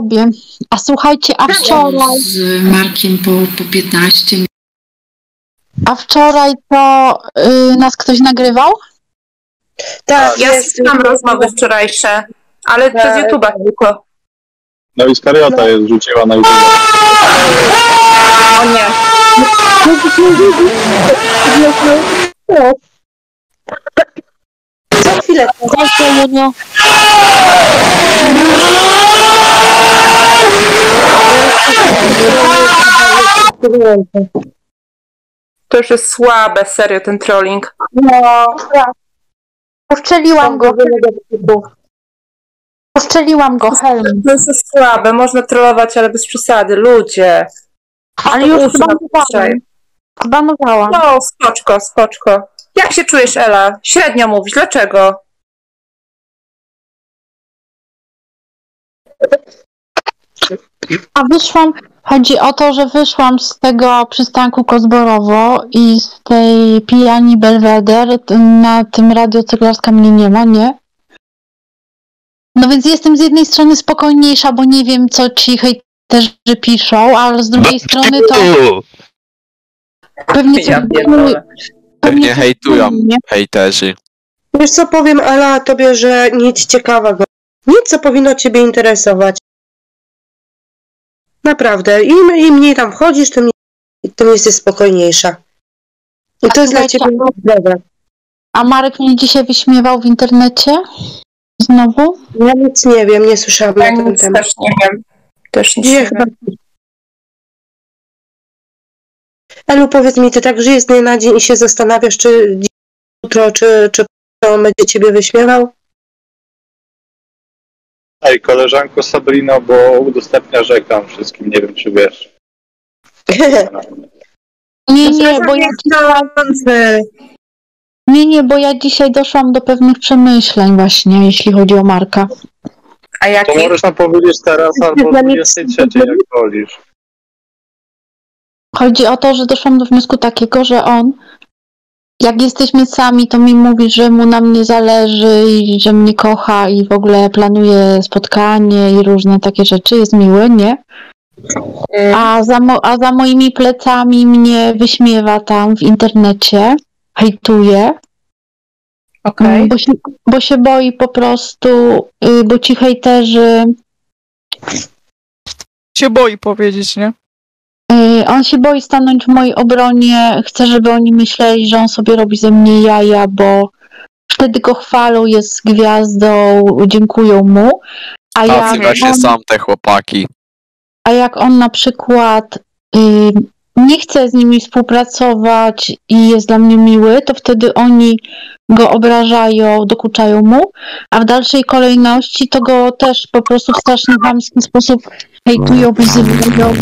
sobie. A słuchajcie, a wczoraj, Z Markiem po, po 15 a wczoraj to y, nas ktoś nagrywał? Tak, Ja jest. słucham rozmowy wczorajsze, ale Tak. przez YouTube'a tylko. No i Skariota jest rzuciła na YouTube. O nie. Co chwilę. To już jest słabe, serio, ten trolling. No. Poszczeliłam go. Poszczeliłam go, helm. To jest słabe, można trollować, ale bez przesady. Ludzie. Ale już zbanowałam. Zbanowałam. No, spoczko, spoczko. Jak się czujesz, Ela? Średnio mówisz, dlaczego? A wyszłam, chodzi o to, że wyszłam z tego przystanku Kozborowo i z tej pijani Belweder, na tym radio ceglarska mnie nie ma, nie? No więc jestem z jednej strony spokojniejsza, bo nie wiem, co ci hejterzy piszą, ale z drugiej strony to pewnie Ja pierdolę. Pewnie hejtują nie? hejterzy. Wiesz co powiem, Ela, tobie, że nic ciekawego. Nic, co powinno ciebie interesować. Naprawdę. Im, im mniej tam wchodzisz, tym, tym jesteś spokojniejsza. I to jest dla ciebie dobre. A Marek mnie dzisiaj wyśmiewał w internecie? Znowu? Ja nic nie wiem, nie słyszałam Ja na ten nic temat. też nie wiem. Też nic Nie, nie chyba. wiem. Elu, powiedz mi, ty tak żyjesz z dnia na dzień i się zastanawiasz, czy jutro, czy, czy on będzie ciebie wyśmiewał? Ej, koleżanko Sabrino, bo udostępniasz ekran wszystkim, nie wiem czy wiesz. Nie, nie, bo ja Niechcący. Nie, nie, bo ja dzisiaj doszłam do pewnych przemyśleń właśnie, jeśli chodzi o Marka. A To jaki? możesz nam powiedzieć teraz albo o Dla mnie- 23, jak wolisz. Chodzi o to, że doszłam do wniosku takiego, że on, jak jesteśmy sami, to mi mówi, że mu na mnie zależy i że mnie kocha i w ogóle planuje spotkanie i różne takie rzeczy, jest miły, nie? A za, mo- a za moimi plecami mnie wyśmiewa tam w internecie, hejtuje, Okej. bo, się, bo się boi po prostu, y, bo ci hejterzy Się boi powiedzieć, nie? Y, On się boi stanąć w mojej obronie, chce, żeby oni myśleli, że on sobie robi ze mnie jaja, bo wtedy go chwalą, jest gwiazdą, dziękują mu. A jak, się on, sam te chłopaki. a jak on na przykład y, nie chce z nimi współpracować i jest dla mnie miły, to wtedy oni go obrażają, dokuczają mu, a w dalszej kolejności to go też po prostu w straszny chamski sposób hejtują, wyzywają.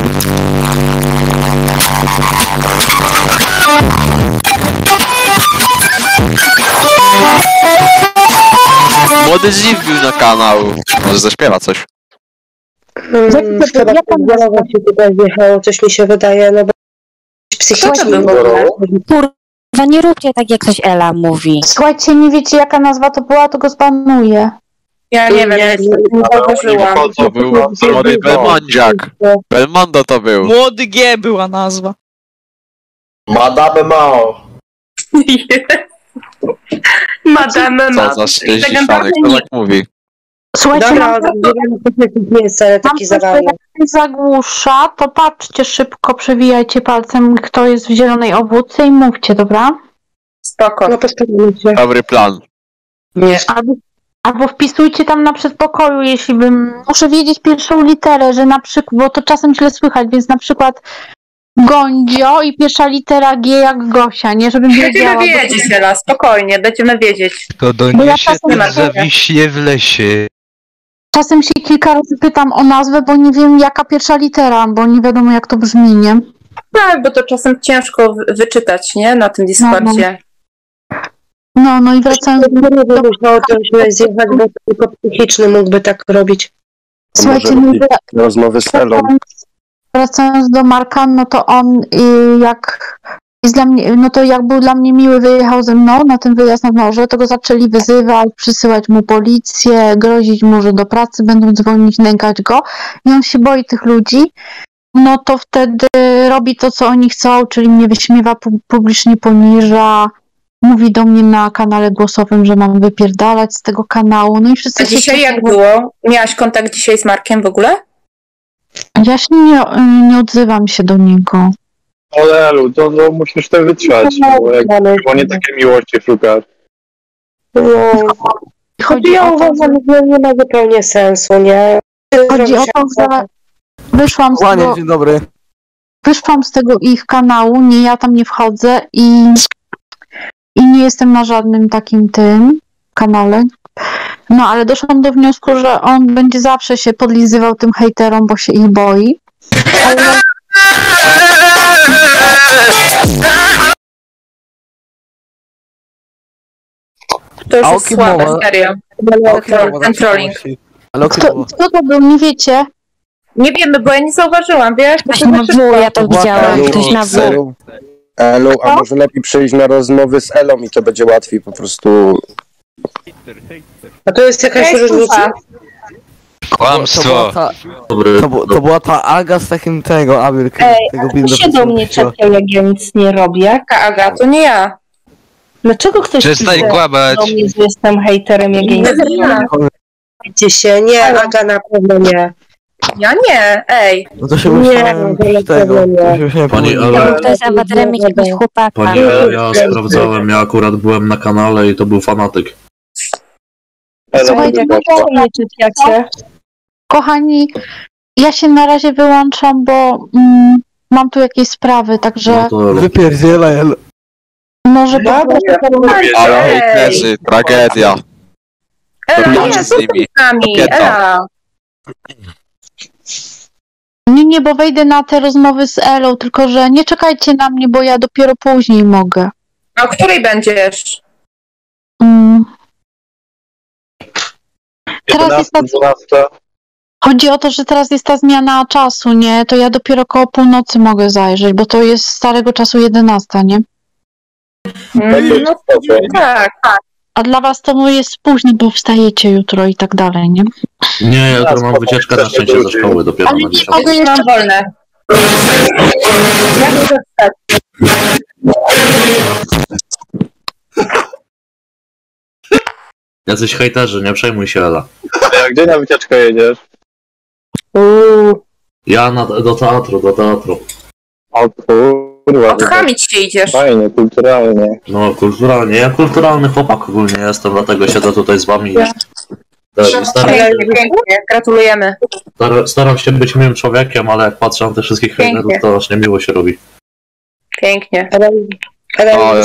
Młody Ziv bił na kanał. Może zaśpiewa coś. Hmm, chyba jak pan głowa się tutaj wjechało, coś mi się wydaje, no bo psychicznie ogóle. Kurwa, nie róbcie tak, jak coś Ela mówi. Słuchajcie, nie wiecie jaka nazwa to była, to go zbanuję. Ja nie wiem, Nie, zauważyłam. To był młody. Belmondziak. Belmondo to był. Młody G była nazwa. Madame Mao. Madame Co ma. za szczęśliwany, kto tak mówi? Słuchajcie, Dobra, mam, taki zagłusza, to patrzcie szybko, przewijajcie palcem, kto jest w zielonej obwódce i mówcie, dobra? Spoko. No się. Dobry plan. Nie. Albo, albo wpisujcie tam na przedpokoju, jeśli bym... Muszę wiedzieć pierwszą literę, że na przykład, bo to czasem źle słychać, więc na przykład Gondzio i pierwsza litera G jak Gosia, nie? Żebym wiedziała. Będziemy bo- wiedzieć, Ela, spokojnie, będziemy wiedzieć. To Bo ja doniesie czasem zawiśnie w lesie. Czasem się kilka razy pytam o nazwę, bo nie wiem jaka pierwsza litera, bo nie wiadomo jak to brzmi, nie? Tak, bo to czasem ciężko wy- wyczytać, nie? Na tym Discordzie. No, no i wracając Nie do... wiem, musiało to źle zjechać, bo tylko psychiczny mógłby tak robić. Słuchajcie, może no, rozmowy z Elą. wracając, wracając do Marka, no to on y, jak jest dla mnie, no to jak był dla mnie miły, wyjechał ze mną na ten wyjazd na morze, to go zaczęli wyzywać, przysyłać mu policję, grozić mu, że do pracy będą dzwonić, nękać go i on się boi tych ludzi, no to wtedy robi to, co oni chcą, czyli mnie wyśmiewa, pu- publicznie poniża, mówi do mnie na kanale głosowym, że mam wypierdalać z tego kanału, no i wszyscy A się dzisiaj jak było? Miałaś kontakt dzisiaj z Markiem w ogóle? Ja się nie, nie odzywam się do niego. Ale Elu, to, to musisz to wytrzymać, bo, jak, bo nie takie miłości szukasz. No, Chodzi ja o to, uważam, że nie ma zupełnie sensu, nie? Chodzi o to, że wyszłam z tego, dzień dobry. wyszłam z tego ich kanału, nie, ja tam nie wchodzę i, i nie jestem na żadnym takim tym kanale. No ale doszłam do wniosku, że on będzie zawsze się podlizywał tym hejterom, bo się ich boi. Ale To już A jest słabe, mowa? serio. Ten, trolling. Kto, kto to był, nie wiecie? Nie wiemy, bo ja nie zauważyłam, wiesz? To W, szybko. ja to widziałam. Elu, Ktoś na Elu, a może lepiej przejść na rozmowy z Elą i to będzie łatwiej po prostu. A to jest jakaś różnica? Kłamstwo. To była ta, to, to była ta Aga z takim tego, Abir, Ej, tego Kto się do mnie czepia, jak ja nic nie robię? Jaka Aga, to nie ja. Dlaczego ktoś Przestań kłamać. do mnie, że jestem hejterem, jak ja nic To nie robię? Się, nie, Aga na pewno nie. Ja nie, ej. No to się Nie, no, tego. To się Pani. Ale- Kto jest awatarem jakiegoś chłopaka. Pani ja sprawdzałem, ja akurat byłem na kanale i to był fanatyk. Słuchajcie, czepiacie? Kochani, ja się na razie wyłączam, bo mm, mam tu jakieś sprawy, także No. Wypierdzielaj, Elu. może poproszę Ale Ej. hejterzy, tragedia. Ela, nie, z nimi. z nami. Ela. Nie, nie, bo wejdę na te rozmowy z Elą, tylko że nie czekajcie na mnie, bo ja dopiero później mogę. A o której będziesz? Mm. Teraz jest ta, 11, 12. chodzi o to, że teraz jest ta zmiana czasu, nie? To ja dopiero koło północy mogę zajrzeć, bo to jest starego czasu 11, nie? Mm, No, tak, tak. A dla was to jest późno, bo wstajecie jutro i tak dalej, nie? Nie, ja jutro mam wycieczkę na szczęście ze szkoły dopiero Ale na nie 10. mogę jeszcze... Mam wolne. Ja mogę wstać. Jacyś hejterzy, nie przejmuj się Ela. A gdzie na wycieczkę jedziesz? Uuu, Ja na, do teatru, do teatru. O kurwa. Odchamić się idziesz. Fajnie, kulturalnie. No, kulturalnie. Ja kulturalny chłopak ogólnie jestem, dlatego siedzę tutaj z wami. i- Tak, Staram, Pięknie, pięknie. Gratulujemy. staram, się być miłym człowiekiem, ale jak patrzę na tych wszystkich hejterów, to aż nie miło się robi. Pięknie.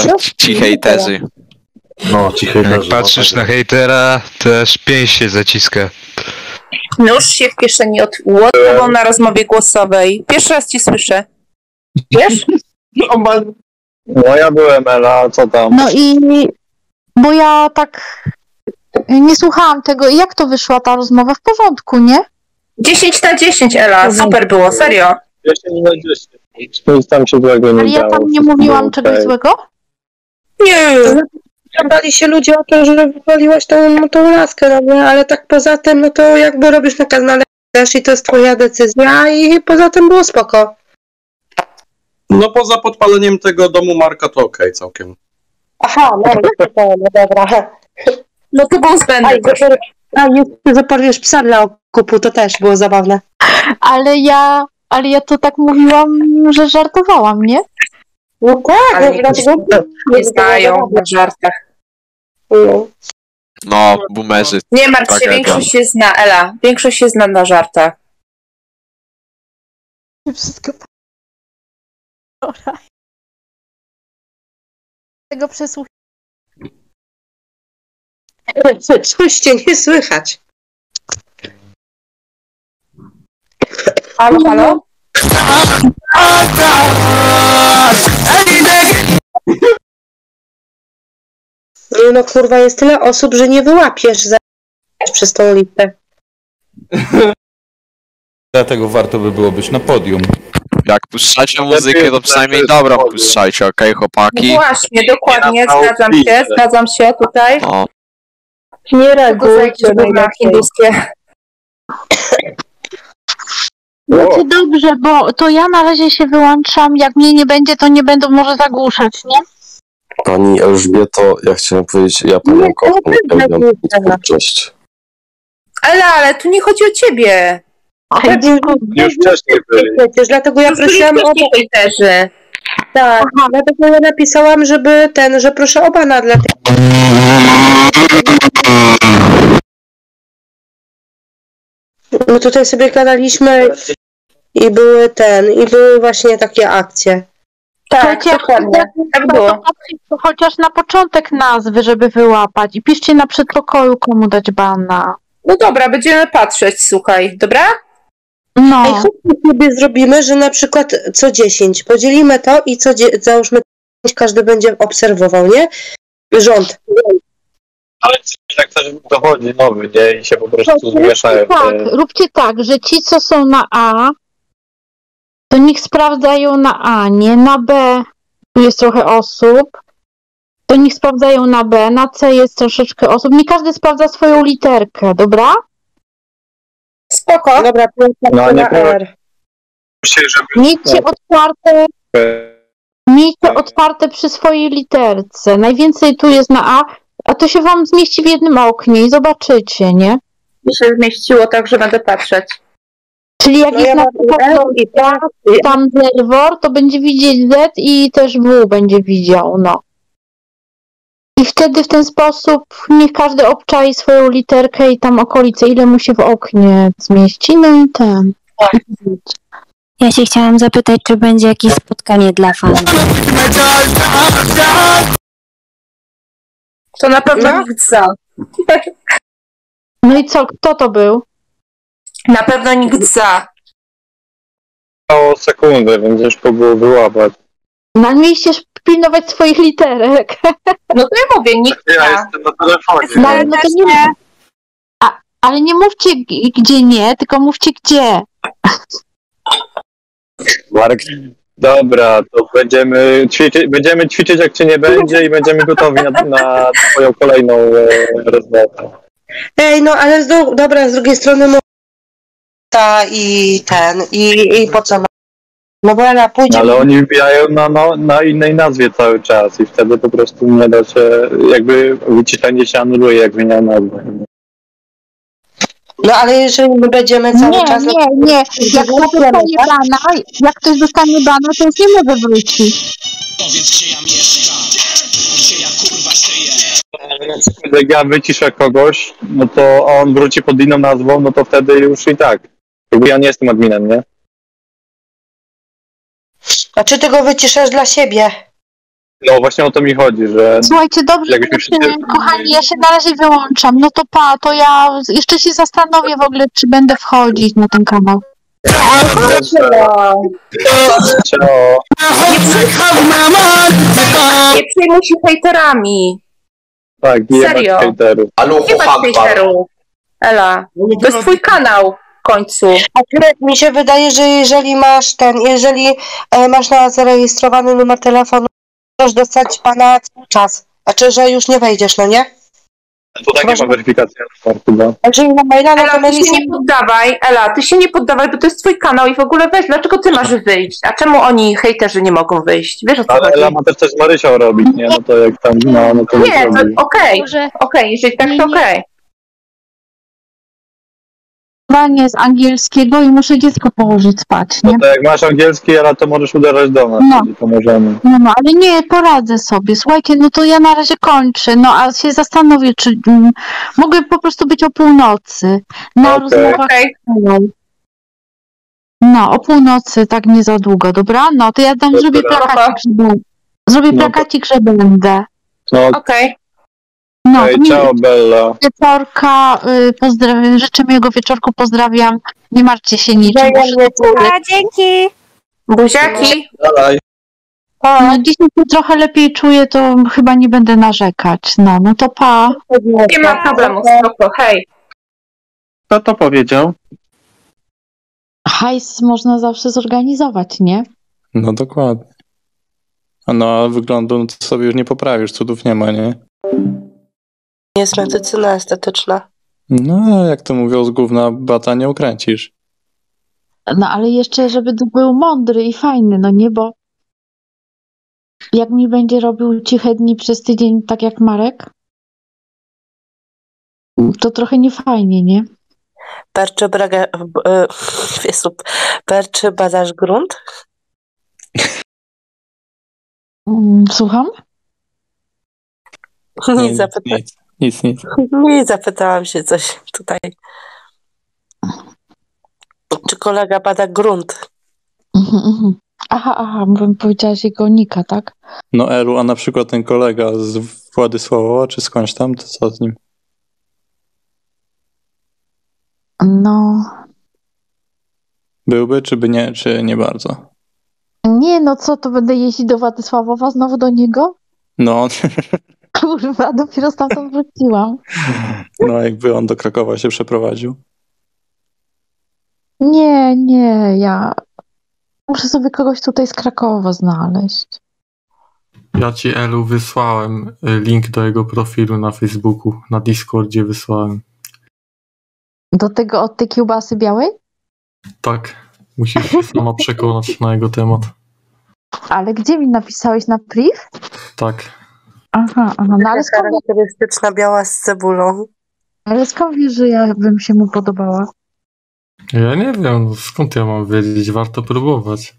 co? ci hejterzy. No, ci Jak hejterzy. patrzysz no, na hejtera, to aż pięść się zaciska. Nóż się w kieszeni od łotową na rozmowie głosowej. Pierwszy raz ci słyszę. Wiesz? No ja byłem Ela, co tam? No i... Bo ja tak... Nie słuchałam tego. I jak to wyszła ta rozmowa? W porządku, nie? 10 na 10, Ela. Super było, serio. 10 na 10. Nic tam się złego nie Ale ja działo. tam nie mówiłam czegoś złego? Nie. Żądali się ludzie o to, że wywaliłaś tą, tą laskę, no nie? ale tak poza tym, no to jakby robisz na kanale też i to jest twoja decyzja i poza tym było spoko. No poza podpaleniem tego domu Marka to okej całkiem. Aha, no, no, no dobra. No to był A, zbędny. i zapor- a jeszcze zaporujesz psa dla okupu, to też było zabawne. Ale ja... Ale ja to tak mówiłam, że żartowałam, nie? No tak, Ale nie, nie znają na żartach. No. No, boomerzy. Nie martw się, Tragedia. większość się zna, Ela. Większość się zna na żartach. Wszystko. Tego przesłuch... Coś cię nie słychać. Halo, halo? No kurwa, jest tyle osób, że nie wyłapiesz za... przez tą listę. Dlatego warto by było być na podium. Jak puszczacie muzykę, to przynajmniej dobrą puszczajcie, okej, No chłopaki? właśnie, dokładnie, zgadzam się, zgadzam się tutaj. O, Nie reagujcie na hinduskie. Znaczy dobrze, bo to ja na razie się wyłączam. Jak mnie nie będzie, to nie będą może zagłuszać, nie? Pani Elżbieto, ja chciałem powiedzieć, ja panią kocham, twórczość. Ale, ale tu nie chodzi o ciebie. Już wcześniej byli. Przecież dlatego ja prosiłam o... wcześniej hejterzy. Tak, dlatego ja napisałam, żeby ten, że proszę o bana dla tych... My tutaj sobie gadaliśmy i były ten, i były właśnie takie akcje. Tak, dokładnie. Tak było. Chociaż na początek nazwy, żeby wyłapać. I piszcie na przedpokoju, komu dać bana. No dobra, będziemy patrzeć, słuchaj, dobra? No. Ej, chodźmy sobie zrobimy, że na przykład co 10 podzielimy to i co załóżmy 10 każdy będzie obserwował, nie? Rząd. Ale jak ktoś dochodzi nowy, nie? I się po prostu zmieszają tak, róbcie tak, że ci, co są na A, to niech sprawdzają na A, nie na B. Tu jest trochę osób. To niech sprawdzają na B, na C jest troszeczkę osób. Nie każdy sprawdza swoją literkę, dobra? Spoko. Dobra, No, nie na powiem. R. Myślę, żeby... Miejcie otwarte, miejcie otwarte przy swojej literce. Najwięcej tu jest na A, a to się wam zmieści w jednym oknie i zobaczycie, nie? Mi się zmieściło tak, że będę patrzeć. Czyli jak No jest ja na przykład i P. tam Zerwor, to będzie widzieć Z i też W będzie widział, no. I wtedy w ten sposób niech każdy obczai swoją literkę i tam okolice, ile mu się w oknie zmieści, no i ten. Ja się chciałam zapytać, czy będzie jakieś spotkanie dla fanów. To na pewno No. nikt za. No i co, kto to był? Na pewno nikt za. Mało sekundy, więc ciężko było wyłapać. No mieliście pilnować swoich literek. No to ja mówię, nikt Ja jestem na telefonie. No, ale no to nie, a, ale nie mówcie gdzie nie, tylko mówcie gdzie. Marek, dobra, to będziemy ćwiczyć, będziemy ćwiczyć jak cię nie będzie i będziemy gotowi na, na twoją kolejną e, rozmowę. Ej, no ale z dobra, z drugiej strony mo- ta i ten, i, i po co? No bo ja pójdzie... Ale oni wbijają na, na, na innej nazwie cały czas i wtedy po prostu nie da się, jakby wyciszenie się anuluje, jak zmienia nazwę. No ale jeżeli my będziemy cały Nie, czas... nie, nie. Jak ktoś dostanie bana, jak ktoś dostanie bana, to już nie może wrócić. Jak ja wyciszę kogoś, no to on wróci pod inną nazwą, no to wtedy już i tak. Jakby ja nie jestem adminem, nie? A czy ty go wyciszasz dla siebie? No właśnie o to mi chodzi, że Słuchajcie, dobrze, Jakbyśmy wszyscy- kochani, ja się na razie wyłączam. No to pa, to ja jeszcze się zastanowię w ogóle, czy będę wchodzić na ten kanał. Nie przejmuj się hejterami. Tak, nie Serio? hejterów. Nie ma hejterów. Ela, to jest twój kanał końcu. A tyle, mi się wydaje, że jeżeli masz ten, jeżeli e, masz na zarejestrowany numer telefonu, możesz dostać pana cały czas. Znaczy, że już nie wejdziesz, no nie? Tutaj nie ma weryfikacji. Jeżeli na maila, no to Ela, ty się nie poddawaj, Ela, ty się nie poddawaj, bo to jest twój kanał i w ogóle weź, dlaczego ty masz wyjść? A czemu oni, hejterzy, nie mogą wyjść? Wiesz o co Ale chodzi? Ela ma też coś z Marysią robić, nie? No to jak tam, no, no to Nie, to zrobi. okej, okej, jeżeli tak, to okej. Zdanie z angielskiego i muszę dziecko położyć spać, nie? No to jak masz angielski, Ela, to możesz uderzać do nas, No. pomożemy. No, no, ale nie, poradzę sobie. Słuchajcie, no to ja na razie kończę, no a się zastanowię, czy mm, mogę po prostu być o północy. Na Okej. rozmowach. Okej. No, o północy, tak nie za długo, dobra? No, to ja tam zrobię plakacik, że będę. Zrobię No to- plakacik, że będę. No, Okej. No, ciao Bella. wieczorka, y, pozdrawiam, życzę miłego wieczorku, pozdrawiam. Nie martwcie się niczym. A, dzięki! Buziaki. Dalej. No, dzisiaj się trochę lepiej czuję, to chyba nie będę narzekać. No, no to pa. Nie ma problemu, spoko, hej. Kto to powiedział? Hajs można zawsze zorganizować, nie? No dokładnie. A No a wyglądu to sobie już nie poprawisz, cudów nie ma, nie? Jest medycyna estetyczna. No jak to mówią, z gówna bata nie ukręcisz. No ale jeszcze, żeby był mądry i fajny, no nie, bo jak mi będzie robił ciche dni przez tydzień, tak jak Marek, to trochę niefajnie, nie? Perczy, braga, b- e, perczy badasz grunt? Mm, Słucham? Nic, zapyta... Nic, nic, nic. Nic, zapytałam się coś tutaj. Czy kolega bada grunt? Mhm, mhm. Aha, aha, bym powiedziałaś jego nika, tak? No Elu, a na przykład ten kolega z Władysławowa, czy skądś tam, to co z nim? No, Byłby, czy by nie, czy nie bardzo? nie, no co, to będę jeździć do Władysławowa, znowu do niego? No, Kurwa, dopiero stamtąd wróciłam. no jakby on do Krakowa się przeprowadził. Nie, nie, ja muszę sobie kogoś tutaj z Krakowa znaleźć. Ja ci Elu wysłałem y, link do jego profilu na Facebooku, na Discordzie wysłałem. Do tego od tej kiełbasy białej? Tak, musisz się sama przekonać na jego temat. Ale gdzie mi napisałeś na priv? Tak. Aha, aha, no ale skąd, Charakterystyczna biała z cebulą. ale skąd wiesz, że ja bym się mu podobała? Ja nie wiem, no skąd ja mam wiedzieć, warto próbować.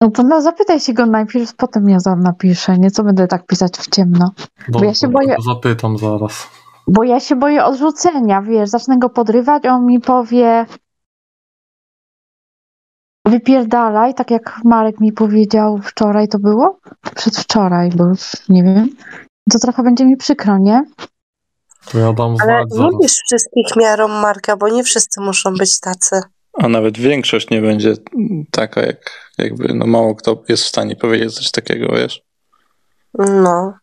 No to no, zapytaj się go najpierw, potem ja za napiszę, nie? Co będę tak pisać w ciemno? Bo ja się boję, Zapytam zaraz. bo ja się boję odrzucenia, wiesz, zacznę go podrywać, on mi powie wypierdalaj, tak jak Marek mi powiedział wczoraj to było? Przedwczoraj, bo już nie wiem. To trochę będzie mi przykro, nie? To ja dam Ale zaraz. lubisz wszystkich miarą Marka, bo nie wszyscy muszą być tacy. A nawet większość nie będzie taka, jak jakby no mało kto jest w stanie powiedzieć coś takiego, wiesz? No.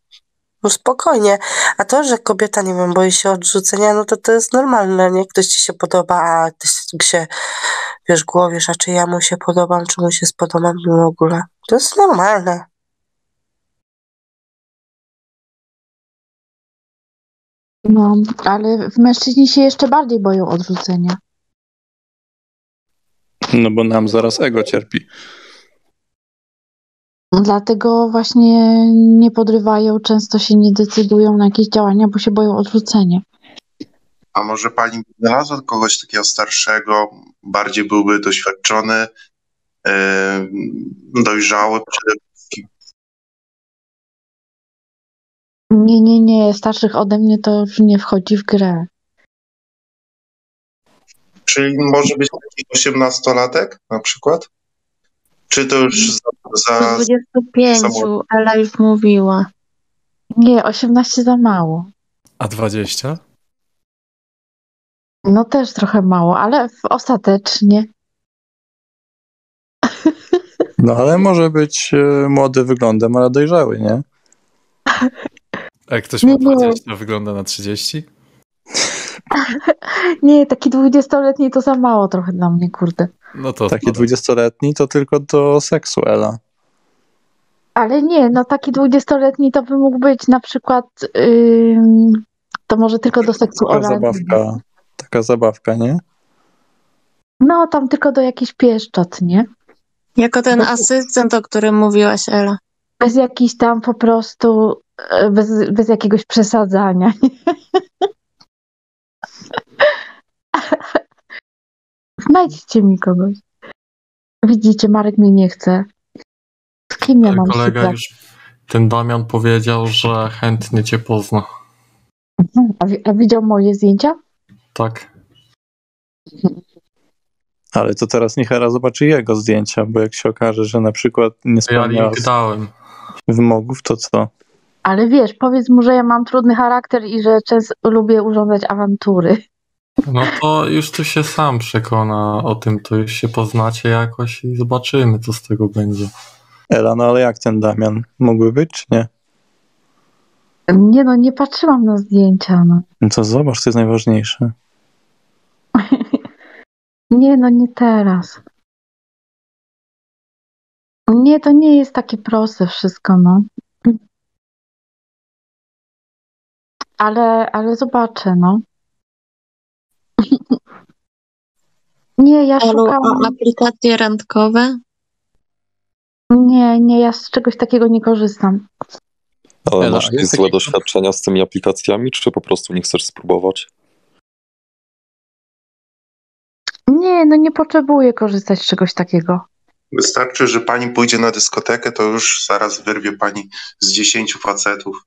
No spokojnie. A to, że kobieta, nie wiem, boi się odrzucenia, no to to jest normalne, nie? Ktoś ci się podoba, a ktoś się, wiesz, głowisz, a czy ja mu się podobam, czy mu się spodobam w ogóle. To jest normalne. No, ale mężczyźni się jeszcze bardziej boją odrzucenia. No bo nam zaraz ego cierpi. Dlatego właśnie nie podrywają, często się nie decydują na jakieś działania, bo się boją odrzucenia. A może pani znalazła kogoś takiego starszego, bardziej byłby doświadczony, yy, dojrzały przede wszystkim? Nie, nie, nie, starszych ode mnie to już nie wchodzi w grę. Czyli może być taki osiemnastolatek na przykład? Czy to już za... za 25, samo- Ela już mówiła. Nie, 18 za mało. A 20? No też trochę mało, ale w- ostatecznie. No ale może być e, młody wyglądem, ale dojrzały, nie? A jak ktoś ma Nie, nie. 20, wygląda na 30? Nie, taki 20-letni to za mało trochę dla mnie, kurde. No to Taki dwudziestoletni to tylko do seksu, Ela. Ale nie, no taki 20-letni to by mógł być na przykład, ym, to może tylko do seksu Taka oralnego. zabawka, taka zabawka, nie? No, tam tylko do jakichś pieszczot, nie? Jako ten asystent, o którym mówiłaś, Ela. Bez jakichś tam po prostu, e, bez, bez jakiegoś przesadzania. Znajdźcie mi kogoś. Widzicie, Marek mnie nie chce. Z kim ja mam Kolega się już, ten Damian powiedział, że chętnie cię pozna. a, wi- a widział moje zdjęcia? Tak. Ale to teraz niech Ela zobaczy jego zdjęcia, bo jak się okaże, że na przykład nie Ja spełnia link dałem. wymogów, to co? Ale wiesz, powiedz mu, że ja mam trudny charakter i że często lubię urządzać awantury. No to już tu się sam przekona o tym, to już się poznacie jakoś i zobaczymy, co z tego będzie. Ela, no ale jak ten Damian? Mógłby być, czy nie? Nie no, nie patrzyłam na zdjęcia. No. No to zobacz, to jest najważniejsze. Nie, no nie teraz. Nie, to nie jest takie proste wszystko, no. Ale, ale zobaczę, no. Nie, ja Elu, szukałam. aplikacje randkowe? Nie, nie, ja z czegoś takiego nie korzystam. Ale Ela, masz jakieś taki- złe doświadczenia z tymi aplikacjami, czy po prostu nie chcesz spróbować? Nie, no nie potrzebuję korzystać z czegoś takiego. Wystarczy, że pani pójdzie na dyskotekę, to już zaraz wyrwie pani z dziesięciu facetów.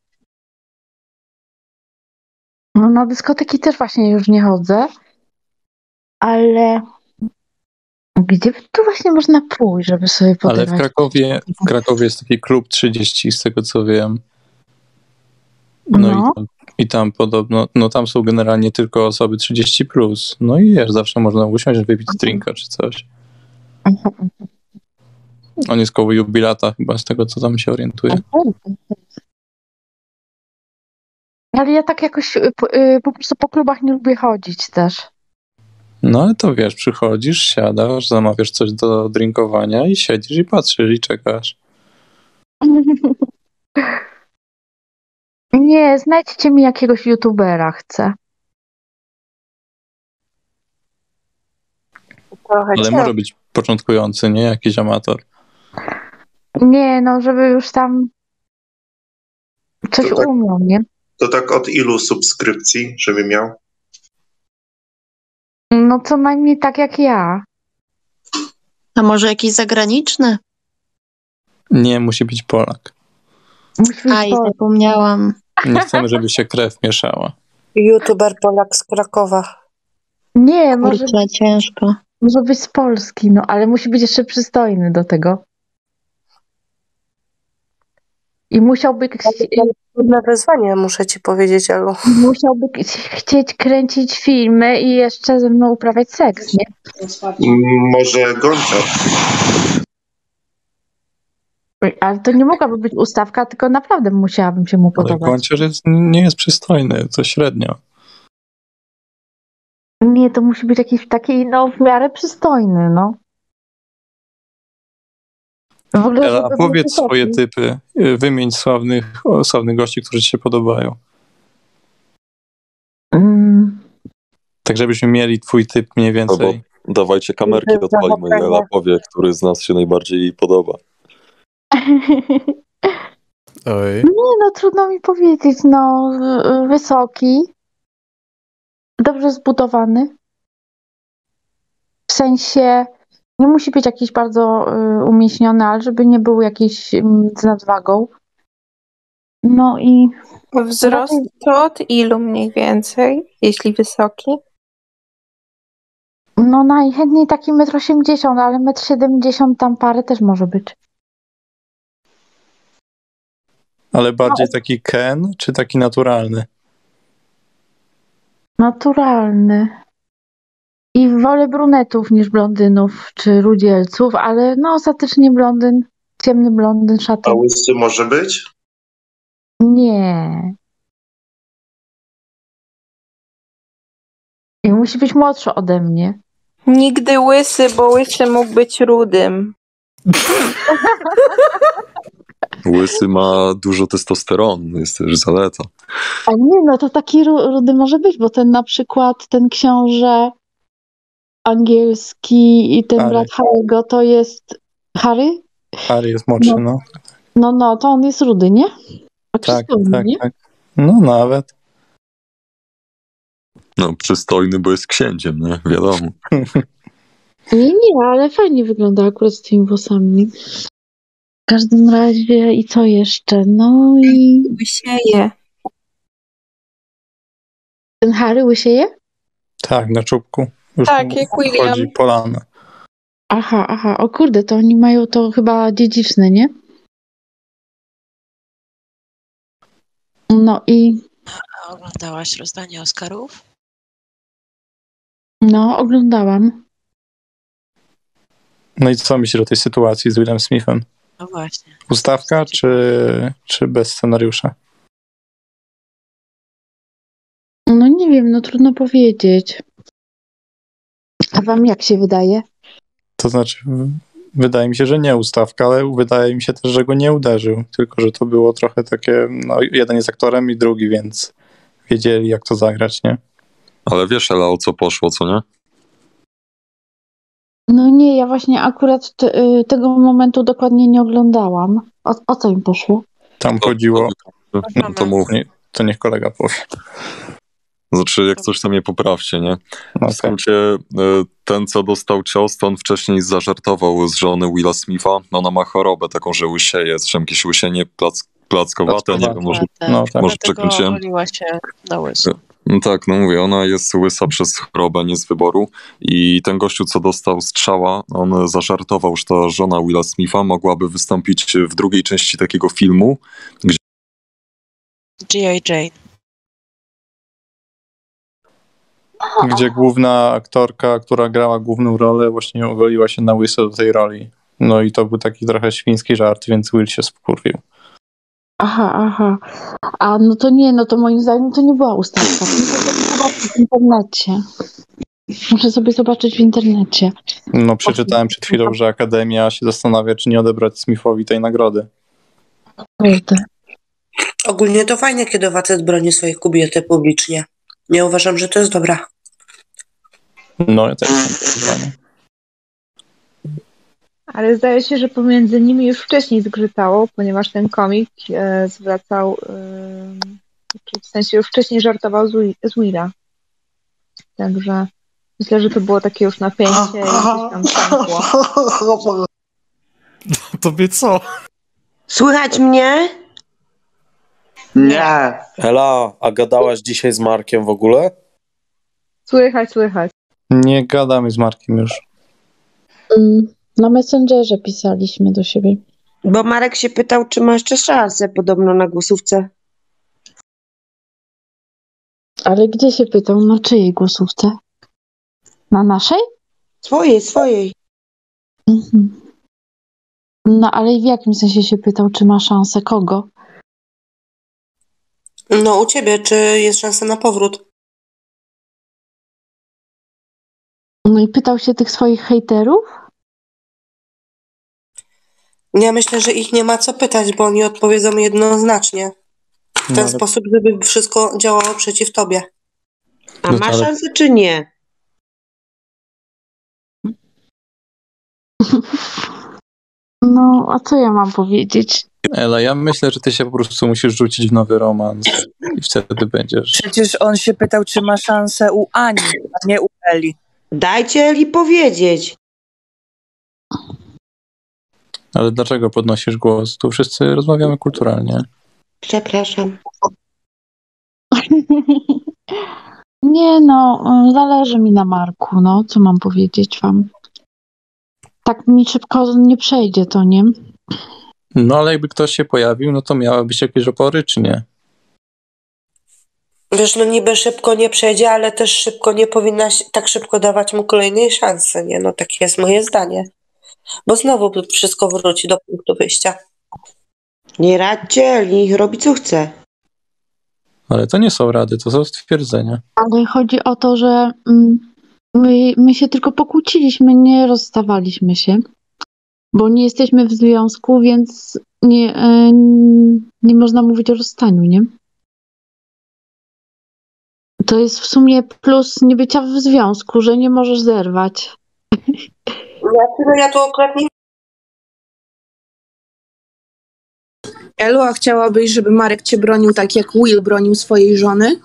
No na dyskoteki też właśnie już nie chodzę, ale gdzie tu właśnie można pójść, żeby sobie Ale w? Krakowie, w Krakowie jest taki klub 30, z tego co wiem. No, No. I, tam, i tam podobno, no tam są generalnie tylko osoby 30 plus. No i wiesz, zawsze można usiąść, wypić drinka czy coś. On jest koło jubilata chyba, z tego co tam się orientuję. Ale ja tak jakoś y, po, y, po prostu po klubach nie lubię chodzić też. No ale to wiesz, przychodzisz, siadasz, zamawiasz coś do drinkowania i siedzisz i patrzysz i czekasz. Nie, znajdźcie mi jakiegoś youtubera, chcę. Trochę Ale cię- może być początkujący, nie? Jakiś amator. Nie, no żeby już tam coś To tak- umiał, nie? To tak od ilu subskrypcji, żeby miał? No co najmniej tak jak ja. A może jakiś zagraniczny? Nie, musi być Polak. Aj, zapomniałam. Nie chcemy, żeby się krew mieszała. YouTuber Polak z Krakowa. Nie, może, Kurczę, ciężko. może być z Polski, no ale musi być jeszcze przystojny do tego. I musiałby, Trudne wyzwanie, muszę ci powiedzieć, Elu. musiałby chcieć kręcić filmy i jeszcze ze mną uprawiać seks, nie? Może Gonciarz? Ale to nie mogłaby być ustawka, tylko naprawdę musiałabym się mu Ale podobać. Gonciarz jest, nie jest przystojny, to średnio. Nie, to musi być jakiś taki, no w miarę przystojny, no. W ogóle, Ela, powiedz swoje typy. Y, Wymień sławnych, sławnych gości, którzy ci się podobają. Mm, Tak, żebyśmy mieli twój typ mniej Albo więcej. dawajcie kamerki, odpalimy i Ela powie, który z nas się najbardziej podoba. Oj. Nie, no trudno mi powiedzieć, no wysoki, dobrze zbudowany. W sensie nie musi być jakiś bardzo y, umieśniony, ale żeby nie był jakiś mm, z nadwagą. No i Wzrost to od ilu mniej więcej, jeśli wysoki? no najchętniej taki 1,80 m, ale 1,70 m tam parę też może być. Ale bardziej taki Ken, czy taki naturalny? Naturalny. I wolę brunetów niż blondynów czy rudzielców, ale no ostatecznie blondyn, ciemny blondyn, A szatyn. łysy może być? Nie. I musi być młodszy ode mnie. Nigdy łysy, bo łysy mógł być rudym. Łysy ma dużo testosteronu, jest też zaleta. A nie, no to taki ru- rudy może być, bo ten na przykład, ten książę angielski i ten Harry. brat Harry'ego to jest Harry? Harry jest młodszy, no. No, no, to on jest rudy, nie? A Tak, przystojny, tak, nie? tak. No nawet. No, przystojny, bo jest księciem, nie? Wiadomo. Nie, nie, ale fajnie wygląda akurat z tymi włosami. W każdym razie i co jeszcze? No i Łysieje. ten Harry łysieje? Tak, na czubku. Już Tak, jak William. Chodzi polana. Aha, aha, o kurde, to oni mają to chyba dziedziczne, nie? No i A oglądałaś rozdanie Oscarów? no, oglądałam. No i co myślisz o tej sytuacji z Willem Smithem? No właśnie. Ustawka czy, czy bez scenariusza? No nie wiem, no trudno powiedzieć. A wam jak się wydaje? To znaczy, wydaje mi się, że nie ustawka, ale wydaje mi się też, że go nie uderzył. Tylko, że to było trochę takie, no jeden jest aktorem i drugi, więc wiedzieli jak to zagrać, nie? Ale wiesz, Ela, o co poszło, co nie? No nie, ja właśnie akurat te, y, tego momentu dokładnie nie oglądałam. O, o co im poszło? Tam chodziło... No to mów. Nie, to niech kolega powie. Znaczy, jak coś to mnie poprawcie, nie? W skrócie, e, ten, co dostał cios, to on wcześniej zażartował z żony Willa Smitha. Ona ma chorobę taką, że łysieje, czy jakieś łysienie plac, plackowate, nie wiem, może, No, tak. może przekręciłem. się na łyso. No tak, no mówię, ona jest łysa przez chorobę, nie z wyboru. I ten gościu, co dostał strzała, on zażartował, że ta żona Willa Smitha mogłaby wystąpić w drugiej części takiego filmu, gdzie G.I. Jane. Gdzie główna aktorka, która grała główną rolę, właśnie ogoliła się na łyso do tej roli. No i to był taki trochę świński żart, więc Will się wkurwił. Aha, aha. A no to nie, no to moim zdaniem to nie była ustawka. Muszę sobie zobaczyć w internecie. Muszę sobie zobaczyć w internecie. No przeczytałem przed chwilą, że Akademia się zastanawia, czy nie odebrać Smithowi tej nagrody. Kurde. Ogólnie to fajnie, kiedy facet broni swojej kobiety publicznie. Nie uważam, że to jest dobra. No ja też zdania. Ale zdaje się, że pomiędzy nimi już wcześniej zgrzytało, ponieważ ten komik e, zwracał, e, w sensie już wcześniej żartował z, z Willa. Także myślę, że to było takie już napięcie i gdzieś tam pękło. Tobie co? Słychać mnie? Nie. Ela, a gadałaś dzisiaj z Markiem w ogóle? Słychać, słychać. Nie gadamy z Markiem już. Mm, Na Messengerze pisaliśmy do siebie. Bo Marek się pytał, czy ma jeszcze szansę podobno na głosówce. Ale gdzie się pytał? Na czyjej głosówce? Na naszej? Swojej, swojej. Mhm. No ale w jakim sensie się pytał, czy ma szansę? Kogo? No, u ciebie, czy jest szansa na powrót? No i pytał się tych swoich hejterów? Ja myślę, że ich nie ma co pytać, bo oni odpowiedzą jednoznacznie. W ten No, ale- sposób, żeby wszystko działało przeciw tobie. A No ma szansę, czy nie? No, a co ja mam powiedzieć? Ela, ja myślę, że ty się po prostu musisz rzucić w nowy romans i wtedy będziesz. Przecież on się pytał, czy ma szansę u Ani, a nie u Eli. Dajcie Eli powiedzieć. Ale dlaczego podnosisz głos? Tu wszyscy rozmawiamy kulturalnie. Przepraszam. Nie no, zależy mi na Marku, no, co mam powiedzieć wam. Tak mi szybko nie przejdzie to, nie? No ale jakby ktoś się pojawił, no to miały być jakieś opory, czy nie? Wiesz, no niby szybko nie przejdzie, ale też szybko nie powinnaś tak szybko dawać mu kolejnej szansy, nie? No takie jest moje zdanie. Bo znowu wszystko wróci do punktu wyjścia. Nie radźcie niech robi co chce. Ale to nie są rady, to są stwierdzenia. Ale chodzi o to, że mm, my, my się tylko pokłóciliśmy, nie rozstawaliśmy się. Bo nie jesteśmy w związku, więc nie, e, nie można mówić o rozstaniu, nie? To jest w sumie plus niebycia w związku, że nie możesz zerwać. Znaczy, no ja tu akurat nie Elu, a chciałabyś, żeby Marek cię bronił tak, jak Will bronił swojej żony?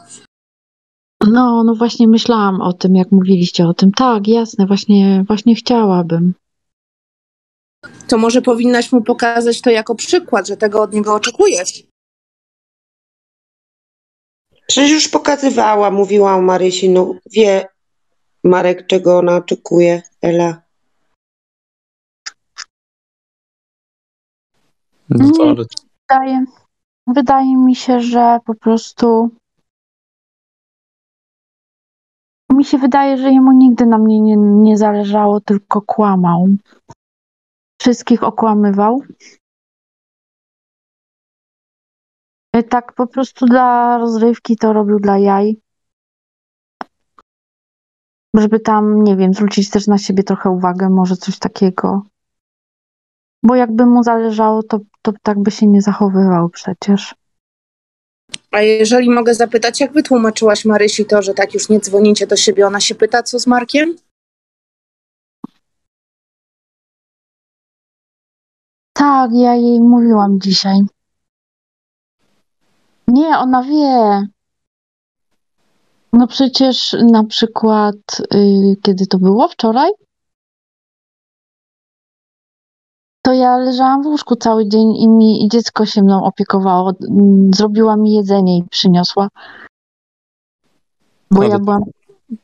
No, no właśnie myślałam o tym, jak mówiliście o tym. Tak, jasne, właśnie, właśnie chciałabym. To może powinnaś mu pokazać to jako przykład, że tego od niego oczekujesz. Przecież już pokazywała, mówiła o Marysi, no wie Marek, czego ona oczekuje, Ela. No to, ale Wydaje, wydaje mi się, że po prostu. Mi się wydaje, że jemu nigdy na mnie nie, nie zależało, tylko kłamał. Wszystkich okłamywał. I Tak po prostu dla rozrywki to robił dla jaj. Żeby tam, nie wiem, zwrócić też na siebie trochę uwagę, może coś takiego. Bo jakby mu zależało, to, to tak by się nie zachowywał przecież. A jeżeli mogę zapytać, jak wytłumaczyłaś Marysi to, że tak już nie dzwonicie do siebie, ona się pyta, co z Markiem? Tak, ja jej mówiłam dzisiaj. Nie, ona wie. No przecież na przykład, y, kiedy to było? Wczoraj? To ja leżałam w łóżku cały dzień i, mi, i dziecko się mną opiekowało. Zrobiła mi jedzenie i przyniosła. Bo ja byłam,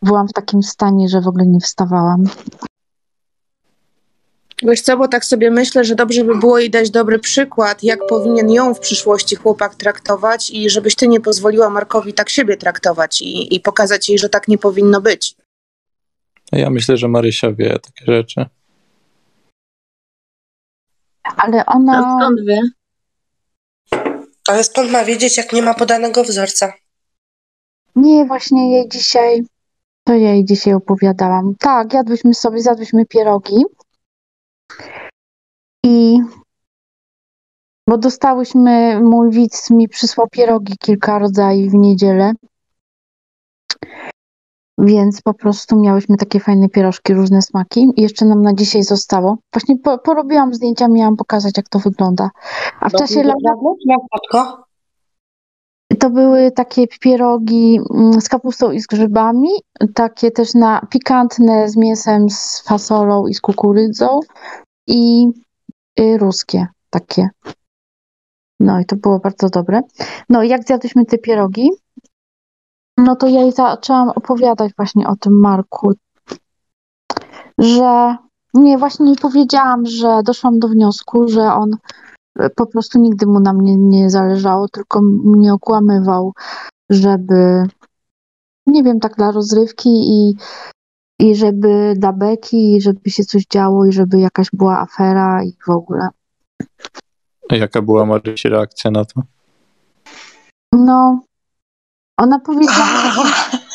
byłam w takim stanie, że w ogóle nie wstawałam. Wiesz co, bo tak sobie myślę, że dobrze by było jej dać dobry przykład, jak powinien ją w przyszłości chłopak traktować i żebyś ty nie pozwoliła Markowi tak siebie traktować i, i pokazać jej, że tak nie powinno być. Ja myślę, że Marysia wie takie rzeczy. Ale ona. skąd wie? Ale skąd ma wiedzieć, jak nie ma podanego wzorca? Nie, właśnie jej dzisiaj, to ja jej dzisiaj opowiadałam. Tak, jadłyśmy sobie, zjadłyśmy pierogi. I bo dostałyśmy, mój widz mi przysłał pierogi kilka rodzajów w niedzielę. Więc po prostu miałyśmy takie fajne pierożki, różne smaki. I jeszcze nam na dzisiaj zostało. Właśnie po, porobiłam zdjęcia, miałam pokazać, jak to wygląda. A w czasie la- Na fotko? to były takie pierogi mm, z kapustą i z grzybami, takie też na pikantne z mięsem, z fasolą i z kukurydzą i y, ruskie takie. No i to było bardzo dobre. No i jak zjadłyśmy te pierogi, no to ja jej zaczęłam opowiadać właśnie o tym Marku, że nie, właśnie jej powiedziałam, że doszłam do wniosku, że on e, po prostu nigdy mu na mnie nie zależało, tylko mnie okłamywał, żeby, nie wiem, tak dla rozrywki i, i żeby dla beki, i żeby się coś działo, i żeby jakaś była afera i w ogóle. A jaka była Marysi reakcja na to? No, ona powiedziała,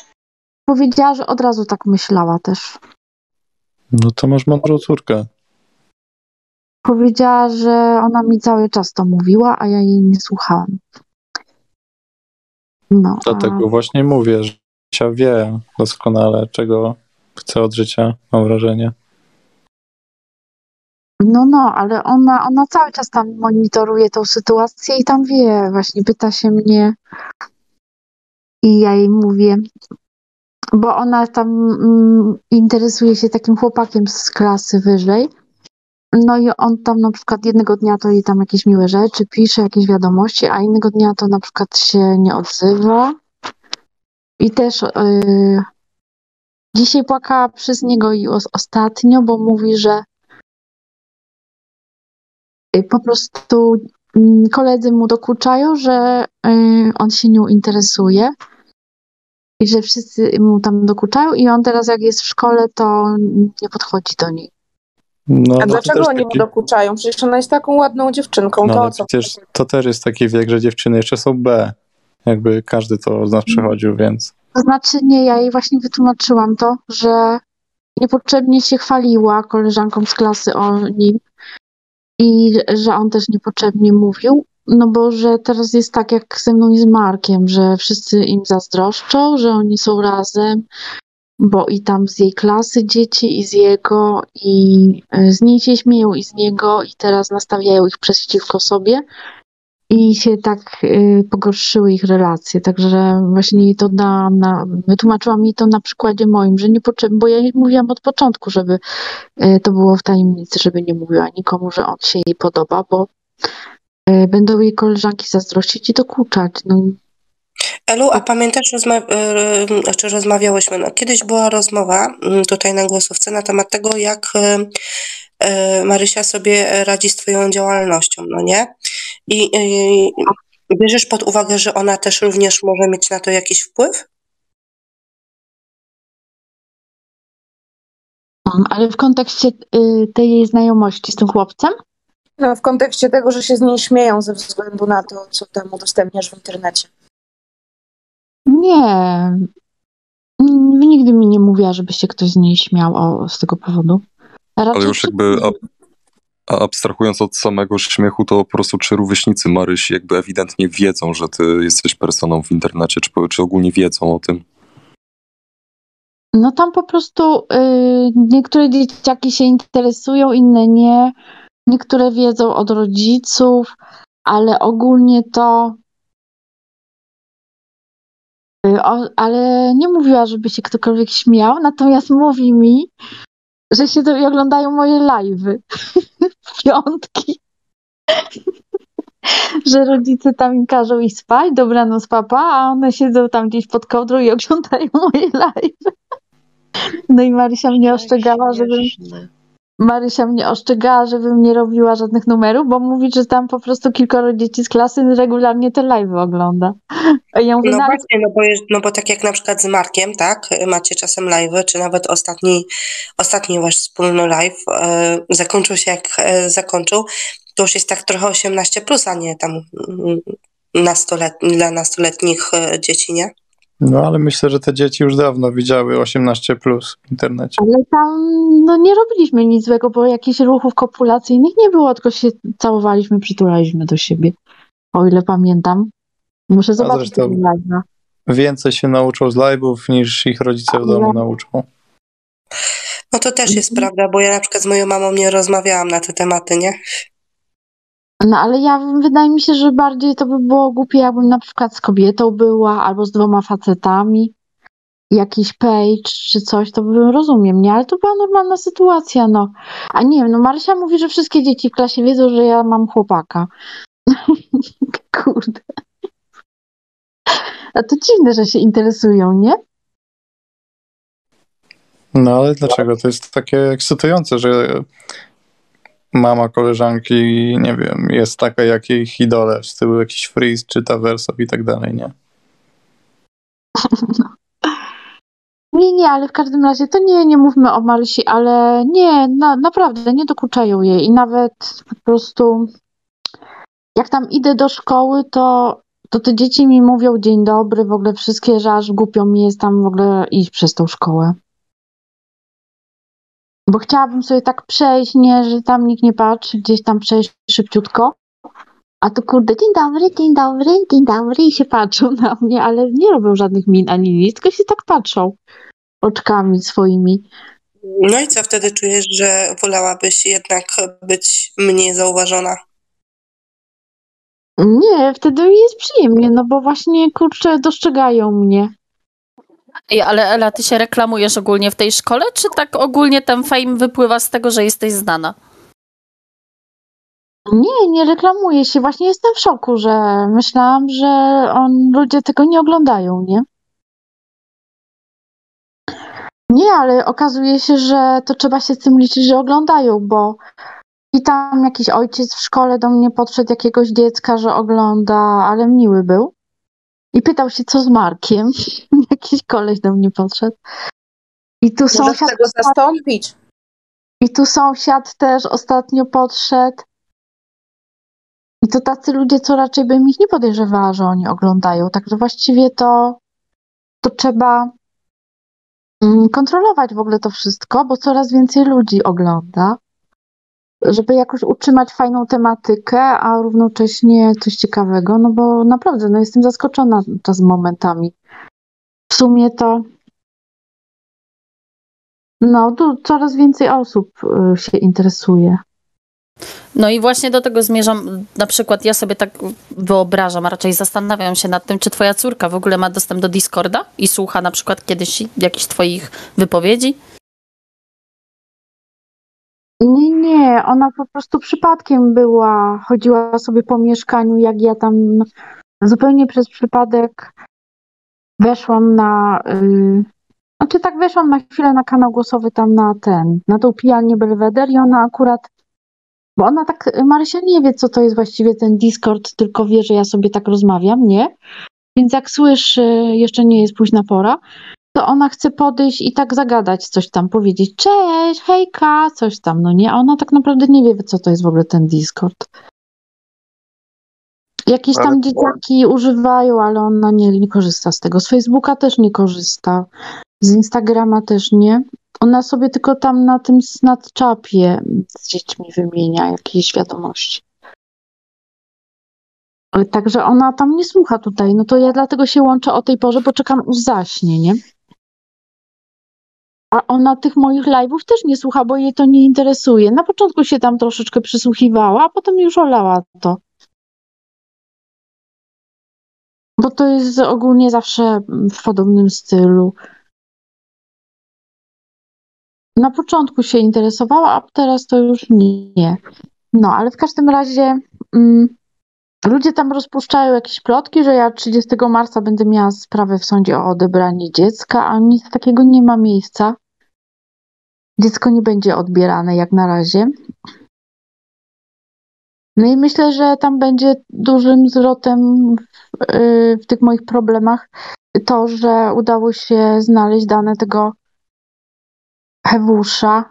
powiedziała, że od razu tak myślała też. No to masz mądrą córkę. Powiedziała, że ona mi cały czas to mówiła, a ja jej nie słuchałam. No, Dlatego właśnie mówię, że Marysia wie doskonale, czego chce od życia, mam wrażenie. No, no, ale ona, ona cały czas tam monitoruje tą sytuację i tam wie, właśnie pyta się mnie i ja jej mówię, bo ona tam mm, interesuje się takim chłopakiem z klasy wyżej. No i on tam na przykład jednego dnia to jej tam jakieś miłe rzeczy pisze, jakieś wiadomości, a innego dnia to na przykład się nie odzywa. I też yy, dzisiaj płakała przez niego i os- ostatnio, bo mówi, że y, po prostu koledzy mu dokuczają, że y, on się nią interesuje i że wszyscy mu tam dokuczają i on teraz jak jest w szkole, to nie podchodzi do niej. No, A to dlaczego oni mu taki- dokuczają? Przecież ona jest taką ładną dziewczynką. No to ale co? przecież to też jest taki wiek, że dziewczyny jeszcze są B. Jakby każdy to z nas przechodził, więc To znaczy nie, ja jej właśnie wytłumaczyłam to, że niepotrzebnie się chwaliła koleżankom z klasy o nim i że on też niepotrzebnie mówił, no bo że teraz jest tak jak ze mną i z Markiem, że wszyscy im zazdroszczą, że oni są razem, bo i tam z jej klasy dzieci i z jego i y, z niej się śmieją i z niego i teraz nastawiają ich przeciwko sobie i się tak y, pogorszyły ich relacje. Także właśnie jej to dałam na, wytłumaczyłam jej to na przykładzie moim, że nie potrzebne, bo ja jej mówiłam od początku, żeby y, to było w tajemnicy, żeby nie mówiła nikomu, że on się jej podoba, bo y, będą jej koleżanki zazdrościć i dokuczać. No, Elu, a pamiętasz, rozma- znaczy rozmawiałyśmy, no, kiedyś była rozmowa mm, tutaj na głosówce na temat tego, jak Marysia sobie radzi z twoją działalnością, no nie? I y, bierzesz pod uwagę, że ona też również może mieć na to jakiś wpływ? Ale w kontekście y, tej jej znajomości z tym chłopcem? No, w kontekście tego, że się z niej śmieją ze względu na to, co tam udostępniasz w internecie. Nie. Nigdy mi nie mówiła, żeby się ktoś z niej śmiał o, z tego powodu. Raczej Ale już jakby a, abstrahując od samego śmiechu, to po prostu czy rówieśnicy Marysi jakby ewidentnie wiedzą, że ty jesteś personą w internecie, czy, czy ogólnie wiedzą o tym? No tam po prostu y, niektóre dzieciaki się interesują, inne nie. Niektóre wiedzą od rodziców, ale ogólnie to. Y, o, ale nie mówiła, żeby się ktokolwiek śmiał, natomiast mówi mi, że się to i oglądają moje live'y w piątki. że rodzice tam im każą iść spać, dobranoc papa, a one siedzą tam gdzieś pod kołdrą i oglądają moje live'y. No i Marysia mnie ostrzegała, żebym. Marysia mnie ostrzegała, żebym nie robiła żadnych numerów, bo mówi, że tam po prostu kilkoro dzieci z klasy regularnie te live ogląda. Ja mówię, No no, właśnie, no bo, jest, no bo tak jak na przykład z Markiem, tak, macie czasem live, czy nawet ostatni, ostatni wasz wspólny live e, zakończył się jak e, zakończył, to już jest tak trochę 18 plus, a nie tam mm, nastolet, dla nastoletnich e, dzieci, nie? No ale myślę, że te dzieci już dawno widziały 18 plus w internecie. ale tam no, nie robiliśmy nic złego, bo jakichś ruchów kopulacyjnych nie było, tylko się całowaliśmy, przytulaliśmy do siebie. O ile pamiętam. Muszę zobaczyć zresztą- tego live'a. Więcej się nauczą z live'ów niż ich rodzice w domu nauczą. No to też jest prawda, bo ja na przykład z moją mamą nie rozmawiałam na te tematy, nie? No ale ja wydaje mi się, że bardziej to by było głupie, jakbym na przykład z kobietą była, albo z dwoma facetami, jakiś page czy coś, to bym rozumiem, nie? Ale to była normalna sytuacja, no. A nie wiem, no Marysia mówi, że wszystkie dzieci w klasie wiedzą, że ja mam chłopaka. Kurde. A to dziwne, że się interesują, nie? No ale dlaczego? To jest takie ekscytujące, że mama koleżanki, nie wiem, jest taka jak jej idole, w stylu jakiś freeze, czyta wersów i tak dalej, nie? Nie, nie, ale w każdym razie to nie, nie mówmy o Marysi, ale nie, na, naprawdę nie dokuczają jej i nawet po prostu jak tam idę do szkoły, to, to te dzieci mi mówią dzień dobry, w ogóle wszystkie, że aż głupio mi jest tam w ogóle iść przez tą szkołę. Bo chciałabym sobie tak przejść, nie, że tam nikt nie patrzy, gdzieś tam przejść szybciutko. A to kurde, dzień dobry, dzień dobry, dzień dobry i się patrzą na mnie, ale nie robią żadnych min ani nic, tylko się tak patrzą oczkami swoimi. No i co wtedy czujesz, że wolałabyś jednak być mniej zauważona? Nie, wtedy mi jest przyjemnie, no bo właśnie kurczę, dostrzegają mnie. Ej, ale Ela, ty się reklamujesz ogólnie w tej szkole, czy tak ogólnie ten fame wypływa z tego, że jesteś znana? Nie, nie reklamuję się. Właśnie jestem w szoku, że myślałam, że on, ludzie tego nie oglądają, nie? Nie, ale okazuje się, że to trzeba się z tym liczyć, że oglądają, bo i tam jakiś ojciec w szkole do mnie podszedł jakiegoś dziecka, że ogląda, ale miły był. I pytał się, co z Markiem. Jakiś koleś do mnie podszedł. I tu Możesz sąsiad. tego zastąpić. I tu sąsiad też ostatnio podszedł. I to tacy ludzie, co raczej bym ich nie podejrzewała, że oni oglądają. Także właściwie to, to trzeba mm, kontrolować w ogóle to wszystko, bo coraz więcej ludzi ogląda, żeby jakoś utrzymać fajną tematykę, a równocześnie coś ciekawego, no bo naprawdę, no jestem zaskoczona czas momentami. W sumie to no, tu coraz więcej osób y, się interesuje. No i właśnie do tego zmierzam. Na przykład ja sobie tak wyobrażam, a raczej zastanawiam się nad tym, czy twoja córka w ogóle ma dostęp do Discorda i słucha na przykład kiedyś jakichś twoich wypowiedzi. Nie, nie, ona po prostu przypadkiem była, chodziła sobie po mieszkaniu, jak ja tam zupełnie przez przypadek weszłam na, y, znaczy tak weszłam na chwilę na kanał głosowy tam na ten, na tą pijalnię Belweder i ona akurat, bo ona tak, Marysia nie wie, co to jest właściwie ten Discord, tylko wie, że ja sobie tak rozmawiam, nie? Więc jak słyszy, jeszcze nie jest późna pora, to ona chce podejść i tak zagadać, coś tam powiedzieć. Cześć, hejka, coś tam, no nie? A ona tak naprawdę nie wie, co to jest w ogóle ten Discord. Jakieś tam Ale- dzieciaki używają, ale ona nie, nie korzysta z tego. Z Facebooka też nie korzysta. Z Instagrama też nie. Ona sobie tylko tam na tym Snapchapie z dziećmi wymienia jakieś wiadomości. Także ona tam nie słucha tutaj. No to ja dlatego się łączę o tej porze, bo czekam aż zaśnie, nie? A ona tych moich live'ów też nie słucha, bo jej to nie interesuje. Na początku się tam troszeczkę przysłuchiwała, a potem już olała to. Bo to jest ogólnie zawsze w podobnym stylu. Na początku się interesowała, a teraz to już nie. No, ale w każdym razie mm, ludzie tam rozpuszczają jakieś plotki, że ja 30 marca będę miała sprawę w sądzie o odebranie dziecka, a nic takiego nie ma miejsca. Dziecko nie będzie odbierane jak na razie. No i myślę, że tam będzie dużym zwrotem w, y, w tych moich problemach to, że udało się znaleźć dane tego Hewusza,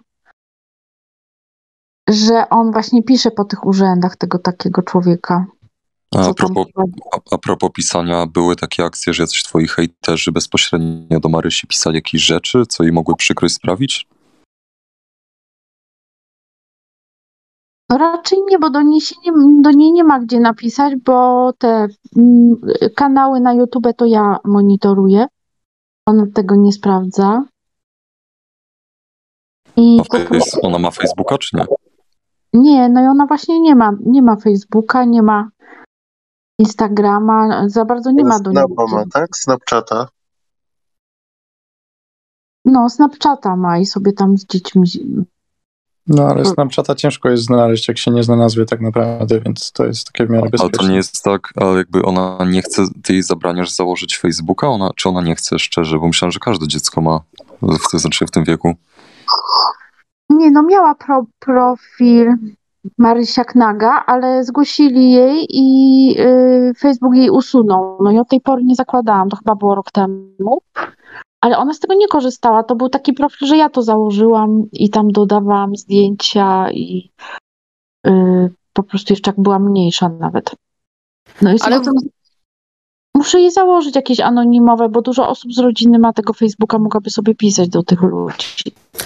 że on właśnie pisze po tych urzędach tego takiego człowieka. A propos, a, a propos pisania, były takie akcje, że jacyś twoi hejterzy bezpośrednio do Marysi pisali jakieś rzeczy, co jej mogły przykrość sprawić? No raczej nie, bo do niej, nie, do niej nie ma gdzie napisać, bo te mm, kanały na YouTube to ja monitoruję. Ona tego nie sprawdza. I A face, ona ma Facebooka, czy nie? Nie, no i ona właśnie nie ma, nie ma Facebooka, nie ma Instagrama, za bardzo nie ma do niej. Snapa ma, tak? Snapchata. No, Snapchata ma i sobie tam z dziećmi. No ale Snapchata ciężko jest znaleźć, jak się nie zna nazwy tak naprawdę, więc to jest takie w miarę Ale bezpieczne. to nie jest tak, ale jakby ona nie chce, ty jej zabraniasz założyć Facebooka, ona, czy ona nie chce szczerze? Bo myślałem, że każde dziecko ma, w, to znaczy w tym wieku. Nie, no miała pro, profil Marysia Knaga, ale zgłosili jej i y, Facebook jej usunął. No i od tej pory nie zakładałam, to chyba było rok temu. Ale ona z tego nie korzystała. To był taki profil, że ja to założyłam i tam dodawałam zdjęcia i y, po prostu jeszcze jak była mniejsza nawet. No i Ale- Ale... muszę jej założyć jakieś anonimowe, bo dużo osób z rodziny ma tego Facebooka, mogłaby sobie pisać do tych ludzi.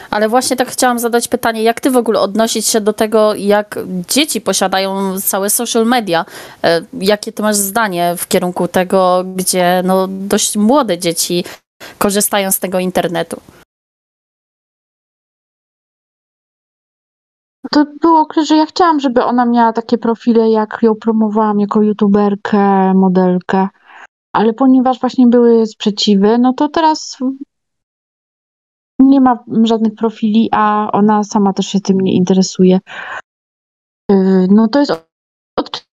Ale właśnie tak chciałam zadać pytanie, jak ty w ogóle odnosić się do tego, jak dzieci posiadają całe social media? E, Jakie ty masz zdanie w kierunku tego, gdzie no, dość młode dzieci korzystają z tego internetu? To był okres, że ja chciałam, żeby ona miała takie profile, jak ją promowałam jako youtuberkę, modelkę. Ale ponieważ właśnie były sprzeciwy, no to teraz nie ma żadnych profili, a ona sama też się tym nie interesuje. Yy, No to jest od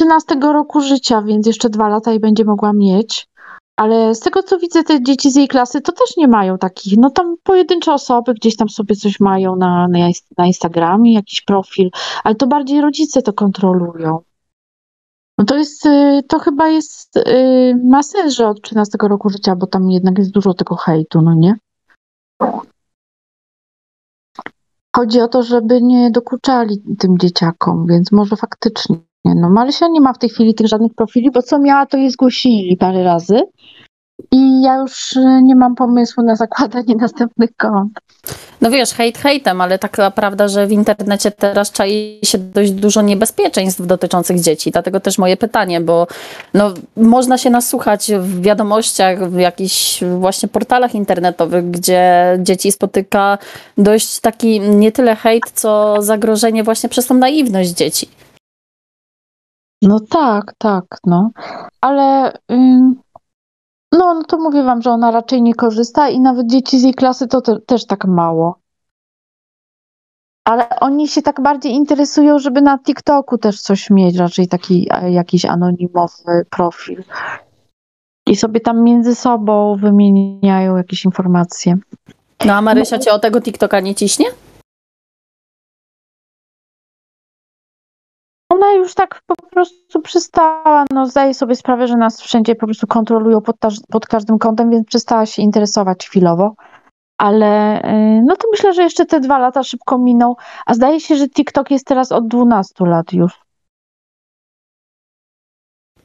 13 roku życia, więc jeszcze dwa lata i będzie mogła mieć. Ale z tego co widzę, te dzieci z jej klasy to też nie mają takich. No tam pojedyncze osoby gdzieś tam sobie coś mają na, na, na Instagramie, jakiś profil, ale to bardziej rodzice to kontrolują. No to jest, y, to chyba jest, y, ma sens, że od 13 roku życia, bo tam jednak jest dużo tego hejtu, no nie? Chodzi o to, żeby nie dokuczali tym dzieciakom, więc może faktycznie. No Marysia nie ma w tej chwili tych żadnych profili, bo co miała, to jej zgłosili parę razy. I ja już y, nie mam pomysłu na zakładanie następnych kont. No wiesz, hejt hejtem, ale taka prawda, że w internecie teraz czai się dość dużo niebezpieczeństw dotyczących dzieci. Dlatego też moje pytanie, bo no, można się nasłuchać w wiadomościach, w jakichś właśnie portalach internetowych, gdzie dzieci spotyka dość taki nie tyle hejt, co zagrożenie właśnie przez tą naiwność dzieci. No tak, tak, no. Ale ym, no, no to mówię wam, że ona raczej nie korzysta i nawet dzieci z jej klasy to te, też tak mało. Ale oni się tak bardziej interesują, żeby na TikToku też coś mieć, raczej taki jakiś anonimowy profil. I sobie tam między sobą wymieniają jakieś informacje. No a Marysia cię o tego TikToka nie ciśnie? Ona już tak po prostu przestała, no zdaje sobie sprawę, że nas wszędzie po prostu kontrolują pod, taż- pod każdym kątem, więc przestała się interesować chwilowo. Ale y, no to myślę, że jeszcze te dwa lata szybko miną, a zdaje się, że TikTok jest teraz od 12 lat już.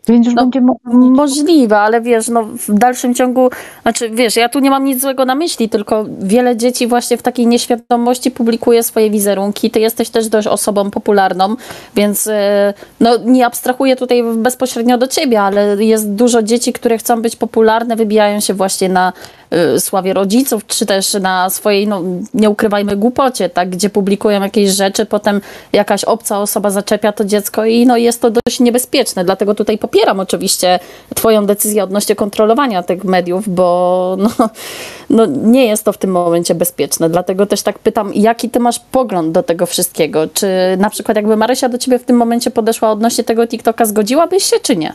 Więc już no, będzie mogła Możliwe, ale wiesz, no w dalszym ciągu, znaczy wiesz, ja tu nie mam nic złego na myśli, tylko wiele dzieci właśnie w takiej nieświadomości publikuje swoje wizerunki. Ty jesteś też dość osobą popularną, więc e, no nie abstrahuję tutaj bezpośrednio do ciebie, ale jest dużo dzieci, które chcą być popularne, wybijają się właśnie na sławie rodziców, czy też na swojej, no nie ukrywajmy, głupocie, tak, gdzie publikują jakieś rzeczy, potem jakaś obca osoba zaczepia to dziecko i no jest to dość niebezpieczne, dlatego tutaj popieram oczywiście twoją decyzję odnośnie kontrolowania tych mediów, bo no, no nie jest to w tym momencie bezpieczne, dlatego też tak pytam, jaki ty masz pogląd do tego wszystkiego, czy na przykład jakby Marysia do ciebie w tym momencie podeszła odnośnie tego TikToka, zgodziłabyś się, czy nie?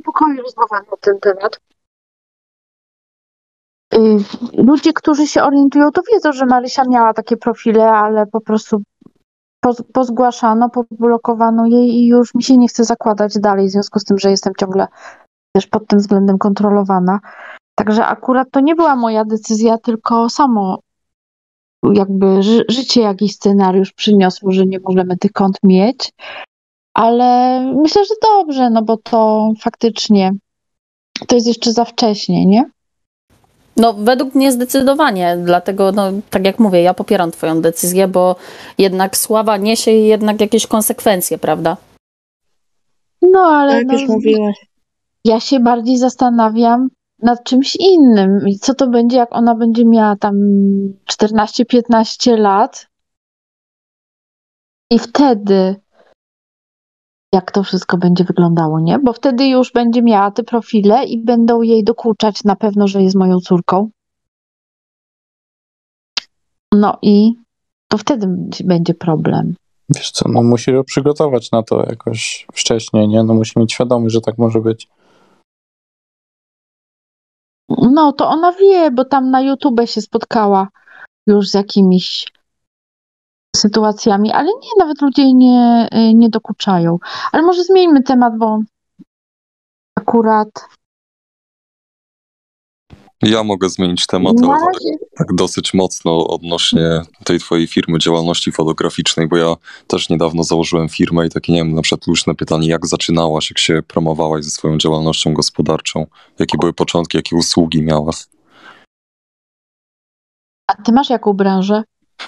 Niepokoi rozmowa na ten temat. Y, Ludzie, którzy się orientują, to wiedzą, że Marysia miała takie profile, ale po prostu poz- pozgłaszano, poblokowano jej i już mi się nie chce zakładać dalej, w związku z tym, że jestem ciągle też pod tym względem kontrolowana. Także akurat to nie była moja decyzja, tylko samo jakby ży- życie jakiś scenariusz przyniosło, że nie możemy tych kont mieć. Ale myślę, że dobrze, no bo to faktycznie to jest jeszcze za wcześnie, nie? No, według mnie zdecydowanie, dlatego, no, tak jak mówię, ja popieram Twoją decyzję, bo jednak sława niesie jednak jakieś konsekwencje, prawda? No, ale Tak no, już mówiłaś. ja się bardziej zastanawiam nad czymś innym. I co to będzie, jak ona będzie miała tam 14-15 lat? I wtedy, jak to wszystko będzie wyglądało, nie? Bo wtedy już będzie miała te profile i będą jej dokuczać na pewno, że jest moją córką. No i to wtedy będzie- problem. Wiesz co, no musi ją przygotować na to jakoś wcześniej, nie? No musi mieć świadomość, że tak może być. No, to ona wie, bo tam na YouTube się spotkała już z jakimiś sytuacjami, ale nie, nawet ludzie nie, y, nie dokuczają. Ale może zmieńmy temat, bo akurat Ja mogę zmienić temat, ale tak, tak dosyć mocno odnośnie tej twojej firmy działalności fotograficznej, bo ja też niedawno założyłem firmę i takie, nie wiem, na przykład luźne pytanie, jak zaczynałaś, jak się promowałaś ze swoją działalnością gospodarczą? Jakie były początki, jakie usługi miałaś? A ty masz jaką branżę?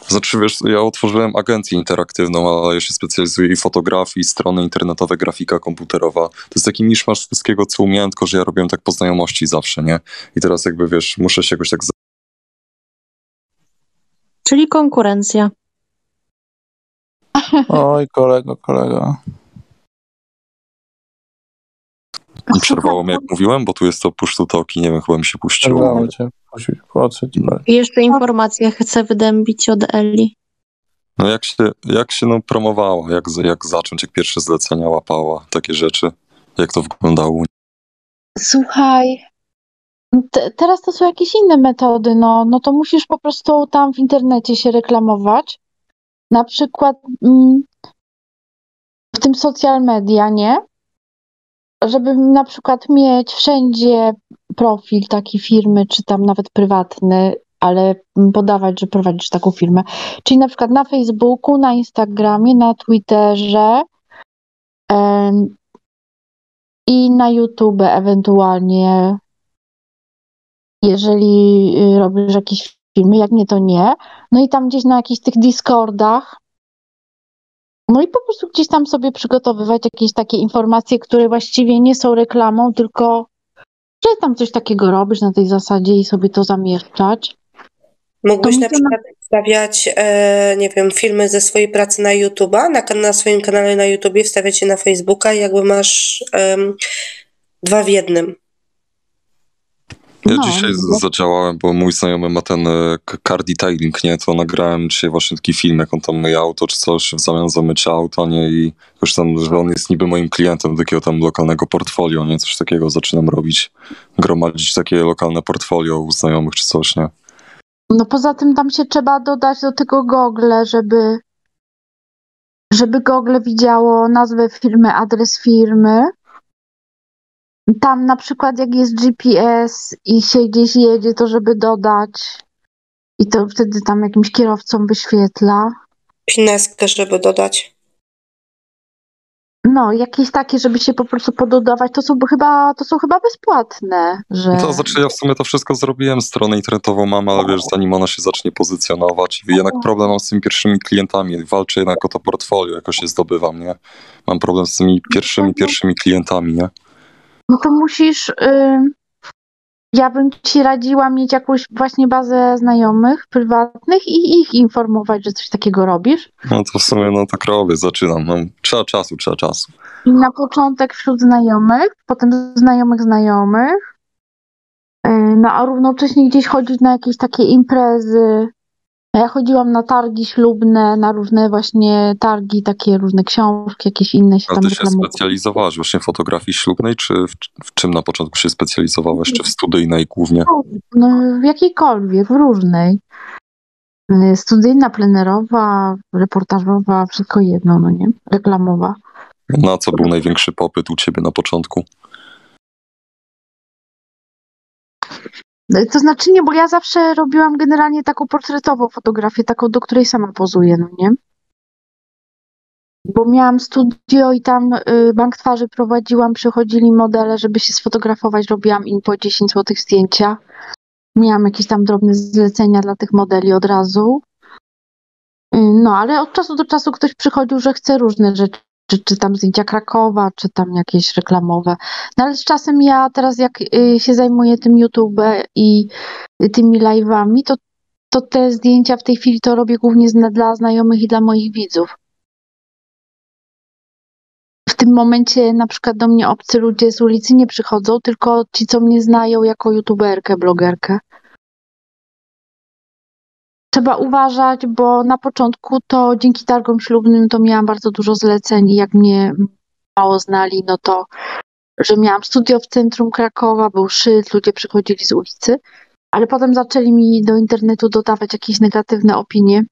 Znaczy, wiesz, ja otworzyłem agencję interaktywną, ale ja się specjalizuję i w fotografii, strony internetowe, grafika komputerowa. To jest taki miszmasz wszystkiego, co umiałem, tylko że ja robiłem tak po znajomości zawsze, nie? I teraz jakby, wiesz, muszę się jakoś tak Czyli konkurencja. Oj, kolego, kolego. Przerwało mnie, jak mówiłem, bo tu jest to push to talk i nie wiem, chyba mi się puściło. Cię. I jeszcze informacja chcę wydębić od Eli. No jak się, jak się no, promowała, jak, jak zacząć, jak pierwsze zlecenia łapała, takie rzeczy, jak to wyglądało? Słuchaj, te, teraz to są jakieś inne metody, no, no to musisz po prostu tam w internecie się reklamować. Na przykład mm, w tym social media, nie? Żeby na przykład mieć wszędzie profil takiej firmy, czy tam nawet prywatny, ale podawać, że prowadzisz taką firmę. Czyli na przykład na Facebooku, na Instagramie, na Twitterze i na YouTube ewentualnie, jeżeli robisz jakieś filmy, jak nie, to nie. No i tam gdzieś na jakichś tych Discordach. No i po prostu gdzieś tam sobie przygotowywać jakieś takie informacje, które właściwie nie są reklamą, tylko że tam coś takiego robisz na tej zasadzie i sobie to zamieszczać. Mógłbyś To na przykład wstawiać, e, nie wiem, filmy ze swojej pracy na YouTube'a, na, na swoim kanale na YouTubie, wstawiać je na Facebooka i jakby masz em, dwa w jednym. Ja No, dzisiaj z- zadziałałem, bo mój znajomy ma ten e, car detailing, nie? To nagrałem dzisiaj właśnie taki film, jak on tam myje auto czy coś w zamian za mycie auta, nie? I już tam, że on jest niby moim klientem takiego tam lokalnego portfolio, nie? Coś takiego zaczynam robić. Gromadzić takie lokalne portfolio u znajomych czy coś, nie? No poza tym tam się trzeba dodać do tego Google, żeby, żeby Google widziało nazwę firmy, adres firmy. Tam na przykład jak jest GPS i się gdzieś jedzie, to żeby dodać i to wtedy tam jakimś kierowcom wyświetla. Fineskę, żeby dodać. No, jakieś takie, żeby się po prostu pododawać, to są chyba, to są chyba bezpłatne, że... No to znaczy ja w sumie to wszystko zrobiłem, stronę internetową mam, ale wiesz, zanim ona się zacznie pozycjonować, jednak problem mam z tymi pierwszymi klientami, walczę jednak o to portfolio, jakoś je zdobywam, nie? Mam problem z tymi pierwszymi, pierwszymi klientami, nie? No to musisz. Y... Ja bym ci radziła mieć jakąś właśnie bazę znajomych prywatnych i ich informować, że coś takiego robisz. No to w sumie no tak robię, zaczynam, no, trzeba czasu, trzeba czasu. I na początek wśród znajomych, potem znajomych znajomych. Y, No a równocześnie gdzieś chodzić na jakieś takie imprezy. Ja chodziłam na targi ślubne, na różne właśnie targi, takie różne książki, jakieś inne się Ale tam ty się reklamowały. specjalizowałaś właśnie w fotografii ślubnej, czy w, w czym na początku się specjalizowałaś, czy w studyjnej głównie? No, w jakiejkolwiek, w różnej. Y, Studyjna, plenerowa, reportażowa, wszystko jedno, no nie? Reklamowa. Na co był największy popyt u ciebie na początku? To znaczy nie, bo ja zawsze robiłam generalnie taką portretową fotografię, taką, do której sama pozuję, no nie? Bo miałam studio i tam y, bank twarzy prowadziłam, przychodzili modele, żeby się sfotografować, robiłam im po 10 zł zdjęcia. Miałam jakieś tam drobne zlecenia dla tych modeli od razu. Y, No, ale od czasu do czasu ktoś przychodził, że chce różne rzeczy, czy, czy tam zdjęcia Krakowa, czy tam jakieś reklamowe. No ale z czasem ja teraz jak y, się zajmuję tym YouTube i tymi live'ami, to, to te zdjęcia w tej chwili to robię głównie dla znajomych i dla moich widzów. W tym momencie na przykład do mnie obcy ludzie z ulicy nie przychodzą, tylko ci, co mnie znają jako youtuberkę, blogerkę. Trzeba uważać, bo na początku to dzięki targom ślubnym to miałam bardzo dużo zleceń i jak mnie mało znali, no to, że miałam studio w centrum Krakowa, był szyld, ludzie przychodzili z ulicy, ale potem zaczęli mi do internetu dodawać jakieś negatywne opinie.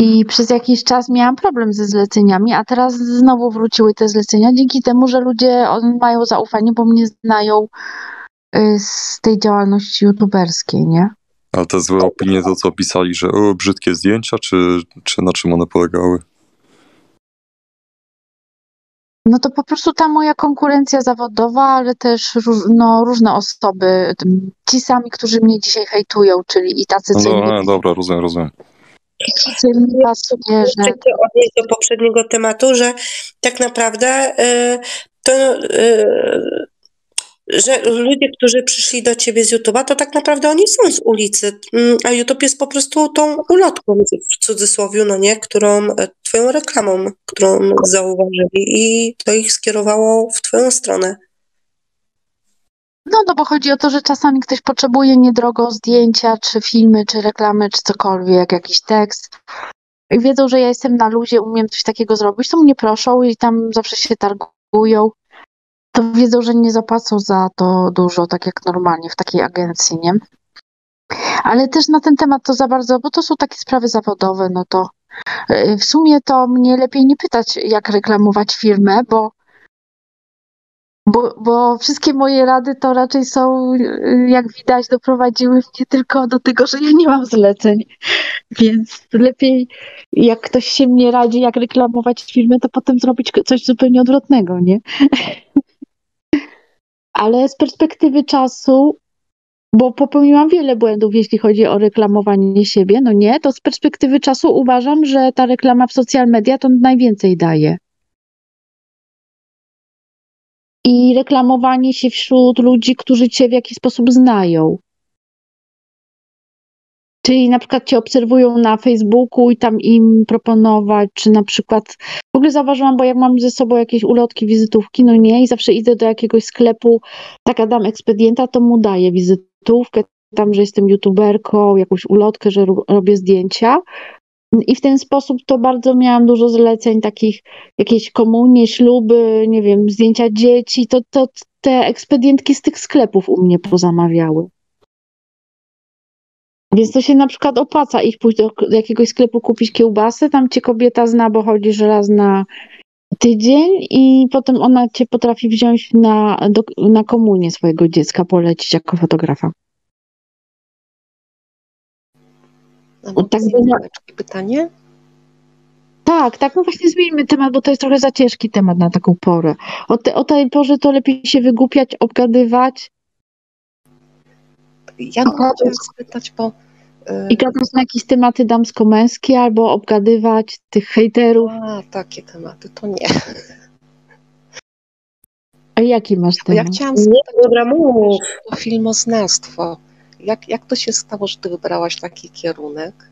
I przez jakiś czas miałam problem ze zleceniami, a teraz znowu wróciły te zlecenia dzięki temu, że ludzie mają zaufanie, bo mnie znają y, z tej działalności youtuberskiej, nie? Ale te złe opinie to co pisali, że o, brzydkie zdjęcia, czy, czy na czym one polegały? No to po prostu ta moja konkurencja zawodowa, ale też róż, no, różne osoby, ci sami, którzy mnie dzisiaj hejtują, czyli i tacy, co no, nie, no dobra, rozumiem, rozumiem. i ci, co nie pasuje, że Chcę się odnieść do poprzedniego tematu, że tak naprawdę y, to, y, że ludzie, którzy przyszli do ciebie z YouTube'a, to tak naprawdę oni są z ulicy, Mm, a YouTube jest po prostu tą ulotką, w cudzysłowie, no nie, którą, e, twoją reklamą, którą zauważyli i to ich skierowało w twoją stronę. No, no bo chodzi o to, że czasami ktoś potrzebuje niedrogo zdjęcia, czy filmy, czy reklamy, czy cokolwiek, jakiś tekst. I wiedzą, że ja jestem na luzie, umiem coś takiego zrobić, to mnie proszą i tam zawsze się targują. To wiedzą, że nie zapłacą za to dużo, tak jak normalnie w takiej agencji, nie? Ale też na ten temat to za bardzo, bo to są takie sprawy zawodowe, no to y, w sumie to mnie lepiej nie pytać, jak reklamować firmę, bo bo, bo wszystkie moje rady to raczej są, y, jak widać, doprowadziły mnie tylko do tego, że ja nie mam zleceń. Więc lepiej, jak ktoś się mnie radzi, jak reklamować firmę, to potem zrobić coś zupełnie odwrotnego, nie? Ale z perspektywy czasu, bo popełniłam wiele błędów, jeśli chodzi o reklamowanie siebie, no nie, to z perspektywy czasu uważam, że ta reklama w social media to najwięcej daje. i reklamowanie się wśród ludzi, którzy cię w jakiś sposób znają. Czyli na przykład cię obserwują na Facebooku i tam im proponować, czy na przykład w ogóle zauważyłam, bo jak mam ze sobą jakieś ulotki, wizytówki, no nie, i zawsze idę do jakiegoś sklepu, taka dam ekspedienta, to mu daję wizytówkę, tam, że jestem youtuberką, jakąś ulotkę, że ro- robię zdjęcia. I w ten sposób to bardzo miałam dużo zleceń takich, jakieś komunie, śluby, nie wiem, zdjęcia dzieci, to, to te ekspedientki z tych sklepów u mnie pozamawiały. Więc to się na przykład opłaca iść pójść do, jakiegoś sklepu, kupić kiełbasę, tam cię kobieta zna, bo chodzisz raz na tydzień i potem ona cię potrafi wziąć na, do, na komunię swojego dziecka, polecić jako fotografa. Tak, pytanie? Tak, tak, no właśnie zmieńmy temat, bo to jest trochę za ciężki temat na taką porę. O, te, o tej porze to lepiej się wygłupiać, obgadywać Ja bym chciała spytać, bo y, i gadać na jakieś tematy damsko-męskie albo obgadywać tych hejterów. a, takie tematy, to nie. A jaki masz Bo ja temat? chciałam spytać o filmoznawstwo. Jak, jak to się stało, że ty wybrałaś taki kierunek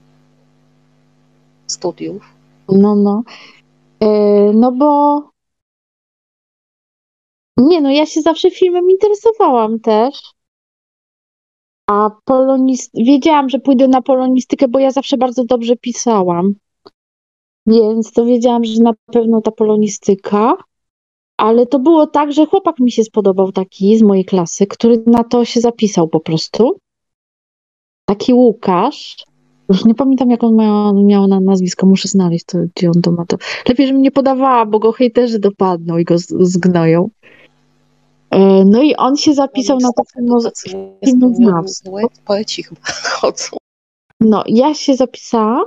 studiów? No, no. E, no bo. Nie, no ja się zawsze filmem interesowałam też. A polonist... wiedziałam, że pójdę na polonistykę, bo ja zawsze bardzo dobrze pisałam. Więc to wiedziałam, że na pewno ta polonistyka. Ale to było tak, że chłopak mi się spodobał taki z mojej klasy, który na to się zapisał po prostu. Taki Łukasz. Już nie pamiętam, jak on miał, miał na nazwisko, muszę znaleźć to, gdzie on to ma to. Lepiej, żebym nie podawała, bo go hejterzy dopadną i go zgnoją. E, No i on się zapisał na to filmo- filmoznawstwo. Poeci chyba chodzą. No, ja się zapisałam,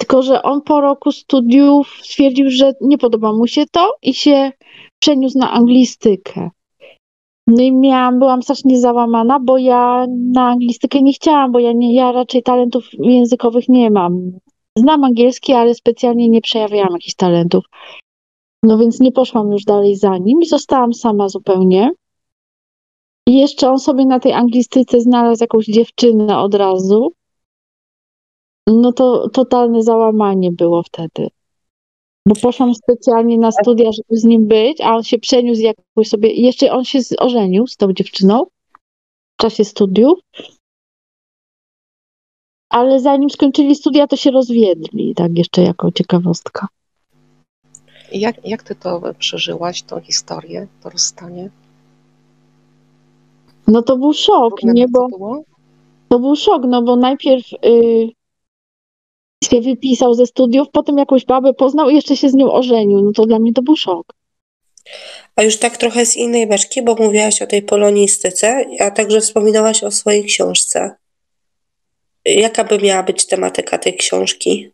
tylko że on po roku studiów stwierdził, że nie podoba mu się to i się przeniósł na anglistykę. No i miałam, byłam strasznie załamana, bo ja na anglistykę nie chciałam, bo ja, nie, ja raczej talentów językowych nie mam. Znam angielski, ale specjalnie nie przejawiałam jakichś talentów. No więc nie poszłam już dalej za nim i zostałam sama zupełnie. I jeszcze on sobie na tej anglistyce znalazł jakąś dziewczynę od razu. No to totalne załamanie było wtedy. Bo poszłam specjalnie na studia, żeby z nim być, a on się przeniósł jakoś sobie. Jeszcze on się ożenił z tą dziewczyną w czasie studiów. Ale zanim skończyli studia, to się rozwiedli, tak jeszcze jako ciekawostka. Jak, jak ty to przeżyłaś, tą historię, to rozstanie? No to był szok, nie? Bo to był szok, no bo najpierw y, się wypisał ze studiów, potem jakąś babę poznał i jeszcze się z nią ożenił. No to dla mnie to był szok. A już tak trochę z innej beczki, bo mówiłaś o tej polonistyce, a także wspominałaś o swojej książce. Jaka by miała być tematyka tej książki?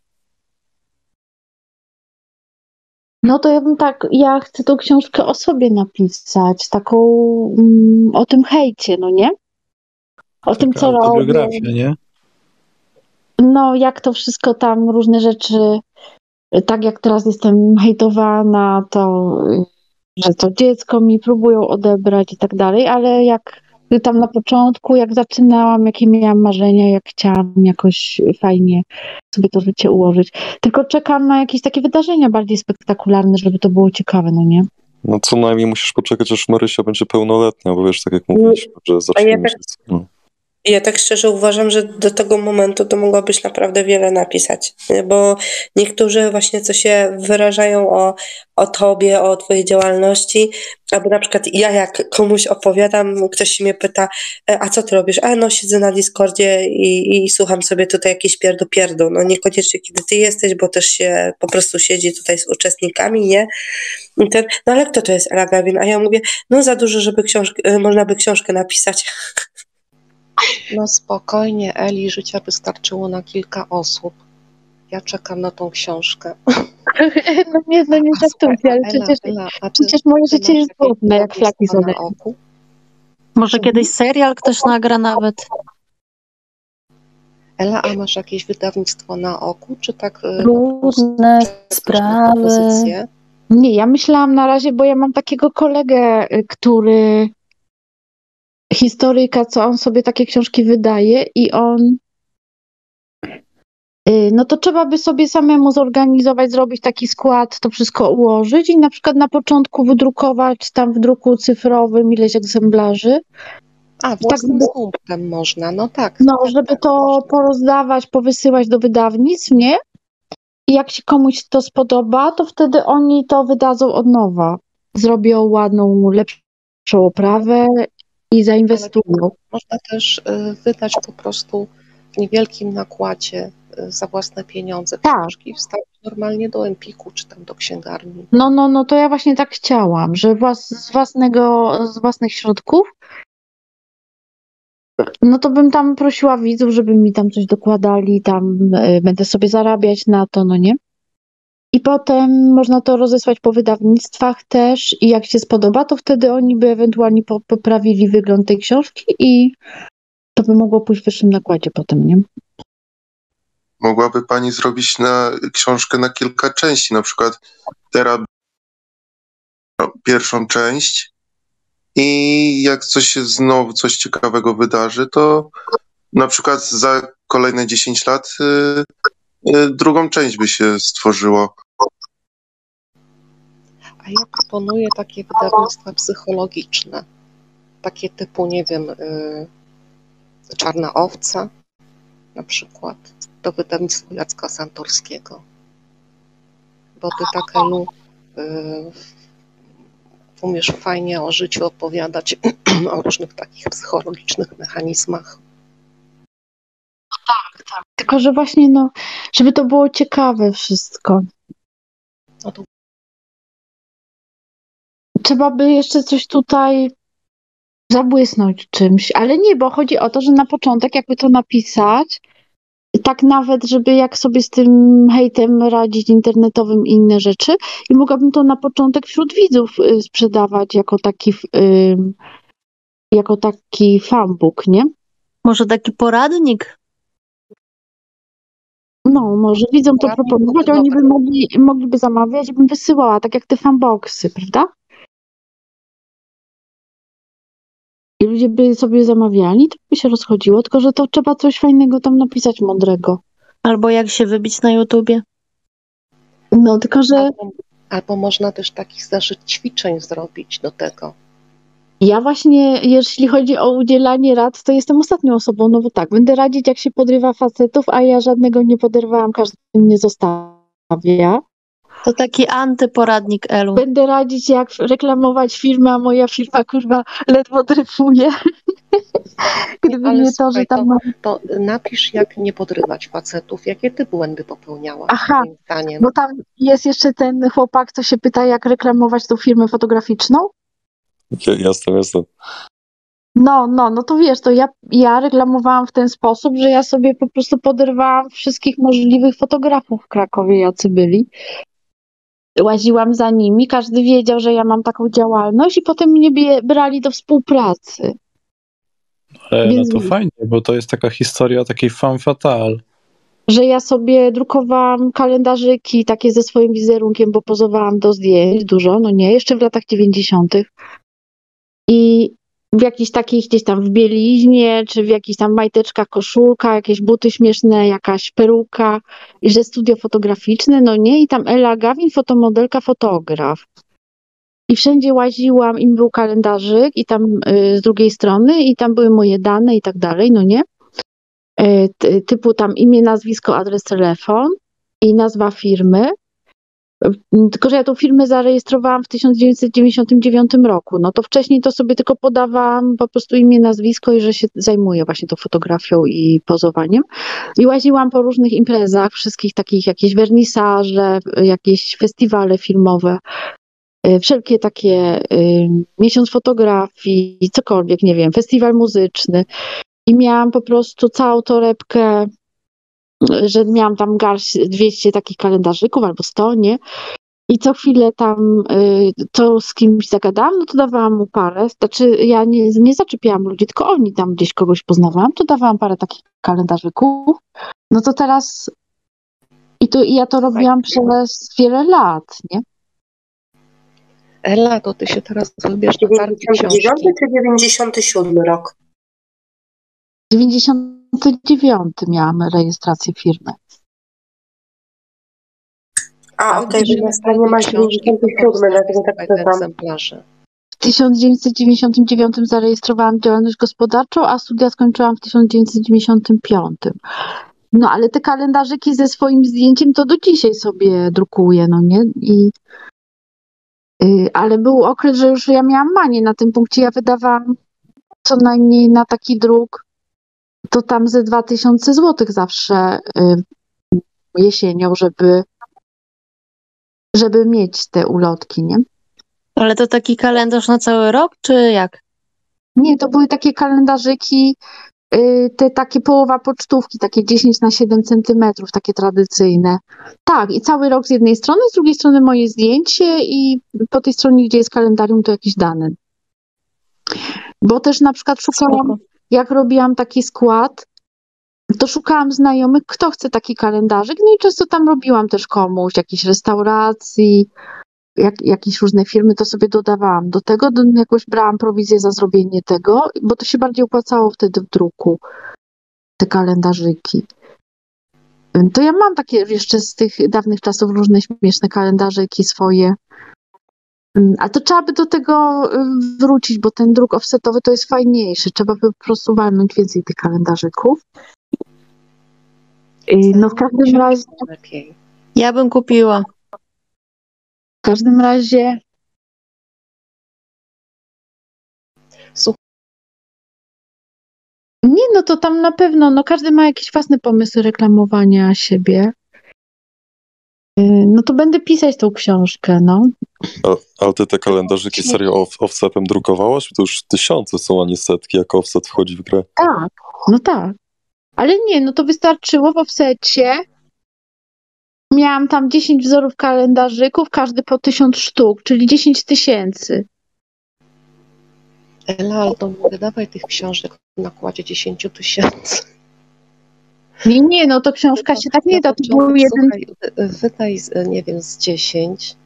No to ja bym tak, ja chcę tą książkę o sobie napisać, taką mm, o tym hejcie, no nie? O tym, co robię. Nie? No, jak to wszystko tam, różne rzeczy, tak jak teraz jestem hejtowana, to, że to dziecko mi próbują odebrać i tak dalej, ale jak tam na początku, jak zaczynałam, jakie miałam marzenia, jak chciałam jakoś fajnie sobie to życie ułożyć. Tylko czekam na jakieś takie wydarzenia bardziej spektakularne, żeby to było ciekawe, no nie? No co najmniej musisz poczekać, aż Marysia będzie pełnoletnia, bo wiesz, tak jak mówiliśmy, że zaczniemy tak- się... No. Ja tak szczerze uważam, że do tego momentu to mogłabyś naprawdę wiele napisać, bo niektórzy właśnie co się wyrażają o, o tobie, o twojej działalności, albo na przykład ja jak komuś opowiadam, ktoś mnie pyta, "E, a co ty robisz? A no siedzę na Discordzie i, i słucham sobie tutaj jakiś pierdu pierdu, no niekoniecznie kiedy ty jesteś, bo też się po prostu siedzi tutaj z uczestnikami, nie? Ten, no ale kto to jest Ela Gawin? A ja mówię, no za dużo, żeby książkę, można by książkę napisać. No spokojnie, Eli, życia wystarczyło na kilka osób. Ja czekam na tą książkę. No nie, no nie żartujcie, ale Ela, przecież, Ela, a ty- przecież moje życie jest godne, jak flaki z na oku? Może kiedyś serial ktoś nagra nawet. Ela, a masz jakieś wydawnictwo na oku, czy tak y, Różne sprawy. propozycje? Nie, ja myślałam na razie, bo ja mam takiego kolegę, y, który historyka, co on sobie takie książki wydaje i on y, no to trzeba by sobie samemu zorganizować, zrobić taki skład, to wszystko ułożyć i na przykład na początku wydrukować tam w druku cyfrowym ileś egzemplarzy. A, własnym sumptem można, no tak. No, żeby to porozdawać, powysyłać do wydawnictw, nie? I jak się komuś to spodoba, to wtedy oni to wydadzą od nowa. Zrobią ładną, lepszą oprawę i zainwestują. Można też y, wydać po prostu w niewielkim nakładzie y, za własne pieniądze Tak. książki wstawić normalnie do Empiku czy tam do księgarni. No, no, no, to ja właśnie tak chciałam, że włas, z, własnego, z własnych środków no to bym tam prosiła widzów, żeby mi tam coś dokładali, tam y, będę sobie zarabiać na to, no nie? I potem można to rozesłać po wydawnictwach też. I jak się spodoba, to wtedy oni by ewentualnie po, poprawili wygląd tej książki i to by mogło pójść w wyższym nakładzie potem, nie? Mogłaby pani zrobić na książkę na kilka części, na przykład teraz pierwszą część. I jak coś się znowu coś ciekawego wydarzy, to na przykład za kolejne 10 lat y, drugą część by się stworzyło. A ja proponuję takie wydawnictwa psychologiczne. Takie typu, nie wiem, y, Czarna Owca na przykład. To wydawnictwo Jacka Santorskiego. Bo ty tak, Elu, y, umiesz fajnie o życiu opowiadać, o różnych takich psychologicznych mechanizmach. Tak. Tylko, że właśnie, no, żeby to było ciekawe wszystko. No to Trzeba by jeszcze coś tutaj zabłysnąć czymś, ale nie, bo chodzi o to, że na początek jakby to napisać, tak nawet, żeby jak sobie z tym hejtem radzić internetowym i inne rzeczy i mogłabym to na początek wśród widzów y, sprzedawać jako taki jako taki fanbook, nie? Może taki poradnik? No, może widzom to proponować, oni by mogli, mogliby zamawiać i bym wysyłała, tak jak te fanboxy, prawda? I ludzie by sobie zamawiali, to by się rozchodziło, tylko że to trzeba coś fajnego tam napisać, mądrego. Albo jak się wybić na YouTubie. No, tylko że Albo, albo można też takich zeszyt ćwiczeń zrobić do tego. Ja właśnie, jeśli chodzi o udzielanie rad, to jestem ostatnią osobą, no bo tak, będę radzić, jak się podrywa facetów, a ja żadnego nie poderwałam, każdy mnie zostawia. To taki antyporadnik Elu. Będę radzić, jak reklamować firmę, a moja firma, kurwa, ledwo dryfuje. Gdyby Ale nie to, słuchaj, że tam mam... to, to napisz, jak nie podrywać facetów, jakie ty błędy popełniałaś, Aha, bo tam jest jeszcze ten chłopak, co się pyta, jak reklamować tą firmę fotograficzną. Jestem, jestem. No, no, no to wiesz, to ja, ja reklamowałam w ten sposób, że ja sobie po prostu poderwałam wszystkich możliwych fotografów w Krakowie, jacy byli. Łaziłam za nimi, każdy wiedział, że ja mam taką działalność i potem mnie bie- brali do współpracy. Ale Więc- no to fajnie, bo to jest taka historia takiej femme fatale. Że ja sobie drukowałam kalendarzyki takie ze swoim wizerunkiem, bo pozowałam do zdjęć dużo, no nie, jeszcze w latach 90. I w jakichś takich gdzieś tam w bieliźnie, czy w jakichś tam majteczkach, koszulka, jakieś buty śmieszne, jakaś peruka, i że studio fotograficzne, no nie, i tam Ela Gawin, fotomodelka, fotograf. I wszędzie łaziłam, im był kalendarzyk, i tam y, z drugiej strony, i tam były moje dane i tak dalej, no nie. Y, ty- typu tam imię, nazwisko, adres, telefon i nazwa firmy. Y, Tylko, że ja tą firmę zarejestrowałam w 1999 roku. No to wcześniej to sobie tylko podawałam po prostu imię, nazwisko i że się zajmuję właśnie tą fotografią i pozowaniem. I łaziłam po różnych imprezach, wszystkich takich jakieś wernisaże, jakieś festiwale filmowe, y, wszelkie takie y, miesiąc fotografii, cokolwiek, nie wiem, festiwal muzyczny. I miałam po prostu całą torebkę, że miałam tam garść 200 takich kalendarzyków albo 100, nie? I co chwilę tam y, to z kimś zagadałam, no to dawałam mu parę. Znaczy ja nie, nie zaczepiałam ludzi, tylko oni tam gdzieś kogoś poznawałam, to dawałam parę takich kalendarzyków. No to teraz i to i ja to robiłam tak. przez wiele lat, nie? Ela, to ty się teraz wybierz do 99 czy 97 rok? 90 dziewiąty miałam rejestrację firmy. A, A okej, okay, na masz 97, dlatego tak pytam. W 1999 zarejestrowałam działalność gospodarczą, a studia skończyłam w 1995. No ale te kalendarzyki ze swoim zdjęciem to do dzisiaj sobie drukuję, no nie? I, y, ale był okres, że już ja miałam manię na tym punkcie. Ja wydawałam co najmniej na taki druk to tam ze 2000 zł zawsze y, jesienią, żeby, żeby mieć te ulotki, nie? Ale to taki kalendarz na cały rok, czy jak? Nie, to były takie kalendarzyki y, te takie połowa pocztówki, takie 10 na 7 centymetrów, takie tradycyjne. Tak, i cały rok z jednej strony, z drugiej strony moje zdjęcie i po tej stronie, gdzie jest kalendarium, to jakieś dane. Bo też na przykład szukałam, jak robiłam taki skład, to szukałam znajomych, kto chce taki kalendarzyk, no i często tam robiłam też komuś, jakiejś restauracji, jak, jakieś różne firmy, to sobie dodawałam do tego, do, jakoś brałam prowizję za zrobienie tego, bo to się bardziej opłacało wtedy w druku, te kalendarzyki. To ja mam takie jeszcze z tych dawnych czasów różne śmieszne kalendarzyki swoje. A to trzeba by do tego y, wrócić, bo ten druk offsetowy to jest fajniejszy. Trzeba by po prostu walnąć więcej tych kalendarzyków. Y, No w każdym razie, Lepiej. Ja bym kupiła. w każdym razie Nie, no to tam na pewno, no każdy ma jakieś własne pomysły reklamowania siebie. Y, No to będę pisać tą książkę, no. A, ale ty te kalendarzyki serio off, offsetem drukowałaś? To już tysiące są, a nie setki, jak offset wchodzi w grę. Tak, no tak. Ale nie, no to wystarczyło w offsecie. Miałam tam 10 wzorów kalendarzyków, każdy po 1000 sztuk, czyli 10 tysięcy. Ela, ale to nie wydawaj tych książek w nakładzie 10 tysięcy. Nie, nie, no to książka się tak nie da. To był jeden... Wydaj, nie wiem, z 10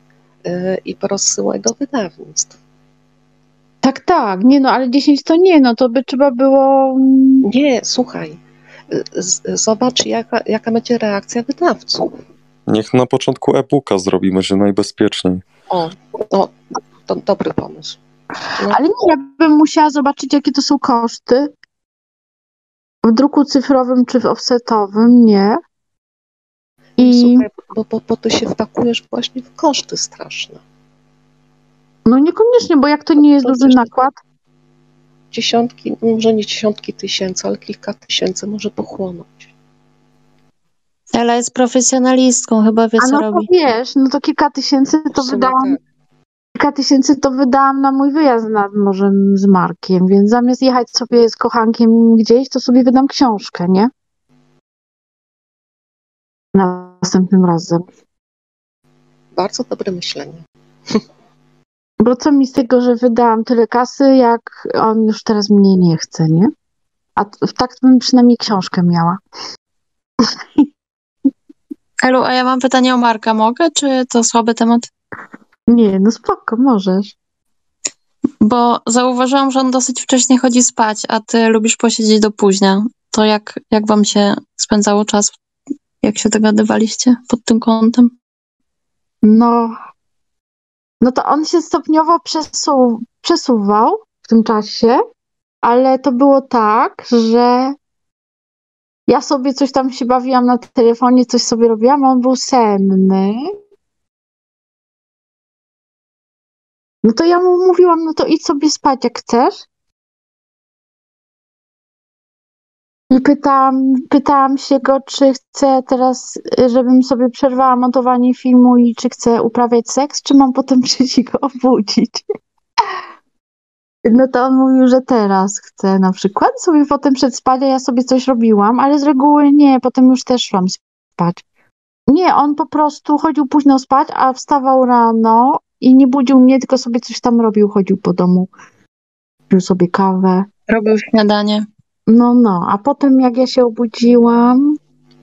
y, i porozsyłaj do wydawnictw. Tak, tak, nie no, ale 10 to nie, no to by trzeba było. mm, Nie, słuchaj, y, z- zobacz jaka, jaka będzie reakcja wydawców. Niech na początku e-booka zrobi, będzie najbezpieczniej. O, o to dobry pomysł. No, Ale nie, ja bym musiała zobaczyć, jakie to są koszty. W druku cyfrowym czy w offsetowym, nie. I Słuchaj, bo, bo, bo ty się wpakujesz właśnie w koszty straszne. no niekoniecznie, bo jak to nie jest duży nakład, Dziesiątki, no może nie dziesiątki tysięcy, ale kilka tysięcy może pochłonąć. Ela jest profesjonalistką, chyba wie, a co no to robi. wiesz, no to kilka tysięcy to wydałam. Kilka tysięcy to wydałam na mój wyjazd nad morzem z Markiem, więc zamiast jechać sobie z kochankiem gdzieś, to sobie wydam książkę, nie? Następnym razem. Bardzo dobre myślenie. Bo co mi z tego, że wydałam tyle kasy, jak on już teraz mnie nie chce, nie? A tak bym przynajmniej książkę miała. Elu, a ja mam pytanie o Marka, mogę, czy to słaby temat? Nie, no spoko, możesz. Bo zauważyłam, że on dosyć wcześnie chodzi spać, a ty lubisz posiedzieć do późna. To jak, jak wam się spędzało czas? Jak się dogadywaliście pod tym kątem? No, no to on się stopniowo przesu przesuwał w tym czasie, ale to było tak, że ja sobie coś tam się bawiłam na telefonie, coś sobie robiłam, on był senny. No to ja mu mówiłam, no to idź sobie spać jak chcesz. I pytałam, pytałam się go, czy chce teraz, żebym sobie przerwała montowanie filmu i czy chce uprawiać seks, czy mam potem przyjść i go obudzić. No to on mówił, że teraz chce na przykład. Sobie potem przed spaniem ja sobie coś robiłam, ale z reguły nie, potem już też szłam spać. Nie, on po prostu chodził późno spać, a wstawał rano i nie budził mnie, tylko sobie coś tam robił, chodził po domu, pił sobie kawę. Robił śniadanie. No, no, a potem jak ja się obudziłam,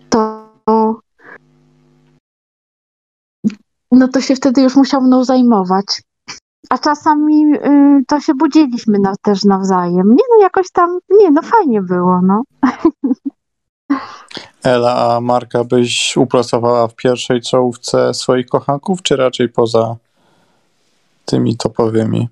to no to się wtedy już musiał mną zajmować. A czasami y, to się budziliśmy na, też nawzajem. Nie no, jakoś tam, nie no, fajnie było, no. Ela, a Marka byś upracowała w pierwszej czołówce swoich kochanków, czy raczej poza tymi topowymi?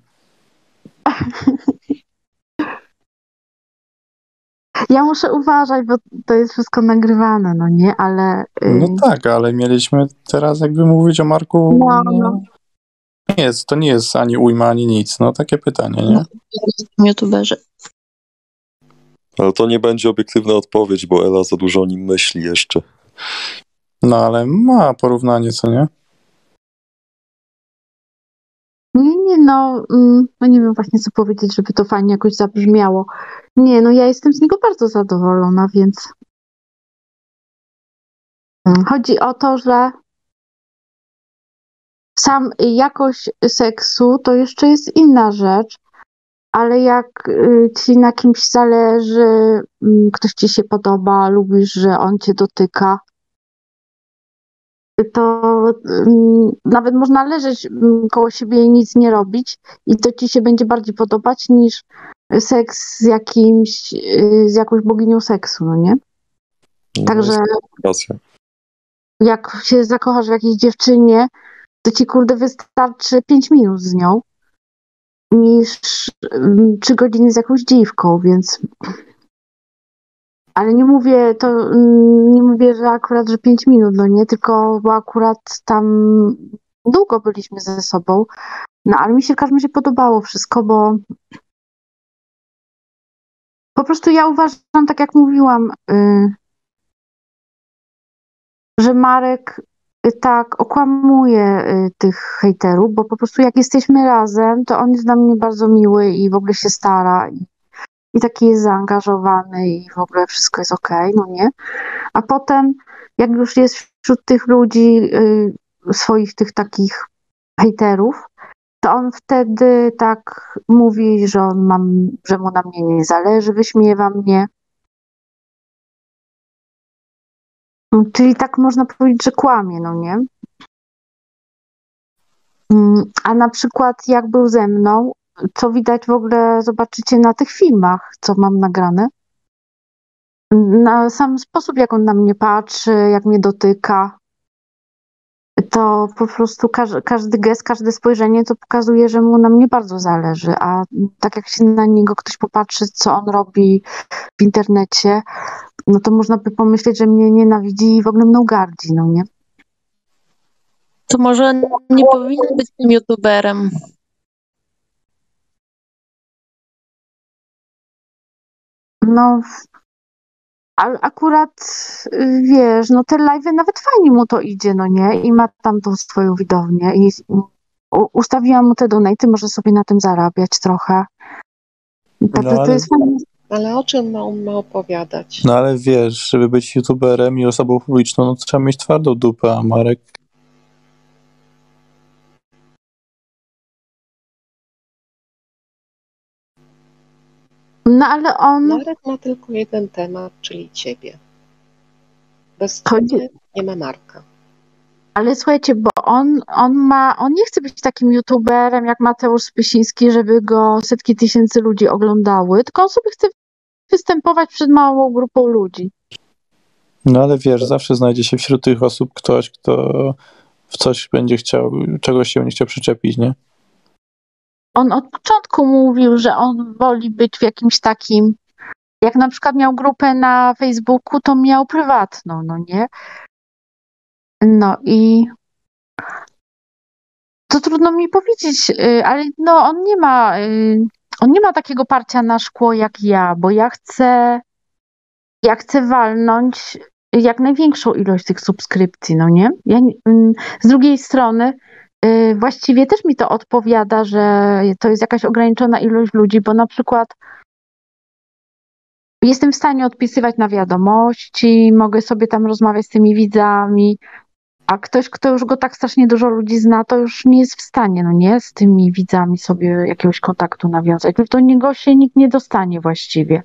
Ja muszę uważać, bo to jest wszystko nagrywane, no nie, ale... y, No tak, ale mieliśmy teraz jakby mówić o Marku. No, no. Nie jest, to nie jest ani ujma, ani nic. No takie pytanie, nie? YouTuberzy. Ale to nie będzie obiektywna odpowiedź, bo Ela za dużo o nim myśli jeszcze. No ale ma porównanie, co nie? Nie, nie no, mm, no nie wiem właśnie co powiedzieć, żeby to fajnie jakoś zabrzmiało. Nie, no ja jestem z niego bardzo zadowolona, więc Mm, chodzi o to, że sam jakość seksu to jeszcze jest inna rzecz, ale jak y, ci na kimś zależy, mm, ktoś ci się podoba, lubisz, że on cię dotyka, to mm, nawet można leżeć mm, koło siebie i nic nie robić i to ci się będzie bardziej podobać niż seks z jakimś, y, z jakąś boginią seksu, no nie? Także Racja. jak się zakochasz w jakiejś dziewczynie, to ci kurde wystarczy 5 minut z nią niż 3 godziny z jakąś dziwką, więc ale nie mówię to, mm, nie mówię, że akurat, że 5 minut, no nie, tylko bo akurat tam długo byliśmy ze sobą, no ale mi się w każdym razie podobało wszystko, bo po prostu ja uważam, tak jak mówiłam, y, że Marek y, tak okłamuje y, tych hejterów, bo po prostu jak jesteśmy razem, to on jest dla mnie bardzo miły i w ogóle się stara i, i taki jest zaangażowany i w ogóle wszystko jest okej, no nie? A potem, jak już jest wśród tych ludzi, y, swoich tych takich hejterów, to on wtedy tak mówi, że on mam, że mu na mnie nie zależy, wyśmiewa mnie. Czyli tak można powiedzieć, że kłamie, no nie? Mm, A na przykład jak był ze mną, co widać w ogóle, zobaczycie na tych filmach, co mam nagrane. Na sam sposób, jak on na mnie patrzy, jak mnie dotyka, to po prostu każdy, każdy gest, każde spojrzenie to pokazuje, że mu na mnie bardzo zależy. A tak jak się na niego ktoś popatrzy, co on robi w internecie, no to można by pomyśleć, że mnie nienawidzi i w ogóle mną gardzi, no nie? To może nie powinien być tym youtuberem. No, ale akurat y, wiesz, no te live'y nawet fajnie mu to idzie, no nie? I ma tam tą swoją widownię i ustawiłam mu te donaty, może sobie na tym zarabiać trochę. Tak, No, to, to ale- jest fajne. Ale o czym ma on ma opowiadać? No ale wiesz, żeby być youtuberem i osobą publiczną, no to trzeba mieć twardą dupę, a Marek No ale on... Marek ma tylko jeden temat, czyli ciebie. Bez Chodzi- ciebie nie ma Marka. Ale słuchajcie, bo on, on ma, on nie chce być takim youtuberem jak Mateusz Spysiński, żeby go setki tysięcy ludzi oglądały, tylko on sobie chce występować przed małą grupą ludzi. No ale wiesz, zawsze znajdzie się wśród tych osób ktoś, kto w coś będzie chciał, czegoś się będzie chciał przyczepić, nie? On od początku mówił, że on woli być w jakimś takim, jak na przykład miał grupę na Facebooku, to miał prywatną, no nie? No i to trudno mi powiedzieć, y, ale no on nie ma, y, on nie ma takiego parcia na szkło jak ja, bo ja chcę, ja chcę walnąć jak największą ilość tych subskrypcji, no nie? Ja, mm, z drugiej strony właściwie też mi to odpowiada, że to jest jakaś ograniczona ilość ludzi, bo na przykład jestem w stanie odpisywać na wiadomości, mogę sobie tam rozmawiać z tymi widzami, a ktoś, kto już go tak strasznie dużo ludzi zna, to już nie jest w stanie, no nie, z tymi widzami sobie jakiegoś kontaktu nawiązać. Do niego się nikt nie dostanie właściwie.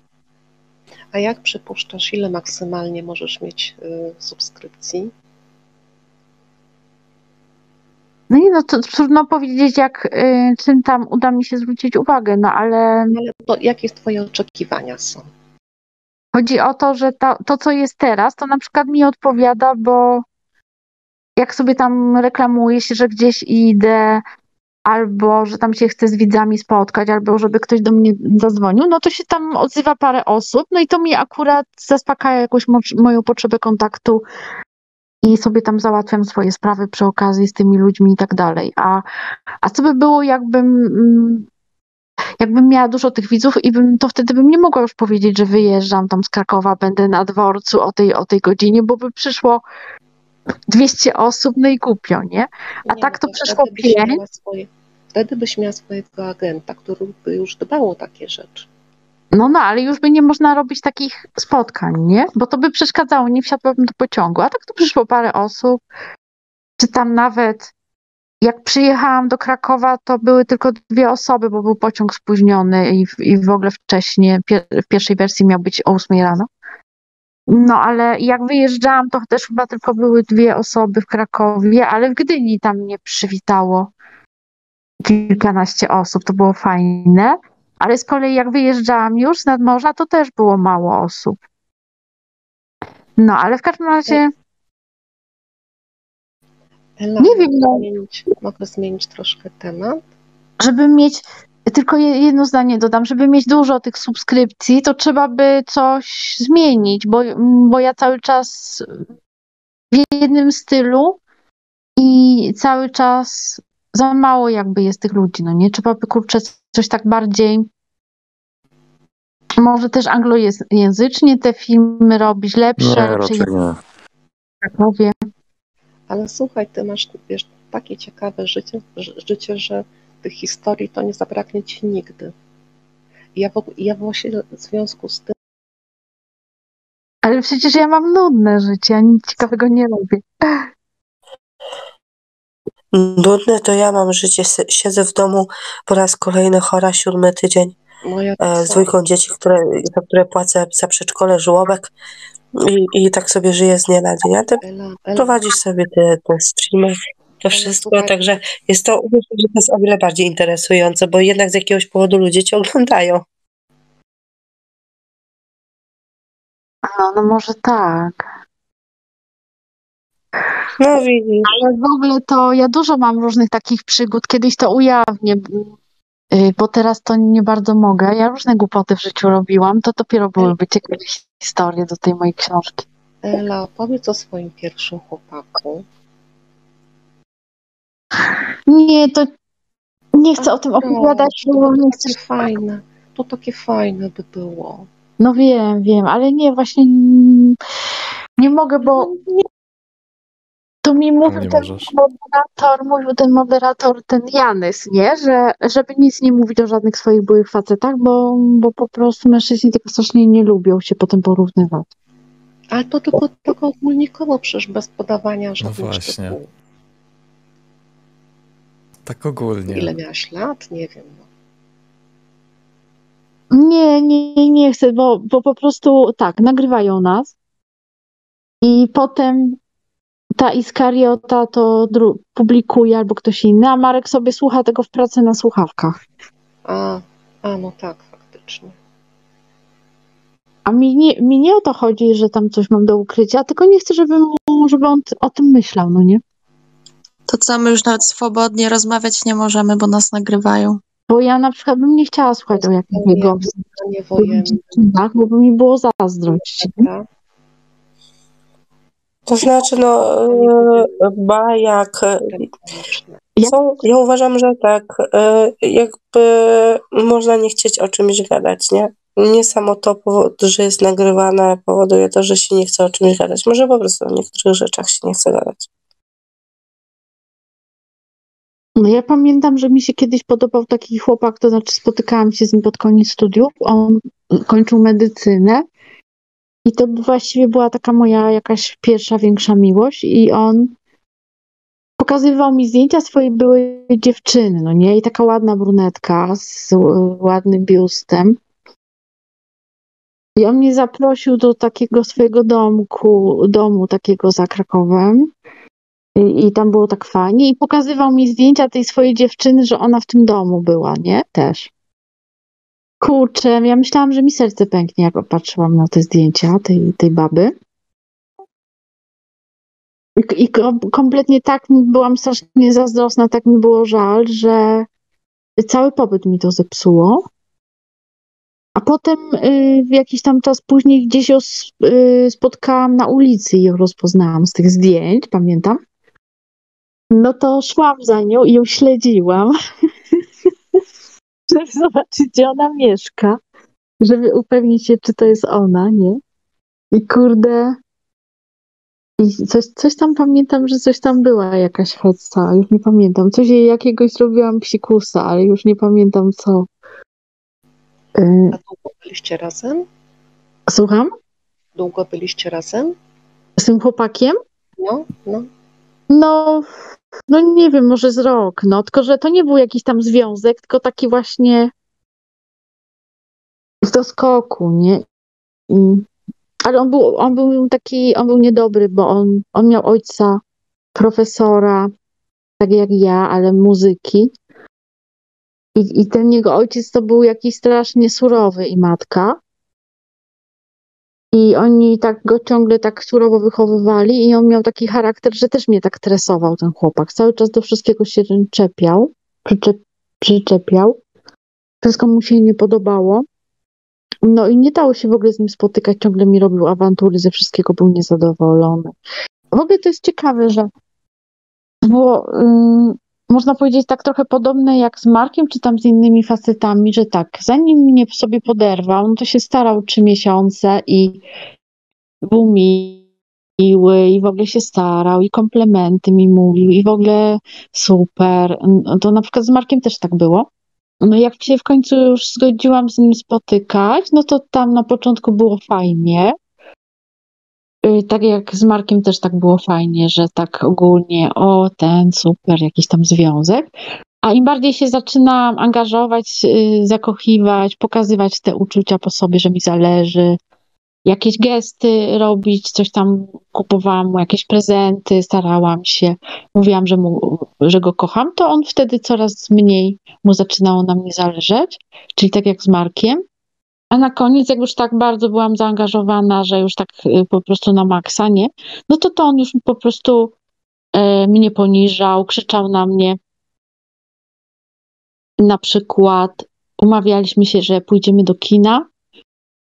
A jak przypuszczasz, ile maksymalnie możesz mieć y, subskrypcji? No nie no, to trudno powiedzieć, jak, y, czym tam uda mi się zwrócić uwagę, no ale Ale to jakie twoje oczekiwania są? chodzi o to, że to, to, co jest teraz, to na przykład mi odpowiada, bo jak sobie tam reklamuję się, że gdzieś idę, albo że tam się chcę z widzami spotkać, albo żeby ktoś do mnie zadzwonił, no to się tam odzywa parę osób, no i to mi akurat zaspokaja jakąś mo- moją potrzebę kontaktu i sobie tam załatwiam swoje sprawy przy okazji z tymi ludźmi i tak dalej. A, a co by było, jakbym, mm, jakbym miała dużo tych widzów i bym, to wtedy bym nie mogła już powiedzieć, że wyjeżdżam tam z Krakowa, będę na dworcu o tej, o tej godzinie, bo by przyszło 200 osób, no i głupio, nie? A Nie, tak no to miała swoje- wtedy byś miała swojego agenta, który by już dbał o takie rzeczy. No, no, ale już by nie można robić takich spotkań, nie? Bo to by przeszkadzało, nie wsiadłabym do pociągu. A tak to przyszło parę osób, czy tam nawet jak przyjechałam do Krakowa, to były tylko dwie osoby, bo był pociąg spóźniony i, w- i w ogóle wcześniej, pier, w pierwszej wersji miał być o 8 rano. No, ale jak wyjeżdżałam, to też chyba tylko były dwie osoby w Krakowie, ale w Gdyni tam mnie przywitało kilkanaście osób, to było fajne. Ale z kolei jak wyjeżdżałam już z nadmorza, to też było mało osób. No, ale w każdym razie Ela, Nie wiem, mogę no. zmienić, mogę zmienić troszkę temat. żeby mieć, tylko je- jedno zdanie dodam, żeby mieć dużo tych subskrypcji, to trzeba by coś zmienić, bo, bo ja cały czas w jednym stylu i cały czas za mało jakby jest tych ludzi, no nie? Trzeba by kurczę coś tak bardziej może też anglojęzycznie te filmy robić lepsze, Nie, raczej nie. Krakowie. Ale słuchaj, ty masz wiesz, takie ciekawe życie, ży- życie, że tych historii to nie zabraknie ci nigdy. Ja, w, ja właśnie w związku z tym Ale przecież ja mam nudne życie, ja nic ciekawego nie robię. Nudne to ja mam życie. Siedzę w domu po raz kolejny chora, siódmy tydzień. moja e, z dwójką dzieci, które, za które płacę za przedszkole, żłobek i, i tak sobie żyję z dnia na dzień. A ty prowadzisz sobie te, te streamy, to wszystko, także jest to, uwierzę, że to jest o wiele bardziej interesujące, bo jednak z jakiegoś powodu ludzie cię oglądają. No, no może tak. No widzisz. Ale w ogóle to ja dużo mam różnych takich przygód. Kiedyś to ujawnię, y, bo teraz to nie bardzo mogę. Ja różne głupoty w życiu robiłam. To dopiero byłyby ciekawe historie do tej mojej książki. Ela, opowiedz o swoim pierwszym chłopaku. Nie, to nie chcę o tym opowiadać, to bo nie takie fajne. To takie fajne by było. No wiem, wiem, ale nie, właśnie nie mogę, bo to mi mówił nie ten możesz? moderator, mówił ten moderator, ten Janys, nie? Że, żeby nic nie mówić o żadnych swoich byłych facetach, bo, bo po prostu mężczyźni tak strasznie nie lubią się potem porównywać. Ale to tylko tak ogólnikowo, przecież bez podawania No żadnych właśnie. szczegółów. Tak ogólnie. Ile miałaś lat? Nie wiem. No. Nie, nie, nie chcę, bo, bo po prostu tak, nagrywają nas i potem ta Iskariota to dru- publikuje albo ktoś inny, a Marek sobie słucha tego w pracy na słuchawkach. A, a no tak, faktycznie. A mi nie, mi nie o to chodzi, że tam coś mam do ukrycia, tylko nie chcę, żeby, mu, żeby on t- o tym myślał, no nie? To co, my już nawet swobodnie rozmawiać nie możemy, bo nas nagrywają. Bo ja na przykład bym nie chciała słuchać o jakichś jego Nie wojenny. tak, bo by mi było zazdrość. To znaczy, no, e, ba jak. e, Są, ja uważam, że tak, e, jakby można nie chcieć o czymś gadać, nie? Nie samo to, że jest nagrywane, powoduje to, że się nie chce o czymś gadać. Może po prostu o niektórych rzeczach się nie chce gadać. No ja pamiętam, że mi się kiedyś podobał taki chłopak, to znaczy spotykałam się z nim pod koniec studiów. On kończył medycynę i to właściwie była taka moja jakaś pierwsza, większa miłość i on pokazywał mi zdjęcia swojej byłej dziewczyny, no nie? I taka ładna brunetka z ładnym biustem. I on mnie zaprosił do takiego swojego domku, domu takiego za Krakowem. I, I tam było tak fajnie. I pokazywał mi zdjęcia tej swojej dziewczyny, że ona w tym domu była, nie? Też. Kurczę, ja myślałam, że mi serce pęknie, jak patrzyłam na te zdjęcia tej, tej baby. I, i kom- kompletnie tak mi- byłam strasznie zazdrosna, tak mi było żal, że cały pobyt mi to zepsuło. A potem y, jakiś tam czas później gdzieś ją y, spotkałam na ulicy i ją rozpoznałam z tych zdjęć, pamiętam. No to szłam za nią i ją śledziłam, żeby zobaczyć, gdzie ona mieszka, żeby upewnić się, czy to jest ona, nie? I kurde, I coś, coś tam pamiętam, że coś tam była jakaś hetsa, już nie pamiętam. Coś jej jakiegoś zrobiłam psikusa, ale już nie pamiętam co. Y, A długo byliście razem? Słucham? Długo byliście razem? Z tym chłopakiem? No, no. No, no nie wiem, może z rok, no, tylko że to nie był jakiś tam związek, tylko taki właśnie z doskoku, nie? I, ale on był, on był taki, on był niedobry, bo on, on miał ojca profesora, tak jak ja, ale muzyki. I, I ten jego ojciec to był jakiś strasznie surowy i matka. I oni tak go ciągle tak surowo wychowywali i on miał taki charakter, że też mnie tak tresował ten chłopak. Cały czas do wszystkiego się czepiał, przyczep, przyczepiał. Wszystko mu się nie podobało. No i nie dało się w ogóle z nim spotykać, ciągle mi robił awantury, ze wszystkiego był niezadowolony. W ogóle to jest ciekawe, że ym, można powiedzieć, tak trochę podobne jak z Markiem, czy tam z innymi facetami, że tak, zanim mnie sobie poderwał, no to się starał trzy miesiące i był miły i w ogóle się starał i komplementy mi mówił i w ogóle super. To na przykład z Markiem też tak było. No jak się w końcu już zgodziłam z nim spotykać, no to tam na początku było fajnie. Y, Tak jak z Markiem też tak było fajnie, że tak ogólnie, o ten super, jakiś tam związek. A im bardziej się zaczynam angażować, y, zakochiwać, pokazywać te uczucia po sobie, że mi zależy, jakieś gesty robić, coś tam kupowałam mu, jakieś prezenty, starałam się, mówiłam, że, mu, że go kocham, to on wtedy coraz mniej mu zaczynało na mnie zależeć, czyli tak jak z Markiem. A na koniec, jak już tak bardzo byłam zaangażowana, że już tak y, po prostu na maksa, nie? No to to on już po prostu e, mnie poniżał, krzyczał na mnie. Na przykład umawialiśmy się, że pójdziemy do kina,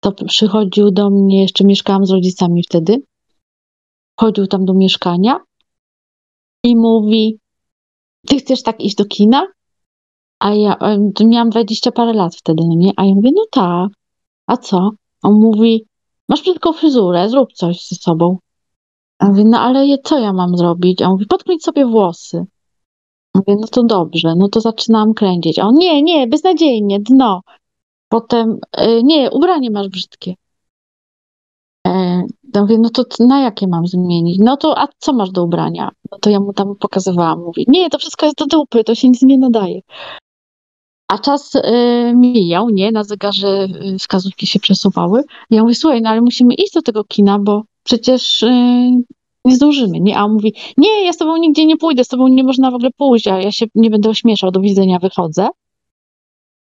to przychodził do mnie, jeszcze mieszkałam z rodzicami wtedy, chodził tam do mieszkania i mówi, ty chcesz tak iść do kina? A ja miałam 20 parę lat wtedy, no nie? A ja mówię, no tak. A co? On mówi, masz brzydką fryzurę, zrób coś ze sobą. A mówię, no ale co ja mam zrobić? A on mówi, podkręć sobie włosy. Mówię, no to dobrze, no to zaczynam kręcić. A on, nie, nie, beznadziejnie, dno. Potem, e, nie, ubranie masz brzydkie. E, ja mówię, no to na jakie mam zmienić? No to, a co masz do ubrania? No to ja mu tam pokazywałam, mówi, nie, to wszystko jest do dupy, to się nic nie nadaje. A czas e, mijał, nie, na zegarze e, wskazówki się przesuwały. Ja mówię, słuchaj, no ale musimy iść do tego kina, bo przecież e, nie zdążymy, nie? A on mówi, nie, ja z tobą nigdzie nie pójdę, z tobą nie można w ogóle pójść, a ja się nie będę ośmieszał, do widzenia, wychodzę.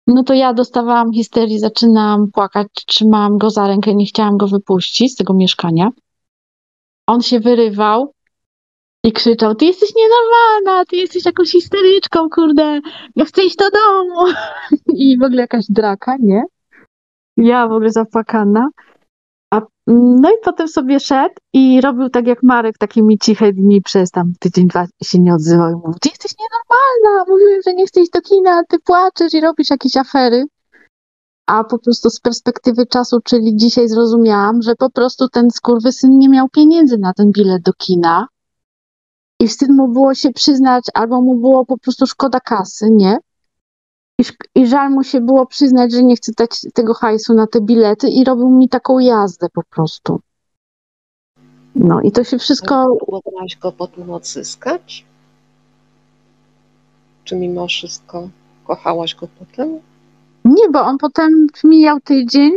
No to ja dostawałam histerii, zaczynałam płakać, trzymałam go za rękę, nie chciałam go wypuścić z tego mieszkania. On się wyrywał i krzyczał, ty jesteś nienormalna, ty jesteś jakąś histeryczką, kurde, ja chcę iść do domu. I w ogóle jakaś draka, nie? Ja w ogóle zapłakana. A, no i potem sobie szedł i robił tak jak Marek, takimi ciche dni przez tam tydzień, dwa się nie odzywał i mówił, ty jesteś nienormalna, mówiłem, że nie chcesz iść do kina, ty płaczesz i robisz jakieś afery. A po prostu z perspektywy czasu, czyli dzisiaj zrozumiałam, że po prostu ten skurwysyn nie miał pieniędzy na ten bilet do kina i wstyd mu było się przyznać, albo mu było po prostu szkoda kasy, nie? I, I żal mu się było przyznać, że nie chce dać tego hajsu na te bilety i robił mi taką jazdę po prostu. No i to się wszystko... Próbowałaś go potem odzyskać? Czy mimo wszystko kochałaś go potem? Nie, bo on potem mijał tydzień,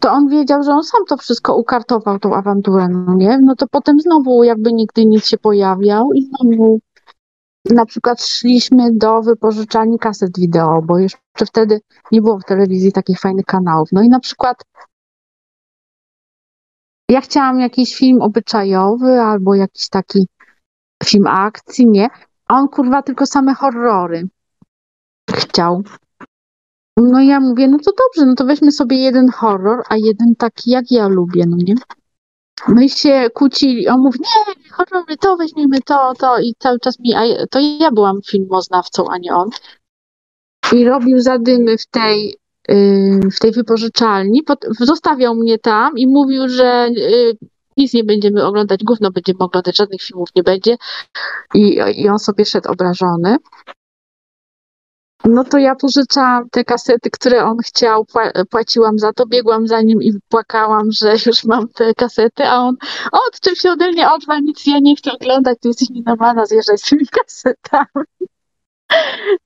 to on wiedział, że on sam to wszystko ukartował, tą awanturę, no nie? No to potem znowu jakby nigdy nic się pojawiał i znowu na przykład szliśmy do wypożyczalni kaset wideo, bo jeszcze wtedy nie było w telewizji takich fajnych kanałów. No i na przykład ja chciałam jakiś film obyczajowy albo jakiś taki film akcji, nie? A on kurwa tylko same horrory chciał. No ja mówię, no to dobrze, no to weźmy sobie jeden horror, a jeden taki jak ja lubię, no nie? No i się kłócili. On mówi, nie, horrory, to weźmiemy to, to i cały czas mi, a to ja byłam filmoznawcą, a nie on. I robił zadymy w tej, yy, w tej wypożyczalni, zostawiał mnie tam i mówił, że yy, nic nie będziemy oglądać, gówno będziemy oglądać, żadnych filmów nie będzie. I, I on sobie szedł obrażony. No to ja pożyczałam te kasety, które on chciał, pła- płaciłam za to, biegłam za nim i płakałam, że już mam te kasety, a on od czym się ode mnie odwal, nic ja nie chcę oglądać, ty jesteś nienormalna, zjeżdżaj z tymi kasetami.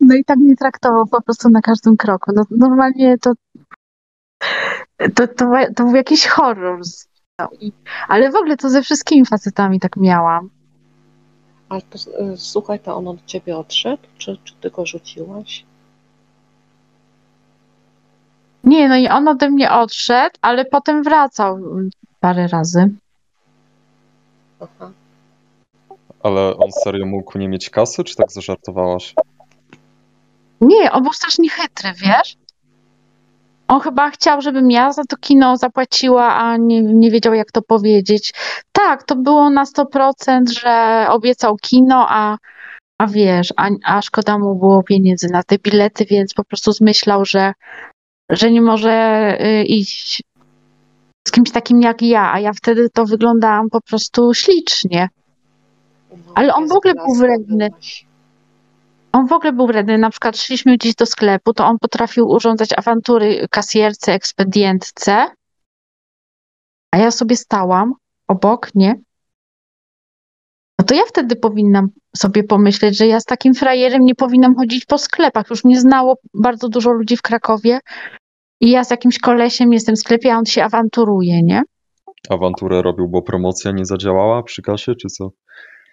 No i tak mnie traktował po prostu na każdym kroku. No, normalnie to, to, to, to był jakiś horror. Ale w ogóle to ze wszystkimi facetami tak miałam. Ale to, y, słuchaj, to on od ciebie odszedł, czy, czy ty go rzuciłaś? Nie, no i on ode mnie odszedł, ale potem wracał mm, parę razy. Aha. Ale on serio mógł nie mieć kasy, czy tak zażartowałaś? Nie, on był strasznie chytry, wiesz? On chyba chciał, żebym ja za to kino zapłaciła, a nie, nie wiedział, jak to powiedzieć. Tak, to było na 100%, że obiecał kino, a, a wiesz, a, a szkoda mu było pieniędzy na te bilety, więc po prostu zmyślał, że, że nie może y, iść z kimś takim jak ja, a ja wtedy to wyglądałam po prostu ślicznie. Ale on w ogóle był wredny. On w ogóle był wredny. Na przykład szliśmy gdzieś do sklepu, to on potrafił urządzać awantury kasjerce, ekspedientce, a ja sobie stałam obok, nie? No to ja wtedy powinnam sobie pomyśleć, że ja z takim frajerem nie powinnam chodzić po sklepach. Już mnie znało bardzo dużo ludzi w Krakowie i ja z jakimś kolesiem jestem w sklepie, a on się awanturuje, nie? Awanturę robił, bo promocja nie zadziałała przy kasie, czy co?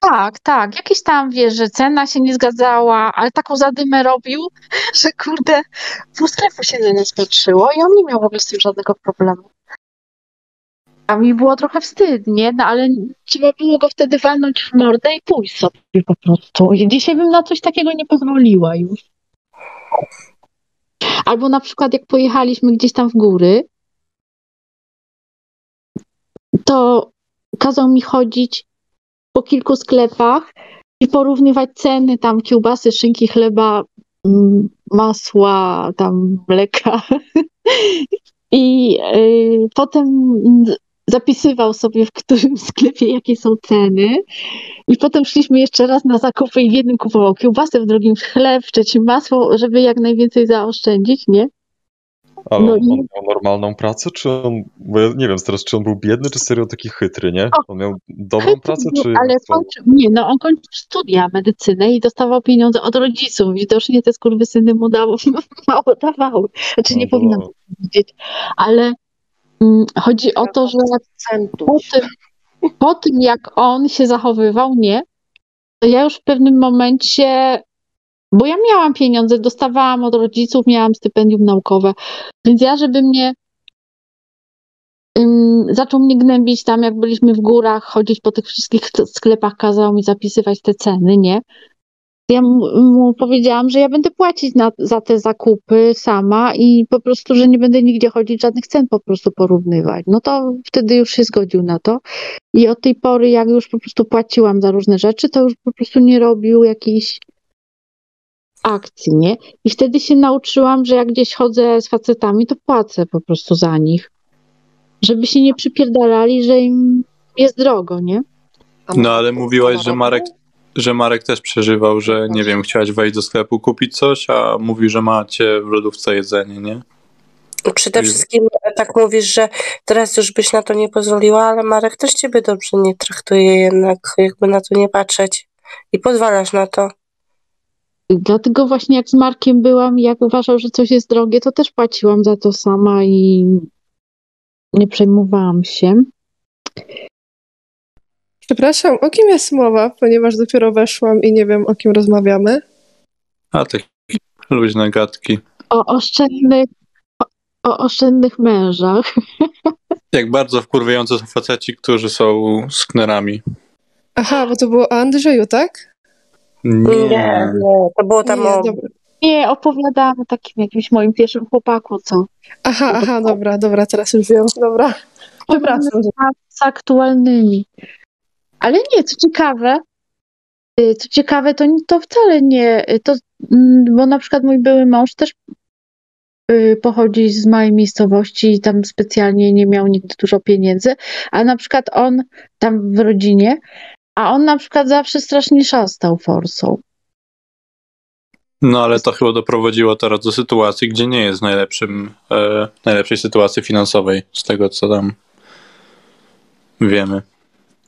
Tak, tak. Jakieś tam, wiesz, że cena się nie zgadzała, ale taką zadymę robił, że kurde, pół sklepu się na nas patrzyło i on nie miał w ogóle z tym żadnego problemu. A mi było trochę wstyd, nie? No ale trzeba było go wtedy walnąć w mordę i pójść sobie po prostu. I dzisiaj bym na coś takiego nie pozwoliła już. Albo na przykład jak pojechaliśmy gdzieś tam w góry, to kazał mi chodzić po kilku sklepach i porównywać ceny tam kiełbasy, szynki, chleba, mm, masła, tam mleka. I y, potem zapisywał sobie, w którym sklepie jakie są ceny. I potem szliśmy jeszcze raz na zakupy i w jednym kupował kiełbasę, w drugim chleb, w trzecim masło, żeby jak najwięcej zaoszczędzić, nie? Ale No on, i- on miał normalną pracę, czy on, bo ja nie wiem teraz, czy on był biedny, czy serio taki chytry, nie? On miał dobrą pracę, czy... Ale kończył, nie, no on kończył studia medycyny i dostawał pieniądze od rodziców. Widocznie te skurwysyny mu dało, mało dawały. Znaczy nie powinnam tak powiedzieć. Ale mm, chodzi o to, że po tym, po tym, jak on się zachowywał, nie, to ja już w pewnym momencie, bo ja miałam pieniądze, dostawałam od rodziców, miałam stypendium naukowe, więc ja, żeby mnie zaczął mnie gnębić tam, jak byliśmy w górach, chodzić po tych wszystkich sk- sklepach, kazał mi zapisywać te ceny, nie? Ja mu powiedziałam, że ja będę płacić na, za te zakupy sama i po prostu, że nie będę nigdzie chodzić, żadnych cen po prostu porównywać. No to wtedy już się zgodził na to. I od tej pory, jak już po prostu płaciłam za różne rzeczy, to już po prostu nie robił jakichś akcji, nie? I wtedy się nauczyłam, że jak gdzieś chodzę z facetami, to płacę po prostu za nich. Żeby się nie przypierdalali, że im jest drogo, nie? No ale mówiłaś, że Marek, że Marek też przeżywał, że nie wiem, chciałaś wejść do sklepu kupić coś, a mówi, że macie w lodówce jedzenie, nie? Przede wszystkim tak mówisz, że teraz już byś na to nie pozwoliła, ale Marek też ciebie dobrze nie traktuje jednak, jakby na to nie patrzeć. I pozwalasz na to. Dlatego właśnie jak z Markiem byłam i jak uważał, że coś jest drogie, to też płaciłam za to sama i nie przejmowałam się. Przepraszam, o kim jest mowa, ponieważ dopiero weszłam i nie wiem, o kim rozmawiamy. A takie luźne gadki. O oszczędnych, o, o oszczędnych mężach. Jak bardzo wkurwiające są faceci, którzy są sknerami. Aha, bo to było o Andrzeju, tak? Nie. nie, to było tam Nie, o... dobra. Nie, opowiadałam o takim jakimś moim pierwszym chłopaku, co Aha, aha, dobra, dobra, teraz już wiem, dobra. Przepraszam. z aktualnymi. Ale nie, co ciekawe, y, co ciekawe, to, to wcale nie, y, to, mm, bo na przykład mój były mąż też y, pochodzi z małej miejscowości i tam specjalnie nie miał nigdy dużo pieniędzy, a na przykład on tam w rodzinie, a on na przykład zawsze strasznie szastał forsą. No ale to chyba doprowadziło teraz do sytuacji, gdzie nie jest najlepszym, e, najlepszej sytuacji finansowej, z tego co tam wiemy.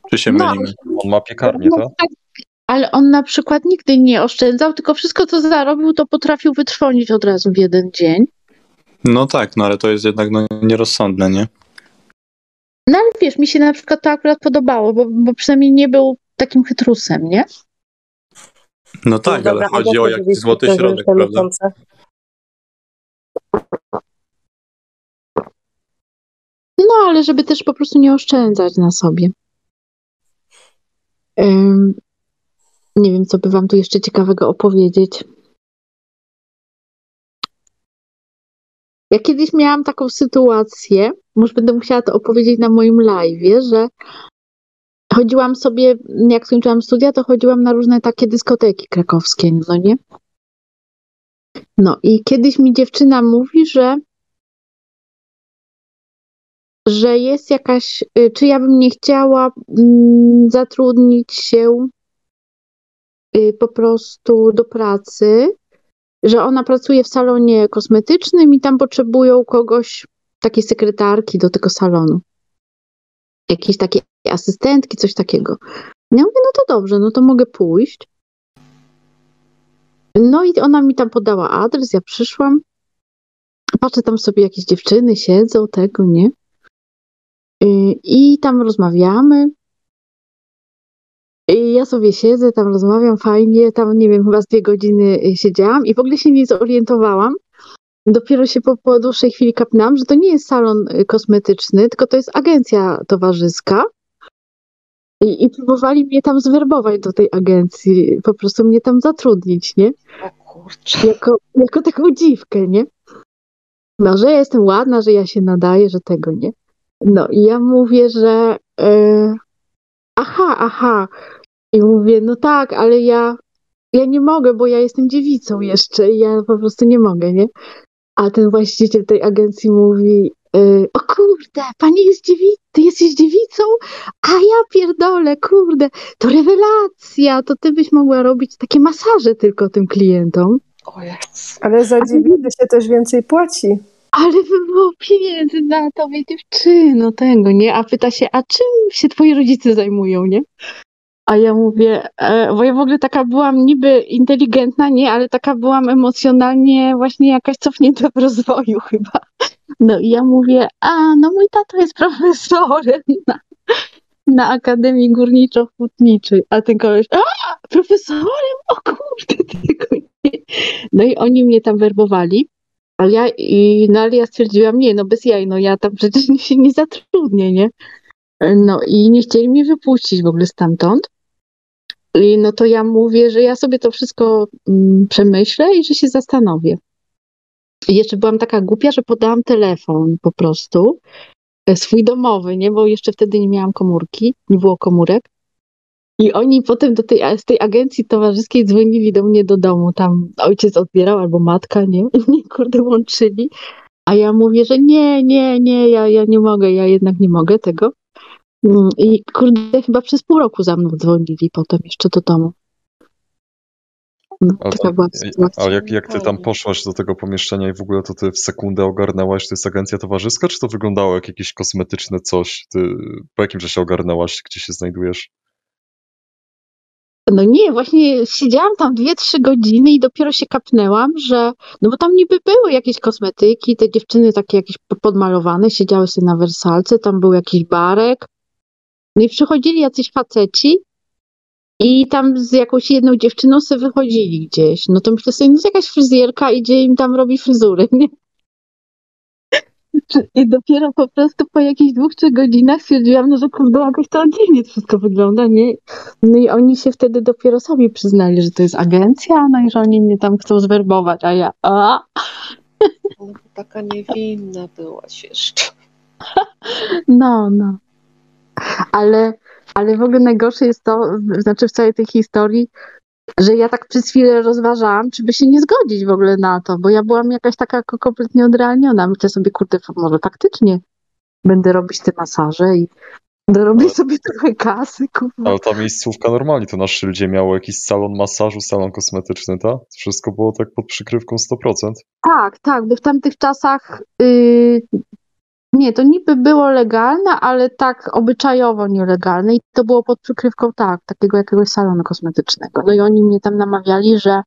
Czy się No, mylimy? On ma piekarnię, No, tak, ale on na przykład nigdy nie oszczędzał, tylko wszystko co zarobił, to potrafił wytrwonić od razu w jeden dzień. No tak, no ale to jest jednak no, nierozsądne, nie? No ale wiesz, mi się na przykład to akurat podobało, bo, bo przynajmniej nie był takim chytrusem, nie? No tak, ale chodzi o jakiś złoty środek, prawda? No, ale żeby też po prostu nie oszczędzać na sobie. Ym, nie wiem, co by wam tu jeszcze ciekawego opowiedzieć. Ja kiedyś miałam taką sytuację, może będę musiała to opowiedzieć na moim live, że chodziłam sobie, jak skończyłam studia, to chodziłam na różne takie dyskoteki krakowskie, no nie? No i kiedyś mi dziewczyna mówi, że że jest jakaś, y, czy ja bym nie chciała mm, zatrudnić się y, po prostu do pracy, że ona pracuje w salonie kosmetycznym i tam potrzebują kogoś, takiej sekretarki do tego salonu. Jakiejś takiej asystentki, coś takiego. Ja mówię, no to dobrze, no to mogę pójść. No i ona mi tam podała adres, ja przyszłam. Patrzę, tam sobie jakieś dziewczyny siedzą, tego, nie? Y, I tam rozmawiamy. I ja sobie siedzę, tam rozmawiam fajnie, tam nie wiem, chyba z dwie godziny y, siedziałam i w ogóle się nie zorientowałam. Dopiero się po, po dłuższej chwili kapnęłam, że to nie jest salon y, kosmetyczny, tylko to jest agencja towarzyska. I, I próbowali mnie tam zwerbować do tej agencji, po prostu mnie tam zatrudnić, nie? Jako, jako taką dziwkę, nie? No, że ja jestem ładna, że ja się nadaję, że tego, nie? No i ja mówię, że e, aha, aha. I mówię, no tak, ale ja, ja nie mogę, bo ja jestem dziewicą jeszcze i ja po prostu nie mogę, nie? A ten właściciel tej agencji mówi, e, o kurde, pani jest dziewi ty jesteś dziewicą? A ja pierdolę, kurde, to rewelacja, to ty byś mogła robić takie masaże tylko tym klientom. Ale za dziewicę się też więcej płaci. Ale by było pieniędzy na tobie dziewczyno tego, nie? A pyta się, a czym się twoi rodzice zajmują, nie? A ja mówię, e, bo ja w ogóle taka byłam niby inteligentna, nie, ale taka byłam emocjonalnie właśnie jakaś cofnięta w rozwoju chyba. No i ja mówię, a no mój tato jest profesorem na, na Akademii Górniczo-Hutniczej, a ten koleś, a profesorem, o kurde, tego nie. No i oni mnie tam werbowali. Ale ja, i, no ale ja stwierdziłam, nie, no bez jaj, no ja tam przecież się nie zatrudnię, nie? No i nie chcieli mnie wypuścić w ogóle stamtąd. I no to ja mówię, że ja sobie to wszystko mm, przemyślę i że się zastanowię. I jeszcze byłam taka głupia, że podałam telefon po prostu, e, swój domowy, nie? Bo jeszcze wtedy nie miałam komórki, nie było komórek. I oni potem do tej, z tej agencji towarzyskiej dzwonili do mnie do domu. Tam ojciec odbierał albo matka, nie? I kurde łączyli. A ja mówię, że nie, nie, nie, ja, ja nie mogę, ja jednak nie mogę tego. Mm, I kurde, chyba przez pół roku za mną dzwonili potem jeszcze do domu. No, Ale, taka była sytuacja. ale jak, jak ty tam poszłaś do tego pomieszczenia i w ogóle to ty w sekundę ogarnęłaś, to jest agencja towarzyska, czy to wyglądało jak jakieś kosmetyczne coś? Ty po jakim czasie ogarnęłaś, gdzie się znajdujesz? No nie, właśnie siedziałam tam dwie, trzy godziny i dopiero się kapnęłam, że, no bo tam niby były jakieś kosmetyki, te dziewczyny takie jakieś podmalowane, siedziały sobie na wersalce, tam był jakiś barek. No i przychodzili jacyś faceci i tam z jakąś jedną dziewczyną sobie wychodzili gdzieś. No to myślę sobie, no to jakaś fryzjerka idzie im tam robi fryzury, nie? I dopiero po prostu po jakichś dwóch, trzech godzinach stwierdziłam, no, że kurde, jakoś to dziwnie to wszystko wygląda, nie? No i oni się wtedy dopiero sami przyznali, że to jest agencja, no i że oni mnie tam chcą zwerbować, a ja, a? No, taka niewinna byłaś jeszcze. No, no. Ale, ale w ogóle najgorsze jest to, znaczy w całej tej historii, że ja tak przez chwilę rozważałam, czy by się nie zgodzić w ogóle na to, bo ja byłam jakaś taka ko- kompletnie odrealniona. Myślę sobie, kurde, może faktycznie będę robić te masaże i dorobię sobie trochę kasy, kurwa. Ale ta miejscówka normalnie, to na szyldzie miało jakiś salon masażu, salon kosmetyczny, tak? Wszystko było tak pod przykrywką 100%. Tak, tak, bo w tamtych czasach yy, nie, to niby było legalne, ale tak obyczajowo nielegalne i to było pod przykrywką tak, takiego jakiegoś salonu kosmetycznego. No i oni mnie tam namawiali, że,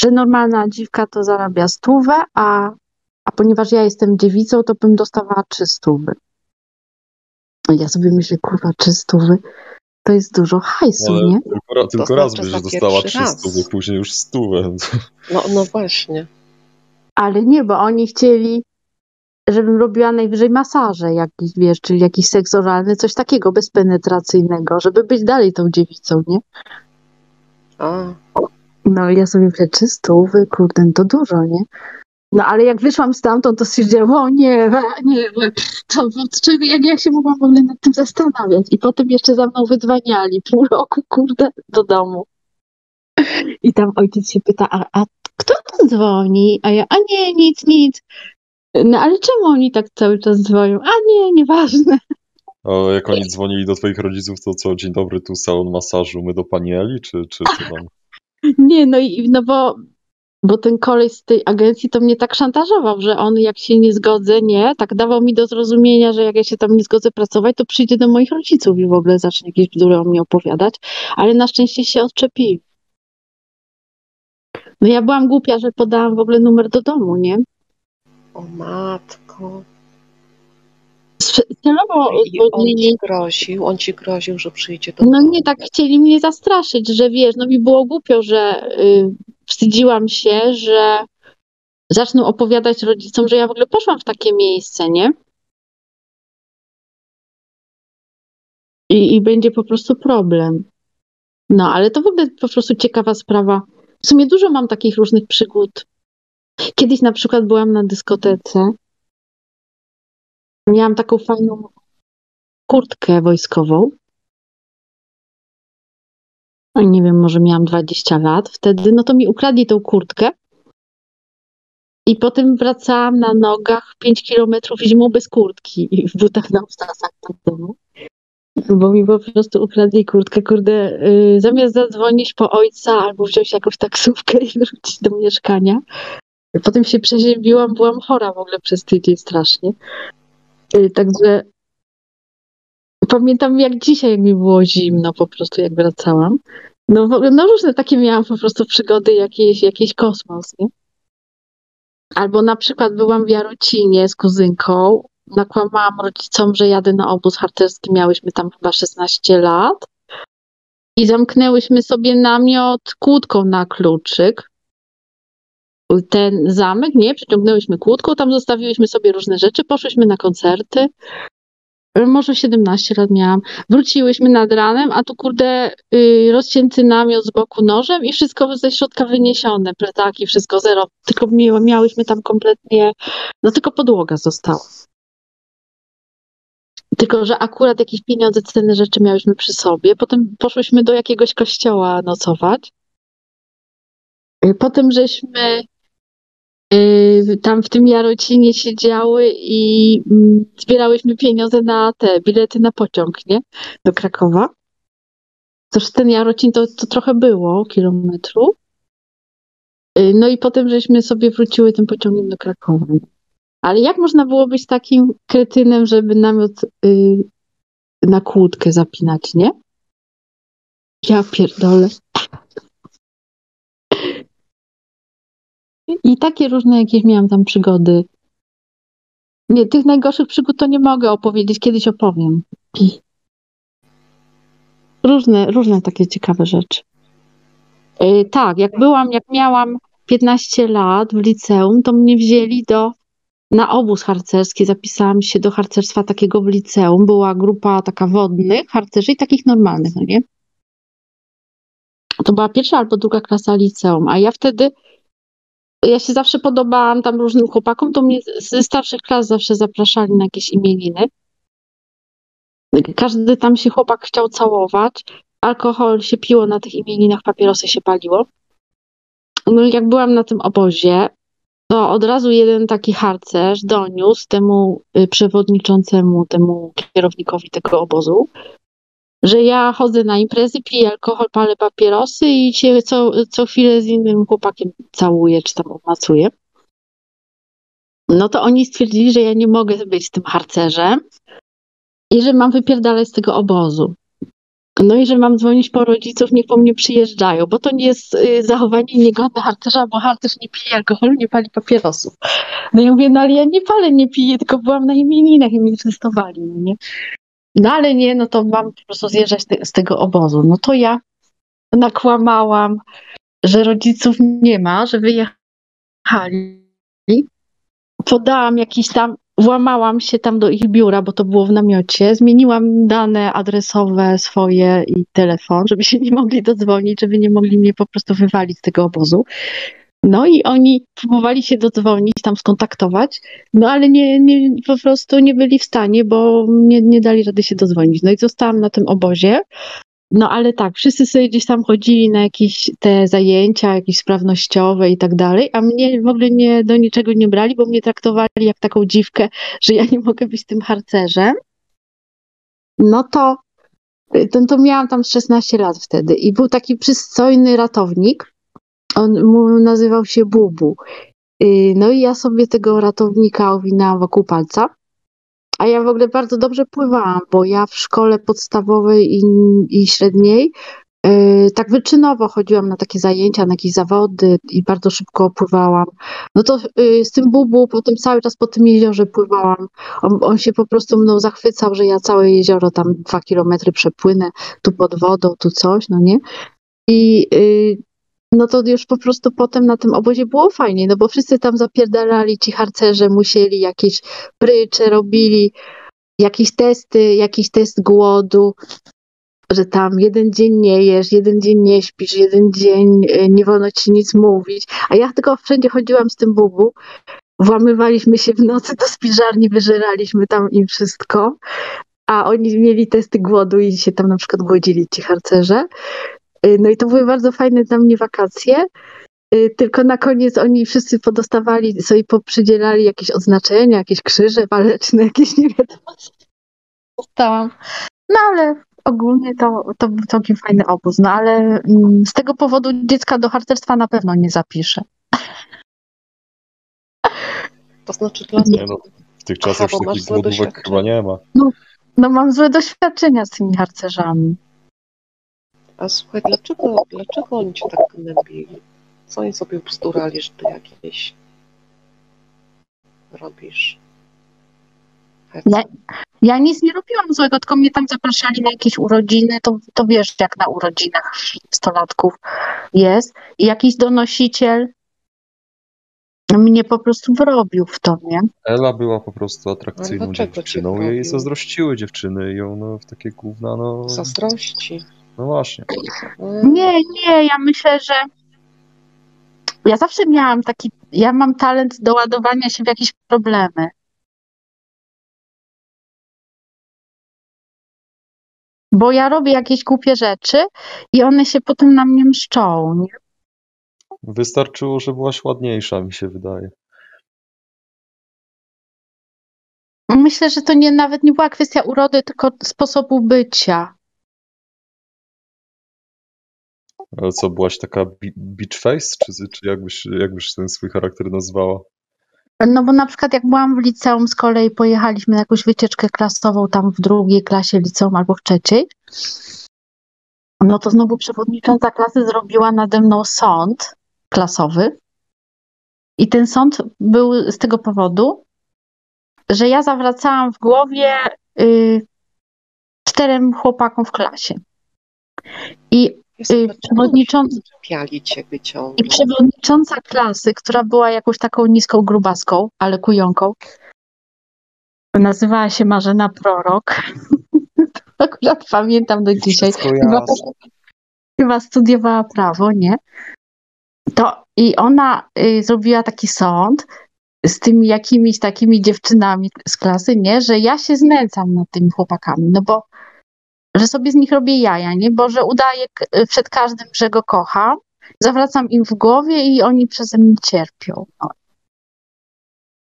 że normalna dziwka to zarabia stówę, a, a ponieważ ja jestem dziewicą, to bym dostawała trzy stówy. A Ja sobie myślę, kurwa, trzy stówy to jest dużo hajsu, Ale nie? tylko, ra, tylko raz byś dostała 300, raz. później już stówę. No, no właśnie. Ale nie, bo oni chcieli, żebym robiła najwyżej masaże jakiś, wiesz, czyli jakiś seks oralny, coś takiego bezpenetracyjnego, żeby być dalej tą dziewicą, nie? A, No i ja sobie myślę, trzy stówy, kurde, no to dużo, nie? No ale jak wyszłam stamtąd, to stwierdziłam, o nie, nie, to od czego, jak ja się mogłam w ogóle nad tym zastanawiać? I potem jeszcze za mną wydzwaniali pół roku, kurde, do domu. I tam ojciec się pyta, a, a kto to dzwoni? A ja, a nie, nic, nic. No ale czemu oni tak cały czas dzwonią? A nie, nieważne. A jak oni dzwonili do twoich rodziców, to co, dzień dobry, tu salon masażu, my do pani Eli, czy, czy co tam? Nie, no i no bo, bo ten koleś z tej agencji to mnie tak szantażował, że on jak się nie zgodzę, nie, tak dawał mi do zrozumienia, że jak ja się tam nie zgodzę pracować, to przyjdzie do moich rodziców i w ogóle zacznie jakieś bzdury o mnie opowiadać, ale na szczęście się odczepili. No ja byłam głupia, że podałam w ogóle numer do domu, nie? O matko. Celowo I on ci groził, on ci groził, że przyjdzie do No nie, tak chcieli mnie zastraszyć, że wiesz, no mi było głupio, że y, wstydziłam się, że zaczną opowiadać rodzicom, że ja w ogóle poszłam w takie miejsce, nie? I, i będzie po prostu problem. No, ale to w ogóle po prostu ciekawa sprawa. W sumie dużo mam takich różnych przygód. Kiedyś na przykład byłam na dyskotece. Miałam taką fajną kurtkę wojskową. No nie wiem, może miałam 20 lat wtedy, no to mi ukradli tą kurtkę. I potem wracałam na nogach 5 kilometrów zimą bez kurtki i w butach na obstasach do domu. Bo mi po prostu ukradli kurtkę, kurde, yy, zamiast zadzwonić po ojca albo wziąć jakąś taksówkę i wrócić do mieszkania. Potem się przeziębiłam, byłam chora w ogóle przez tydzień strasznie. Yy, także pamiętam jak dzisiaj, jak mi było zimno po prostu, jak wracałam. No, no różne takie miałam po prostu przygody, jakieś, jakiś kosmos, nie? Albo na przykład byłam w Jarocinie z kuzynką, nakłamałam rodzicom, że jadę na obóz harcerski, miałyśmy tam chyba 16 lat i zamknęłyśmy sobie namiot kłódką na kluczyk. Ten zamek, nie, przyciągnęłyśmy kłódką, tam zostawiłyśmy sobie różne rzeczy, poszłyśmy na koncerty. Może 17 lat miałam. Wróciłyśmy nad ranem, a tu kurde y, rozcięty namiot z boku nożem i wszystko ze środka wyniesione, plecaki, wszystko zero. Tylko mia- miałyśmy tam kompletnie, no tylko podłoga została. Tylko, że akurat jakieś pieniądze, cenne rzeczy miałyśmy przy sobie. Potem poszłyśmy do jakiegoś kościoła nocować. Y, Potem żeśmy tam w tym Jarocinie siedziały i mm, zbierałyśmy pieniądze na te bilety na pociąg, nie? Do Krakowa. Toż ten Jarocin to, to trochę było kilometrów. Y, No i potem żeśmy sobie wróciły tym pociągiem do Krakowa. Ale jak można było być takim kretynem, żeby namiot y, na kłódkę zapinać, nie? Ja pierdolę. I takie różne jakieś miałam tam przygody. Nie, tych najgorszych przygód to nie mogę opowiedzieć, kiedyś opowiem. Różne, różne takie ciekawe rzeczy. Yy, tak, jak byłam, jak miałam 15 lat w liceum, to mnie wzięli do, na obóz harcerski. Zapisałam się do harcerstwa takiego w liceum. Była grupa taka wodnych harcerzy i takich normalnych, no nie? To była pierwsza albo druga klasa liceum, a ja wtedy ja się zawsze podobałam tam różnym chłopakom, to mnie ze starszych klas zawsze zapraszali na jakieś imieniny. Każdy tam się chłopak chciał całować. alkohol się piło na tych imieninach, papierosy się paliło. No jak byłam na tym obozie, to od razu jeden taki harcerz doniósł temu y, przewodniczącemu, temu kierownikowi tego obozu, że ja chodzę na imprezy, piję alkohol, palę papierosy i się co, co chwilę z innym chłopakiem całuję czy tam obmacuję. No to oni stwierdzili, że ja nie mogę być tym harcerzem i że mam wypierdalać z tego obozu. No i że mam dzwonić po rodziców, niech po mnie przyjeżdżają, bo to nie jest y, zachowanie niegodne harcerza, bo harcerz nie pije alkoholu, nie pali papierosów. No ja mówię, no ale ja nie palę, nie piję, tylko byłam na imieninach i mnie częstowali, no nie? No ale nie, no to mam po prostu zjeżdżać z tego obozu. No to ja nakłamałam, że rodziców nie ma, że wyjechali. Podałam jakiś tam, włamałam się tam do ich biura, bo to było w namiocie, zmieniłam dane adresowe swoje i telefon, żeby się nie mogli dodzwonić, żeby nie mogli mnie po prostu wywalić z tego obozu. No i oni próbowali się dodzwonić, tam skontaktować, no ale nie, nie, po prostu nie byli w stanie, bo nie, nie dali rady się dodzwonić. No i zostałam na tym obozie. No ale tak, wszyscy sobie gdzieś tam chodzili na jakieś te zajęcia, jakieś sprawnościowe i tak dalej, a mnie w ogóle nie, do niczego nie brali, bo mnie traktowali jak taką dziwkę, że ja nie mogę być tym harcerzem. No to, to, to miałam tam z 16 lat wtedy i był taki przystojny ratownik, on nazywał się Bubu. Y, No i ja sobie tego ratownika owinęłam wokół palca. A ja w ogóle bardzo dobrze pływałam, bo ja w szkole podstawowej i, i średniej y, tak wyczynowo chodziłam na takie zajęcia, na jakieś zawody i bardzo szybko pływałam. No to y, z tym Bubu potem cały czas po tym jeziorze pływałam. On, on się po prostu mną zachwycał, że ja całe jezioro tam dwa kilometry przepłynę, tu pod wodą, tu coś, no nie? I y, no to już po prostu potem na tym obozie było fajnie, no bo wszyscy tam zapierdalali, ci harcerze musieli jakieś prycze robili, jakieś testy, jakiś test głodu, że tam jeden dzień nie jesz, jeden dzień nie śpisz, jeden dzień y, nie wolno ci nic mówić, a ja tylko wszędzie chodziłam z tym bubu, włamywaliśmy się w nocy do spiżarni, wyżeraliśmy tam im wszystko, a oni mieli testy głodu i się tam na przykład głodzili ci harcerze. Y, No i to były bardzo fajne dla mnie wakacje. y, Tylko na koniec oni wszyscy podostawali, sobie poprzydzielali jakieś odznaczenia, jakieś krzyże waleczne, jakieś nie wiadomo. co Dostałam. No ale ogólnie to, to był całkiem fajny obóz. No ale mm, z tego powodu dziecka do harcerstwa na pewno nie zapiszę. To znaczy dla Nie no, w tych czasach Aha, takich doświadczenia. chyba nie ma. No, no mam złe doświadczenia z tymi harcerzami. A słuchaj, dlaczego, dlaczego oni cię tak gnębili? Co oni sobie bzdurali, że ty jakieś robisz? Ja, ja nic nie robiłam złego, tylko mnie tam zapraszali na jakieś urodziny, to, to wiesz, jak na urodzinach stolatków jest. I jakiś donosiciel mnie po prostu wrobił w to, nie? Ela była po prostu atrakcyjną dziewczyną jej zazdrościły dziewczyny i ją no, w takie gówna, no... Zazdrości. No właśnie. Nie, nie, ja myślę, że ja zawsze miałam taki, ja mam talent do ładowania się w jakieś problemy. Bo ja robię jakieś głupie rzeczy i one się potem na mnie mszczą, nie? Wystarczyło, że byłaś ładniejsza, mi się wydaje. Myślę, że to nie, nawet nie była kwestia urody, tylko sposobu bycia. Co, byłaś taka beach face? Czy, czy jakbyś, jakbyś ten swój charakter nazwała? No bo na przykład jak byłam w liceum z kolei, pojechaliśmy na jakąś wycieczkę klasową tam w drugiej klasie liceum albo w trzeciej, no to znowu przewodnicząca klasy zrobiła nade mną sąd klasowy. I ten sąd był z tego powodu, że ja zawracałam w głowie y, czterem chłopakom w klasie. I y, przewodnicząca, ciebie i ciągle. przewodnicząca klasy, która była jakąś taką niską grubaską, ale kujonką, nazywała się Marzena Prorok. To Akurat pamiętam do dzisiaj. Chyba, chyba studiowała prawo, nie? To i ona y, zrobiła taki sąd z tymi jakimiś takimi dziewczynami z klasy, nie? Że ja się znęcam nad tymi chłopakami, no bo że sobie z nich robię jaja, nie? Bo że udaję przed każdym, że go kocham, zawracam im w głowie i oni przeze mnie cierpią. No.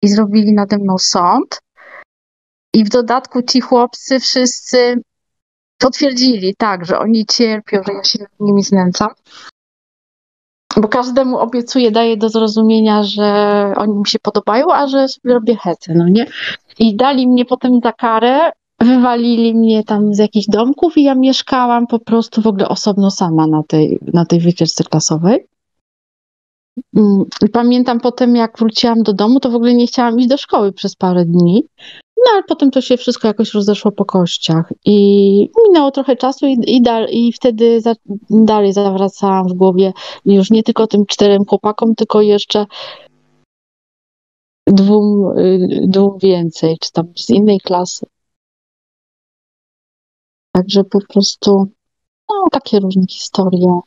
I zrobili nade mną sąd. I w dodatku ci chłopcy wszyscy potwierdzili, tak, że oni cierpią, że ja się nad nimi znęcam. Bo każdemu obiecuję, daję do zrozumienia, że oni mi się podobają, a że sobie robię hecę, no nie? I dali mnie potem za karę, wywalili mnie tam z jakichś domków i ja mieszkałam po prostu w ogóle osobno sama na tej, na tej wycieczce klasowej. Mm, I pamiętam potem, jak wróciłam do domu, to w ogóle nie chciałam iść do szkoły przez parę dni. No ale potem to się wszystko jakoś rozeszło po kościach. I minęło trochę czasu i, i, dal, i wtedy za, dalej zawracałam w głowie już nie tylko tym czterem chłopakom, tylko jeszcze dwóm, y, dwóm więcej, czy tam z innej klasy. Także po prostu no, takie różne historie.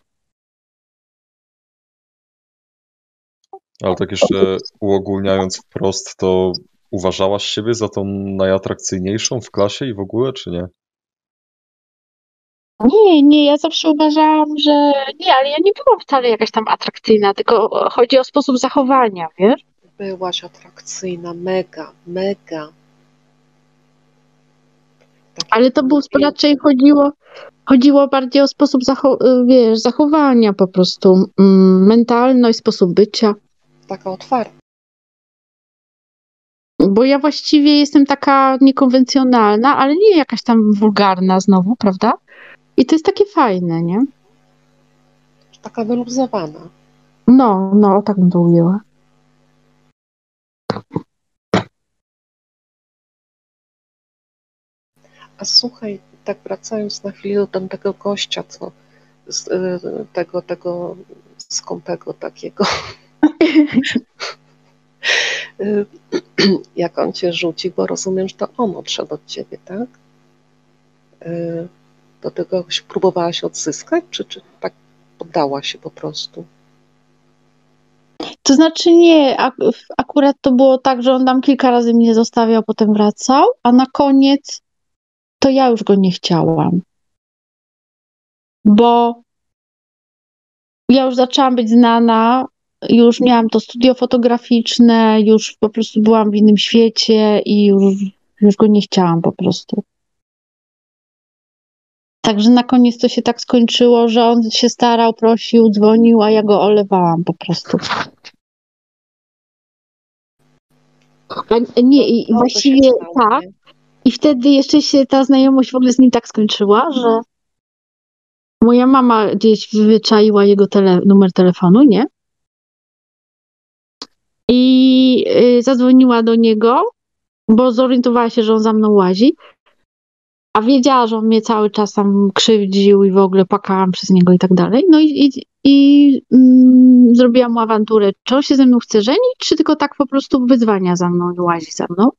Ale tak jeszcze uogólniając wprost, to uważałaś siebie za tą najatrakcyjniejszą w klasie i w ogóle, czy nie? Nie, nie, ja zawsze uważałam, że nie, ale ja nie byłam wcale jakaś tam atrakcyjna, tylko chodzi o sposób zachowania, wiesz? Byłaś atrakcyjna, mega, mega. Ale to było raczej chodziło, chodziło bardziej o sposób zacho- wiesz, zachowania po prostu, mm, mentalność, sposób bycia. Taka otwarta. Bo ja właściwie jestem taka niekonwencjonalna, ale nie jakaś tam wulgarna znowu, prawda? I to jest takie fajne, nie? Taka wyluzowana. No, no, tak bym to ujęła. A słuchaj, tak wracając na chwilę do tamtego gościa, co z, y, tego, tego skąpego takiego. Y, Jak on cię rzuci, bo rozumiem, że to on odszedł od ciebie, tak? Y, Do tego próbowałaś odzyskać, czy, czy tak poddała się po prostu? To znaczy nie, ak- akurat to było tak, że on tam kilka razy mnie zostawiał, potem wracał, a na koniec to ja już go nie chciałam. Bo ja już zaczęłam być znana, już miałam to studio fotograficzne, już po prostu byłam w innym świecie i już, już go nie chciałam po prostu. Także na koniec to się tak skończyło, że on się starał, prosił, dzwonił, a ja go olewałam po prostu. A, nie, i i właściwie tak. I wtedy jeszcze się ta znajomość w ogóle z nim tak skończyła, że moja mama gdzieś wyczaiła jego tele, numer telefonu, nie? I y, zadzwoniła do niego, bo zorientowała się, że on za mną łazi. A wiedziała, że on mnie cały czas tam krzywdził i w ogóle płakałam przez niego i tak dalej. No i, i, i mm, zrobiłam mu awanturę, czy on się ze mną chce żenić, czy tylko tak po prostu wyzwania za mną i łazi za mną.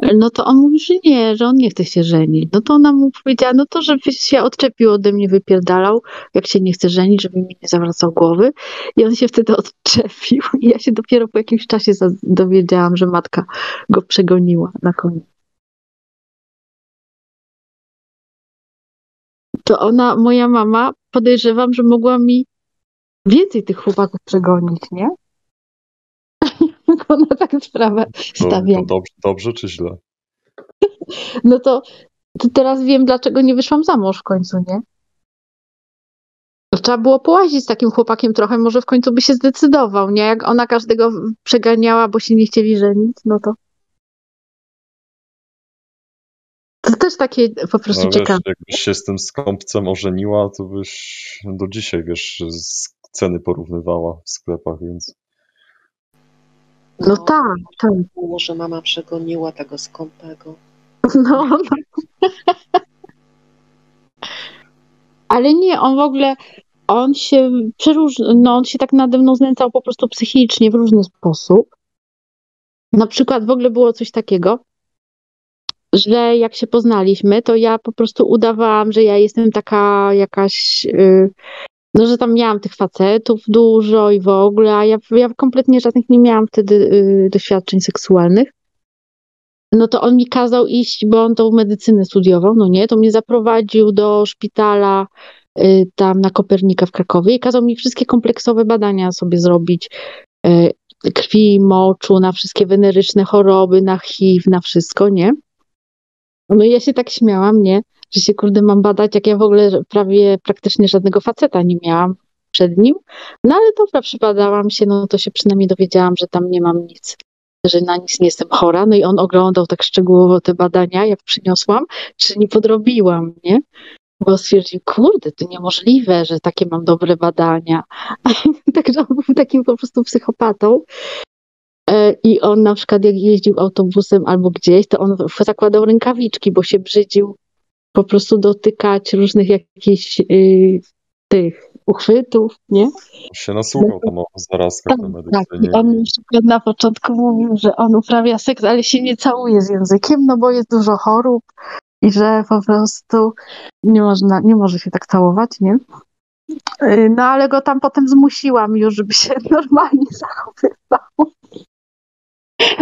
No to on mówi, że nie, że on nie chce się żenić. No to ona mu powiedziała, no to żebyś się odczepił ode mnie, wypierdalał, jak się nie chce żenić, żeby mi nie zawracał głowy. I on się wtedy odczepił. I ja się dopiero po jakimś czasie za- dowiedziałam, że matka go przegoniła na koniec. To ona, moja mama, podejrzewam, że mogła mi więcej tych chłopaków przegonić, nie? Jak ona tak sprawę To, stawia. to dobrze, dobrze czy źle? No to, to teraz wiem, dlaczego nie wyszłam za mąż w końcu, nie? Trzeba było połazić z takim chłopakiem trochę, może w końcu by się zdecydował, nie? Jak ona każdego przeganiała, bo się nie chcieli żenić, no to. To też takie po prostu No wiesz, ciekawe. jakbyś się z tym skąpcem ożeniła, to byś do dzisiaj, wiesz, z ceny porównywała w sklepach, więc No tak, tak. Może mama przegoniła tego skąpego. No, no. Ale nie, on w ogóle, on się przeróż, no on się tak nade mną znęcał po prostu psychicznie w różny sposób. Na przykład w ogóle było coś takiego, że jak się poznaliśmy, to ja po prostu udawałam, że ja jestem taka jakaś, y, no że tam miałam tych facetów dużo i w ogóle, a ja, ja kompletnie żadnych nie miałam wtedy y, doświadczeń seksualnych. no to on mi kazał iść, bo on tą medycynę studiował, no nie, to mnie zaprowadził do szpitala y, tam na Kopernika w Krakowie i kazał mi wszystkie kompleksowe badania sobie zrobić. y, Krwi, moczu, na wszystkie weneryczne choroby, na HIV, na wszystko, nie? No i ja się tak śmiałam, nie? Że się kurde mam badać, jak ja w ogóle prawie praktycznie żadnego faceta nie miałam przed nim. No ale dobra, przypadałam się, no to się przynajmniej dowiedziałam, że tam nie mam nic, że na nic nie jestem chora. No i on oglądał tak szczegółowo te badania, jak przyniosłam, czy nie podrobiłam, nie? Bo stwierdził, kurde, to niemożliwe, że takie mam dobre badania. Także on był takim po prostu psychopatą. E, I on na przykład jak jeździł autobusem albo gdzieś, to on zakładał rękawiczki, bo się brzydził po prostu dotykać różnych jakichś y, tych uchwytów, nie? Się nasłuchał tam o zarazkach na Tak, i medycynie. on na przykład na początku mówił, że on uprawia seks, ale się nie całuje z językiem, no bo jest dużo chorób i że po prostu nie można, nie może się tak całować, nie? Y, No ale go tam potem zmusiłam już, żeby się normalnie zachowywał.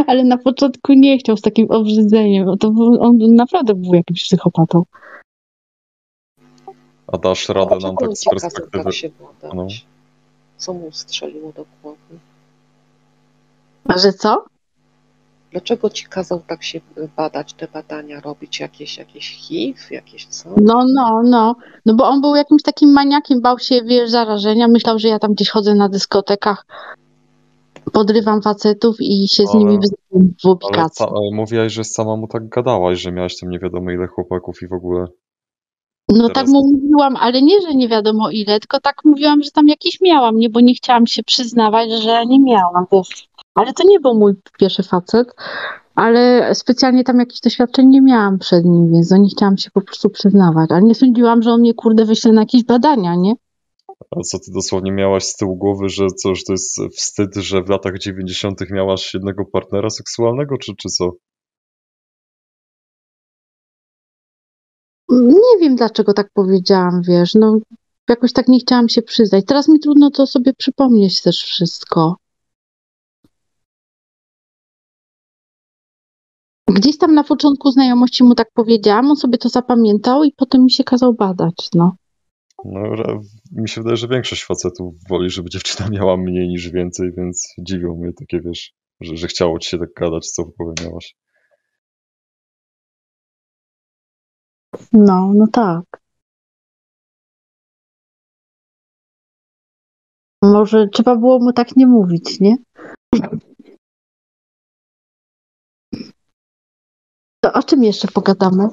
Ale na początku nie chciał z takim obrzydzeniem, bo to był, on naprawdę był jakimś psychopatą. A dasz radę nam tak z perspektywy... tak się badać? No. Co mu strzeliło do głowy? A że co? Dlaczego ci kazał tak się badać, te badania robić? Jakieś, jakieś HIV, jakieś co? No, no, no. No bo on był jakimś takim maniakiem, bał się, wiesz, zarażenia. Myślał, że ja tam gdzieś chodzę na dyskotekach, podrywam facetów i się z Ale- nimi wyzywam w sa- ale mówiłaś, że sama mu tak gadałaś, że miałaś tam nie wiadomo ile chłopaków i w ogóle. No teraz- tak mu mówiłam, ale nie, że nie wiadomo ile, tylko tak mówiłam, że tam jakiś miałam, nie, bo nie chciałam się przyznawać, że nie miałam, wiesz. Ale to nie był mój pierwszy facet, ale specjalnie tam jakichś doświadczeń nie miałam przed nim, więc no nie chciałam się po prostu przyznawać. Ale nie sądziłam, że on mnie kurde wyśle na jakieś badania, nie? A co ty dosłownie miałaś z tyłu głowy, że co, że to jest wstyd, że w latach 90. miałaś jednego partnera seksualnego, czy, czy co? Nie wiem, dlaczego tak powiedziałam, wiesz, no jakoś tak nie chciałam się przyznać. Teraz mi trudno to sobie przypomnieć też wszystko. Gdzieś tam na początku znajomości mu tak powiedziałam, on sobie to zapamiętał i potem mi się kazał badać, no. No, mi się wydaje, że większość facetów woli, żeby dziewczyna miała mniej niż więcej, więc dziwią mnie takie, wiesz, że, że chciało ci się tak gadać, co w głowie miałaś. No, no tak. Może trzeba było mu tak nie mówić, nie? To o czym jeszcze pogadamy?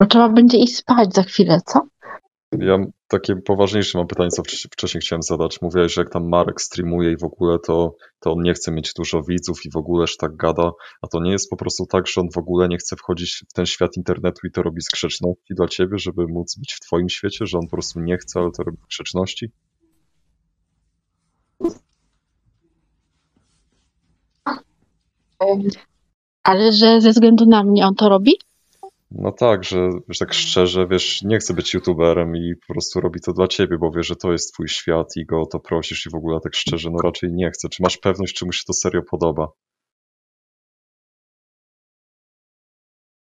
Bo trzeba będzie iść spać za chwilę, co? Ja takie poważniejsze mam pytanie, co wcześniej, chciałem zadać. Mówiłeś, że jak tam Marek streamuje i w ogóle to, to on nie chce mieć dużo widzów i w ogóle że tak gada, a to nie jest po prostu tak, że on w ogóle nie chce wchodzić w ten świat internetu i to robi z grzeczności dla ciebie, żeby móc być w twoim świecie, że on po prostu nie chce, ale to robi z grzeczności? Ale że ze względu na mnie on to robi? No tak, że, że tak szczerze, wiesz, nie chce być youtuberem i po prostu robi to dla ciebie, bo wie, że to jest twój świat i go o to prosisz i w ogóle tak szczerze, no raczej nie chce. Czy masz pewność, czy mu się to serio podoba?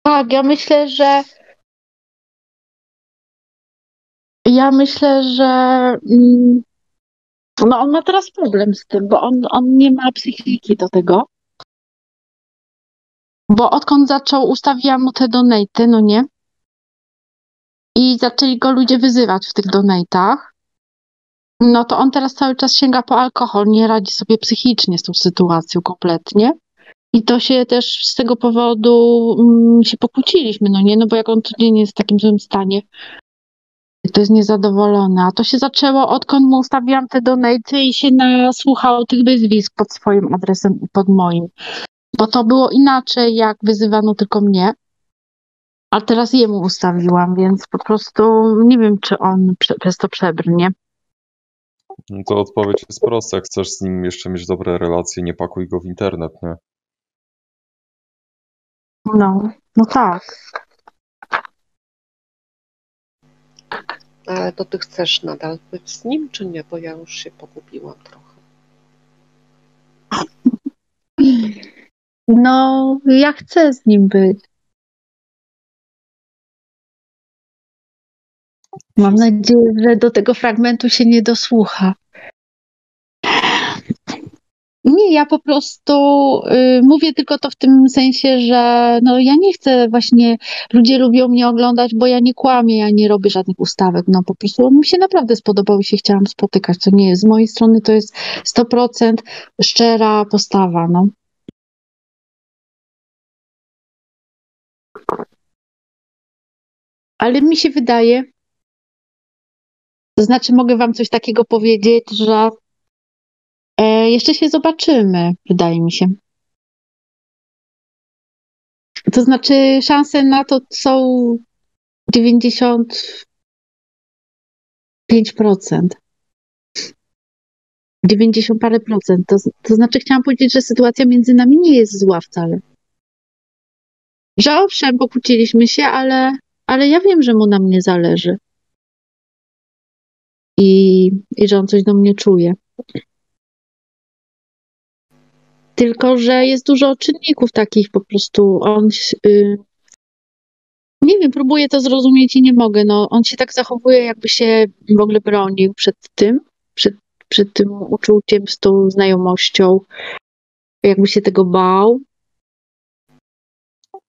Tak, ja myślę, że. Ja myślę, że. mm, No, on ma teraz problem z tym, bo on, on nie ma psychiki do tego. Bo odkąd zaczął, ustawiłam mu te donaty, no nie? I zaczęli go ludzie wyzywać w tych donatach. No to on teraz cały czas sięga po alkohol, nie radzi sobie psychicznie z tą sytuacją kompletnie. I to się też z tego powodu mm, się pokłóciliśmy, no nie? No bo jak on codziennie jest w takim złym stanie, to jest niezadowolony. A to się zaczęło odkąd mu ustawiłam te donaty i się nasłuchał tych wyzwisk pod swoim adresem i pod moim. Bo to było inaczej, jak wyzywano tylko mnie. A teraz jemu ustawiłam, więc po prostu nie wiem, czy on prze, przez to przebrnie. No to odpowiedź jest prosta. Jak chcesz z nim jeszcze mieć dobre relacje, nie pakuj go w internet, nie? No, no tak. Ale to ty chcesz nadal być z nim, czy nie? Bo ja już się pogubiłam trochę. No, ja chcę z nim być. Mam nadzieję, że do tego fragmentu się nie dosłucha. Nie, ja po prostu y, mówię tylko to w tym sensie, że no ja nie chcę właśnie, ludzie lubią mnie oglądać, bo ja nie kłamię, ja nie robię żadnych ustawek, no po prostu on mi się naprawdę spodobał i się chciałam spotykać, to nie jest, z mojej strony to jest 100% szczera postawa, no. Ale mi się wydaje, to znaczy mogę wam coś takiego powiedzieć, że E, jeszcze się zobaczymy, wydaje mi się. To znaczy, szanse na to są 95%. 90 parę procent. To, to znaczy, chciałam powiedzieć, że sytuacja między nami nie jest zła wcale. Że owszem, pokłóciliśmy się, ale, ale ja wiem, że mu na mnie zależy. I, I że on coś do mnie czuje. Tylko, że jest dużo czynników takich po prostu. On. Y, nie wiem, próbuję to zrozumieć i nie mogę. No, on się tak zachowuje, jakby się w ogóle bronił przed tym, przed, przed tym uczuciem, z tą znajomością, jakby się tego bał.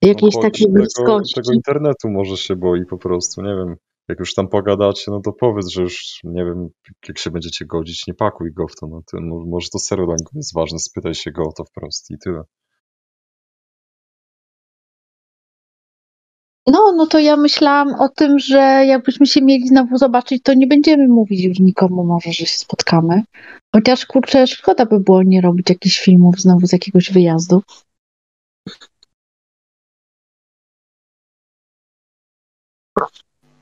Jakiejś No, takiej tego, bliskości. tego internetu może się boi po prostu, nie wiem. Jak już tam pogadacie, no to powiedz, że już, nie wiem, jak się będziecie godzić, nie pakuj go w to. No, to mo- może to serio dla niego jest ważne, spytaj się go o to wprost i tyle. No, no to ja myślałam o tym, że jakbyśmy się mieli znowu zobaczyć, to nie będziemy mówić już nikomu może, że się spotkamy. Chociaż kurczę, szkoda by było nie robić jakichś filmów znowu z jakiegoś wyjazdu.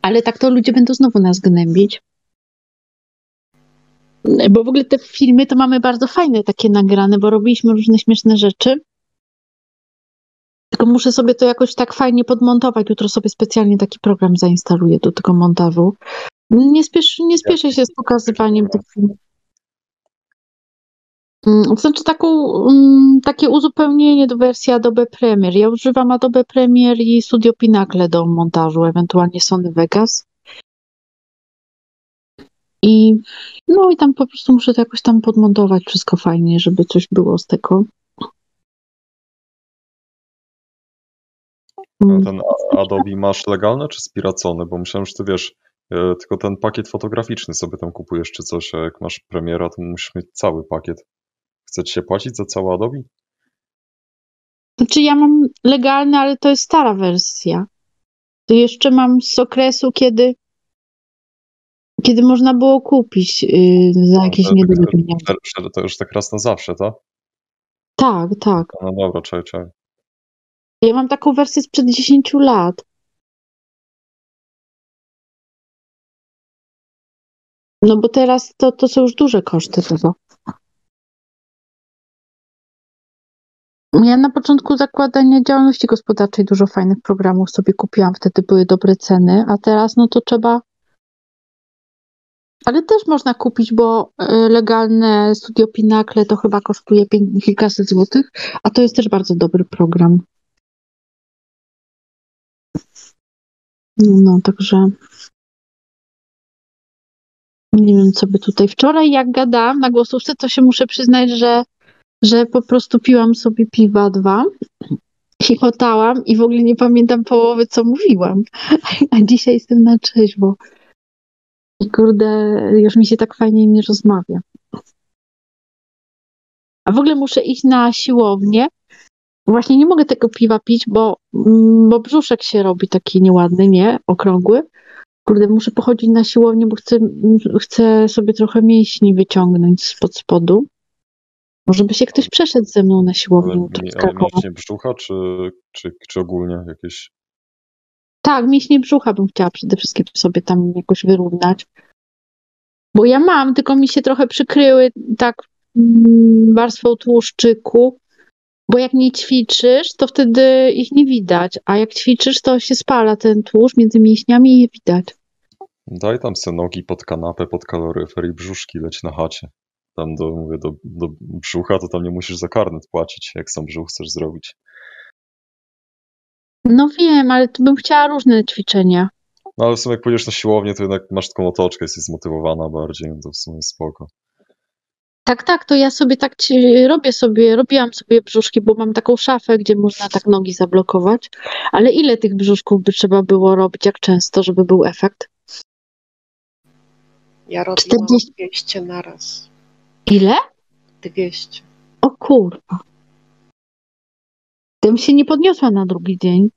Ale tak to ludzie będą znowu nas gnębić. Bo w ogóle te filmy to mamy bardzo fajne takie nagrane, bo robiliśmy różne śmieszne rzeczy. Tylko muszę sobie to jakoś tak fajnie podmontować. Jutro sobie specjalnie taki program zainstaluję do tego montażu. Nie, spiesz, nie spieszę się z pokazywaniem tych filmów. Mm, To znaczy taką, mm, takie uzupełnienie do wersji Adobe Premiere. Ja używam Adobe Premiere i Studio Pinacle do montażu, ewentualnie Sony Vegas. I no i tam po prostu muszę to jakoś tam podmontować wszystko fajnie, żeby coś było z tego. A ten Adobe masz legalne czy spiracone? Bo myślałem, że ty wiesz, e, tylko ten pakiet fotograficzny sobie tam kupujesz czy coś, a jak masz premiera, to musisz mieć cały pakiet. Chce ci się płacić za cały Adobe? Znaczy ja mam legalne, ale to jest stara wersja. To jeszcze mam z okresu, kiedy kiedy można było kupić yy, za jakieś To- nieduże to- to- To już tak raz na zawsze, tak? Tak, tak. No dobra, czekaj, czekaj. Ja mam taką wersję sprzed 10 lat. No bo teraz to, to są już duże koszty tego. Ja na początku zakładania działalności gospodarczej dużo fajnych programów sobie kupiłam, wtedy były dobre ceny, a teraz no to trzeba. Ale też można kupić, bo y, legalne Studio Pinacle to chyba kosztuje kilkaset złotych, a to jest też bardzo dobry program. No, także nie wiem, co by tutaj. Wczoraj, jak gadałam na głosówce, to się muszę przyznać, że, że po prostu piłam sobie piwa dwa, chichotałam i w ogóle nie pamiętam połowy, co mówiłam. A dzisiaj jestem na trzeźwo. I kurde, już mi się tak fajnie nie rozmawia. A w ogóle muszę iść na siłownię. Właśnie nie mogę tego piwa pić, bo, mm, bo brzuszek się robi taki nieładny, nie? Okrągły. Kurde, muszę pochodzić na siłownię, bo chcę, chcę sobie trochę mięśni wyciągnąć spod spodu. Może by się ktoś przeszedł ze mną na siłownię Ale, jutro mi- mięśnie brzucha, czy, czy, czy ogólnie jakieś? Tak, mięśnie brzucha bym chciała przede wszystkim sobie tam jakoś wyrównać. Bo ja mam, tylko mi się trochę przykryły tak mm, warstwą tłuszczyku, bo jak nie ćwiczysz, to wtedy ich nie widać, a jak ćwiczysz, to się spala ten tłuszcz między mięśniami i je widać. Daj tam se nogi pod kanapę, pod kaloryfer i brzuszki leć na chacie. Tam do, mówię, do, do brzucha, to tam nie musisz za karnet płacić, jak sam brzuch chcesz zrobić. No wiem, ale tu bym chciała różne ćwiczenia. No ale w sumie jak pójdziesz na siłownię, to jednak masz taką otoczkę, jesteś zmotywowana bardziej, to w sumie spoko. Tak, tak, to ja sobie tak ci, robię sobie, robiłam sobie brzuszki, bo mam taką szafę, gdzie można tak nogi zablokować. Ale ile tych brzuszków by trzeba było robić, jak często, żeby był efekt? Ja robiłam 40. 200 na raz. Ile? 200. O kurwa. Tym się nie podniosła na drugi dzień.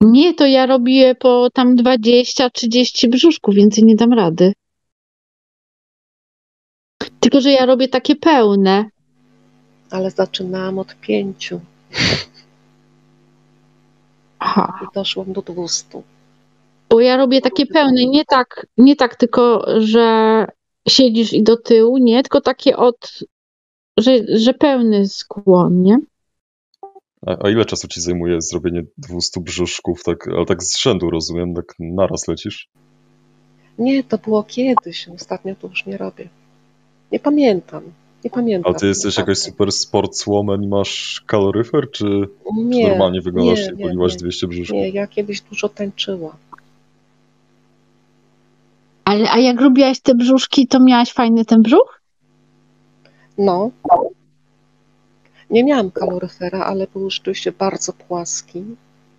Nie, to ja robię po tam 20-30 brzuszków, więcej nie dam rady. Tylko, że ja robię takie pełne. Ale zaczynałam od pięciu. Aha. I doszłam do 200. Bo ja robię takie pełne, nie tak, nie tak tylko, że siedzisz i do tyłu, nie, tylko takie od, że, że pełny skłon, nie? A, a ile czasu ci zajmuje zrobienie 200 brzuszków, tak, ale tak z rzędu rozumiem, tak naraz lecisz? Nie, to było kiedyś. Ostatnio to już nie robię. Nie pamiętam. Nie pamiętam. A ty jesteś jakaś super sportswoman i masz kaloryfer, czy, czy Nie, normalnie wyglądasz nie, i nie, poliłaś nie. 200 brzuszków? Nie, ja kiedyś dużo tańczyłam. Ale a jak robiłaś te brzuszki, to miałaś fajny ten brzuch? No. Nie miałam kaloryfera, ale był rzeczywiście bardzo płaski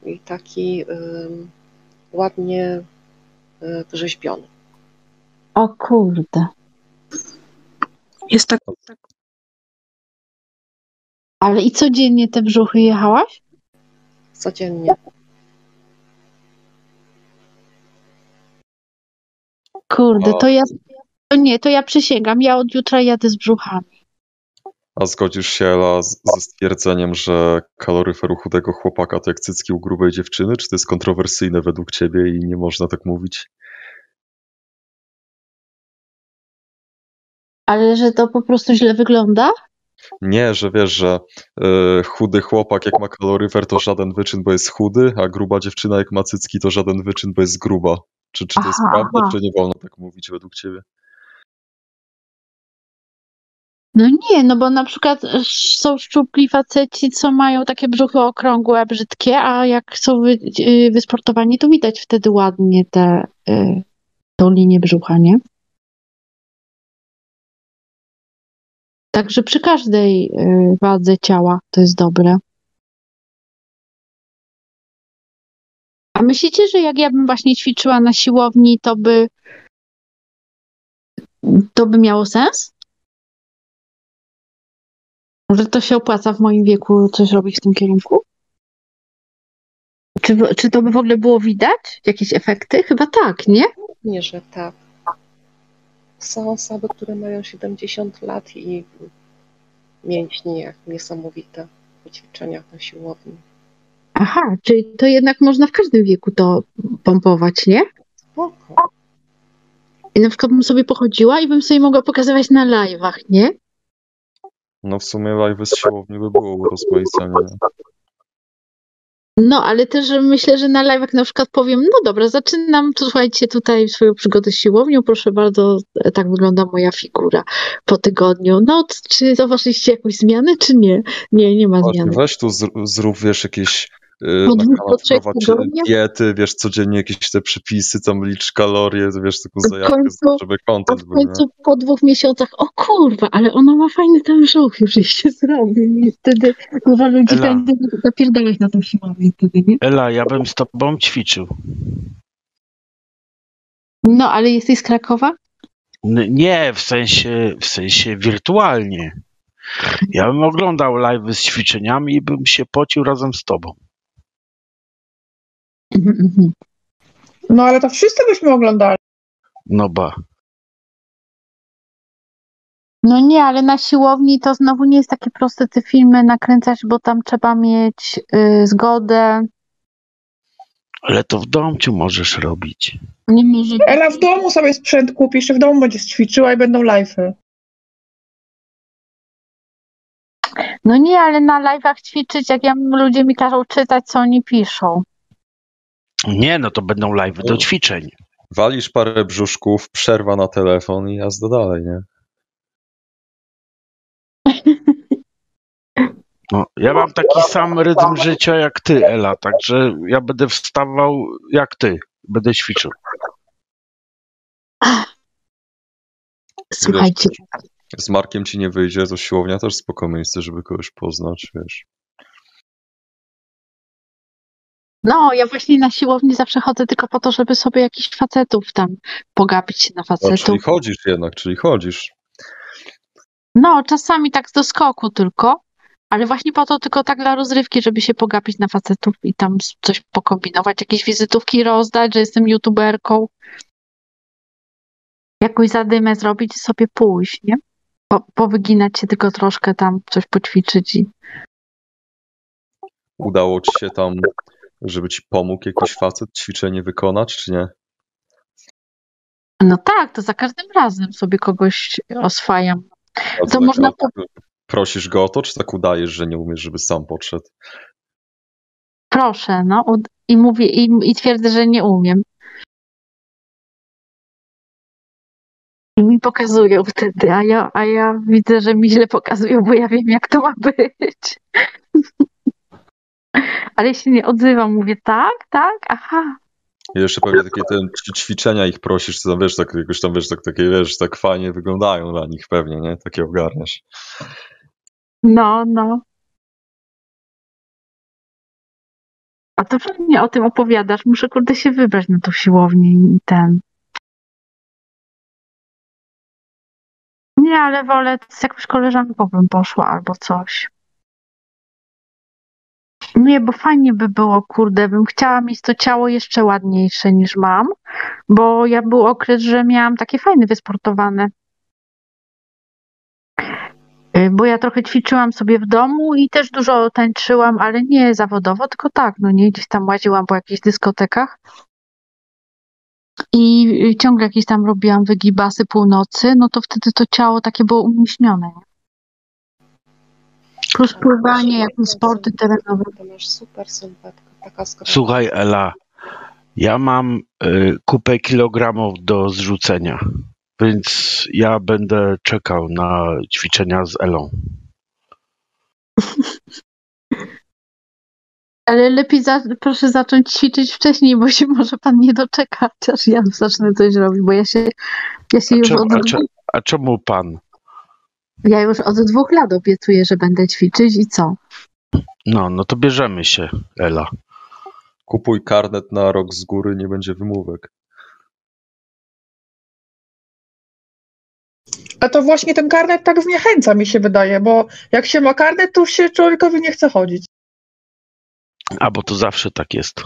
i taki ym, ładnie y, wyrzeźbiony. O kurde. Jest tak. Ale i codziennie te brzuchy jechałaś? Codziennie. Kurde, to ja, to nie, to ja przysięgam, ja od jutra jadę z brzuchami. A zgodzisz się, Ela, z- ze stwierdzeniem, że kaloryfer u chudego chłopaka to jak cycki u grubej dziewczyny? Czy to jest kontrowersyjne według ciebie i nie można tak mówić? Ale że to po prostu źle wygląda? Nie, że wiesz, że e, chudy chłopak jak ma kaloryfer to żaden wyczyn, bo jest chudy, a gruba dziewczyna jak ma cycki to żaden wyczyn, bo jest gruba. Czy, czy to jest Aha, prawda, aha. czy nie wolno tak mówić według ciebie? No nie, no bo na przykład e, są szczupli faceci, co mają takie brzuchy okrągłe, brzydkie, a jak są wy, y, wysportowani, to widać wtedy ładnie te, y, tą linię brzucha, nie? Także przy każdej wadze ciała to jest dobre. A myślicie, że jak ja bym właśnie ćwiczyła na siłowni, to by to by miało sens? Że to się opłaca w moim wieku coś robić w tym kierunku? Czy, czy to by w ogóle było widać? Jakieś efekty? Chyba tak, nie? Nie, że tak. Są osoby, które mają 70 lat i mięśnie jak niesamowite po ćwiczeniach na siłowni. Aha, czyli to jednak można w każdym wieku to pompować, nie? Spoko. I na przykład bym sobie pochodziła i bym sobie mogła pokazywać na live'ach, nie? No w sumie live z siłowni by było urozmaicenie. No, ale też myślę, że na live'ach na przykład powiem, no dobra, zaczynam, tu, słuchajcie, tutaj swoją przygodę z siłownią, proszę bardzo, tak wygląda moja figura po tygodniu. No, czy zauważyliście jakąś zmianę, czy nie? Nie, nie ma Właśnie, zmiany. weź tu zr- zrób, wiesz, jakieś y, Po na dwóch, kanał po trzech wprowadź tygodniach? diety, wiesz, codziennie jakieś te przepisy, tam licz kalorie, wiesz, taką W zajawkę, żeby a content w był, nie? końcu po dwóch miesiącach, o kurwa, ale ona ma fajny ten brzuch, już jej się zrobił i wtedy kurwa będą zapierdalać na tą siłownię wtedy, nie? Ela, ja bym z tobą ćwiczył. No, ale jesteś z Krakowa? N- Nie, w sensie, w sensie wirtualnie. Ja bym oglądał live z ćwiczeniami i bym się pocił razem z tobą. No ale to wszyscy byśmy oglądali. No ba. No nie, ale na siłowni to znowu nie jest takie proste te filmy nakręcać, bo tam trzeba mieć y, zgodę. Ale to w domciu możesz robić. Nie może Ela w domu sobie sprzęt kupisz w domu będziesz ćwiczyła i będą live'y. No nie, ale na live'ach ćwiczyć, jak ja ludzie mi każą czytać, co oni piszą. Nie, no to będą live do ćwiczeń. Walisz parę brzuszków, przerwa na telefon i jazda dalej, nie? No, ja mam taki sam rytm życia jak ty, Ela, także ja będę wstawał jak ty, będę ćwiczył. Słuchajcie. Z Markiem ci nie wyjdzie, to siłownia też spoko miejsce, żeby kogoś poznać, wiesz no ja właśnie na siłowni zawsze chodzę tylko po to, żeby sobie jakichś facetów tam pogapić się na A, czyli facetów. chodzisz jednak, czyli chodzisz. No, czasami tak z doskoku tylko, ale właśnie po to tylko tak dla rozrywki, żeby się pogapić na facetów i tam coś pokombinować, jakieś wizytówki rozdać, że jestem youtuberką. Jakąś zadymę zrobić i sobie pójść, nie? Po, powyginać się tylko troszkę tam, coś poćwiczyć i... Udało ci się tam, żeby ci pomógł jakiś facet ćwiczenie wykonać, czy nie? No tak, to za każdym razem sobie kogoś oswajam. A To można Prosisz go o to, czy tak udajesz, że nie umiesz, żeby sam podszedł? Proszę, no. I mówię, i, i twierdzę, że nie umiem. I mi pokazują wtedy, a ja, a ja widzę, że mi źle pokazują, bo ja wiem, jak to ma być. Ale się nie odzywam, mówię tak, tak, aha. I jeszcze pewnie takie te ćwiczenia ich prosisz, co tam wiesz, tak jakoś tam wiesz, tak, takie wiesz, tak fajnie wyglądają dla nich pewnie, nie? Takie ogarniasz. No, no. A to fajnie o tym opowiadasz. Muszę kurde się wybrać na tą siłownię i ten. Nie, ale wolę z jakąś koleżanką bym poszła albo coś. Nie, bo fajnie by było, kurde, bym chciała mieć to ciało jeszcze ładniejsze niż mam, bo ja był okres, że miałam takie fajne, wysportowane. Y, Bo ja trochę ćwiczyłam sobie w domu i też dużo tańczyłam, ale nie zawodowo, tylko tak, no nie, gdzieś tam łaziłam po jakichś dyskotekach. I y, ciągle jakieś tam robiłam wygibasy północy, no to wtedy to ciało takie było umieśnione. Nie? Plus pływanie, jakieś sporty terenowe. To masz super sylwetkę, taka skromna. Słuchaj, Ela, ja mam y, kupę kilogramów do zrzucenia, więc ja będę czekał na ćwiczenia z Elą. Ale lepiej za, proszę zacząć ćwiczyć wcześniej, bo się może pan nie doczekać, aż ja zacznę coś robić, bo ja się, ja się A, już czemu, od, a, cze- a czemu pan? Ja już od dwóch lat obiecuję, że będę ćwiczyć i co? No, no to bierzemy się, Ela. Kupuj karnet na rok z góry, nie będzie wymówek. A to właśnie ten karnet tak zniechęca, mi się wydaje, bo jak się ma karnet, to już się człowiekowi nie chce chodzić. A bo to zawsze tak jest.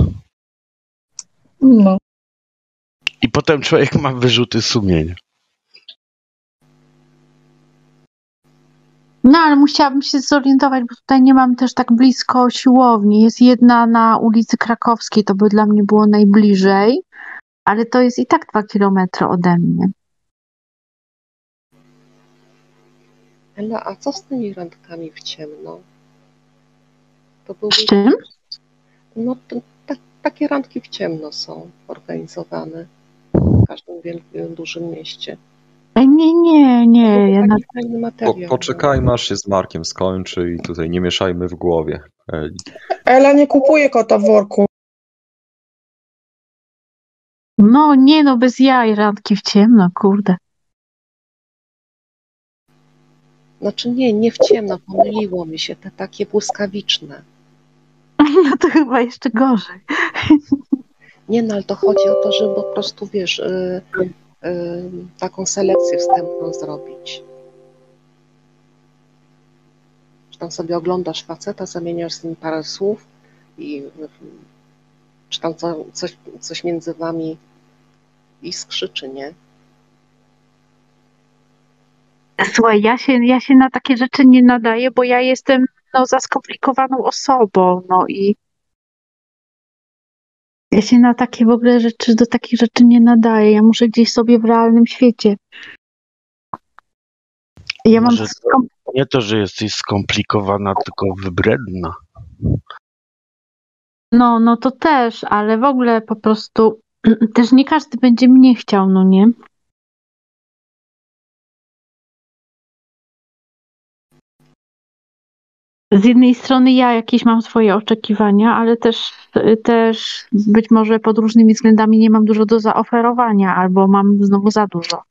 No. I potem człowiek ma wyrzuty sumienia. No, ale musiałabym się zorientować, bo tutaj nie mam też tak blisko siłowni. Jest jedna na ulicy Krakowskiej, to by dla mnie było najbliżej, ale to jest i tak dwa kilometry ode mnie. Ela, a co z tymi randkami w ciemno? To byłby... Z czym? No, to, ta, takie randki w ciemno są organizowane w każdym wielkim, dużym mieście. Ej, Nie, nie, nie. Ja na... Po, poczekajmy, aż się z Markiem skończy i tutaj nie mieszajmy w głowie. Eli. Ela nie kupuje kota w worku. No, nie, no bez jaj, randki w ciemno, kurde. Znaczy nie, nie w ciemno, pomyliło mi się, te takie błyskawiczne. No to chyba jeszcze gorzej. Nie, no ale to chodzi o to, żeby po prostu, wiesz, y, taką selekcję wstępną zrobić. Czy tam sobie oglądasz faceta, zamieniasz z nim parę słów i y, czy tam co, coś, coś między wami iskrzy, czy nie? Słuchaj, ja się, ja się na takie rzeczy nie nadaję, bo ja jestem no, za skomplikowaną osobą, no i ja się na takie w ogóle rzeczy, do takich rzeczy nie nadaję. Ja muszę gdzieś sobie w realnym świecie. Ja mam Może to nie to, że jesteś skomplikowana, tylko wybredna. No, no to też, ale w ogóle po prostu też nie każdy będzie mnie chciał, no nie? Z jednej strony ja jakieś mam swoje oczekiwania, ale też, też być może pod różnymi względami nie mam dużo do zaoferowania, albo mam znowu za dużo.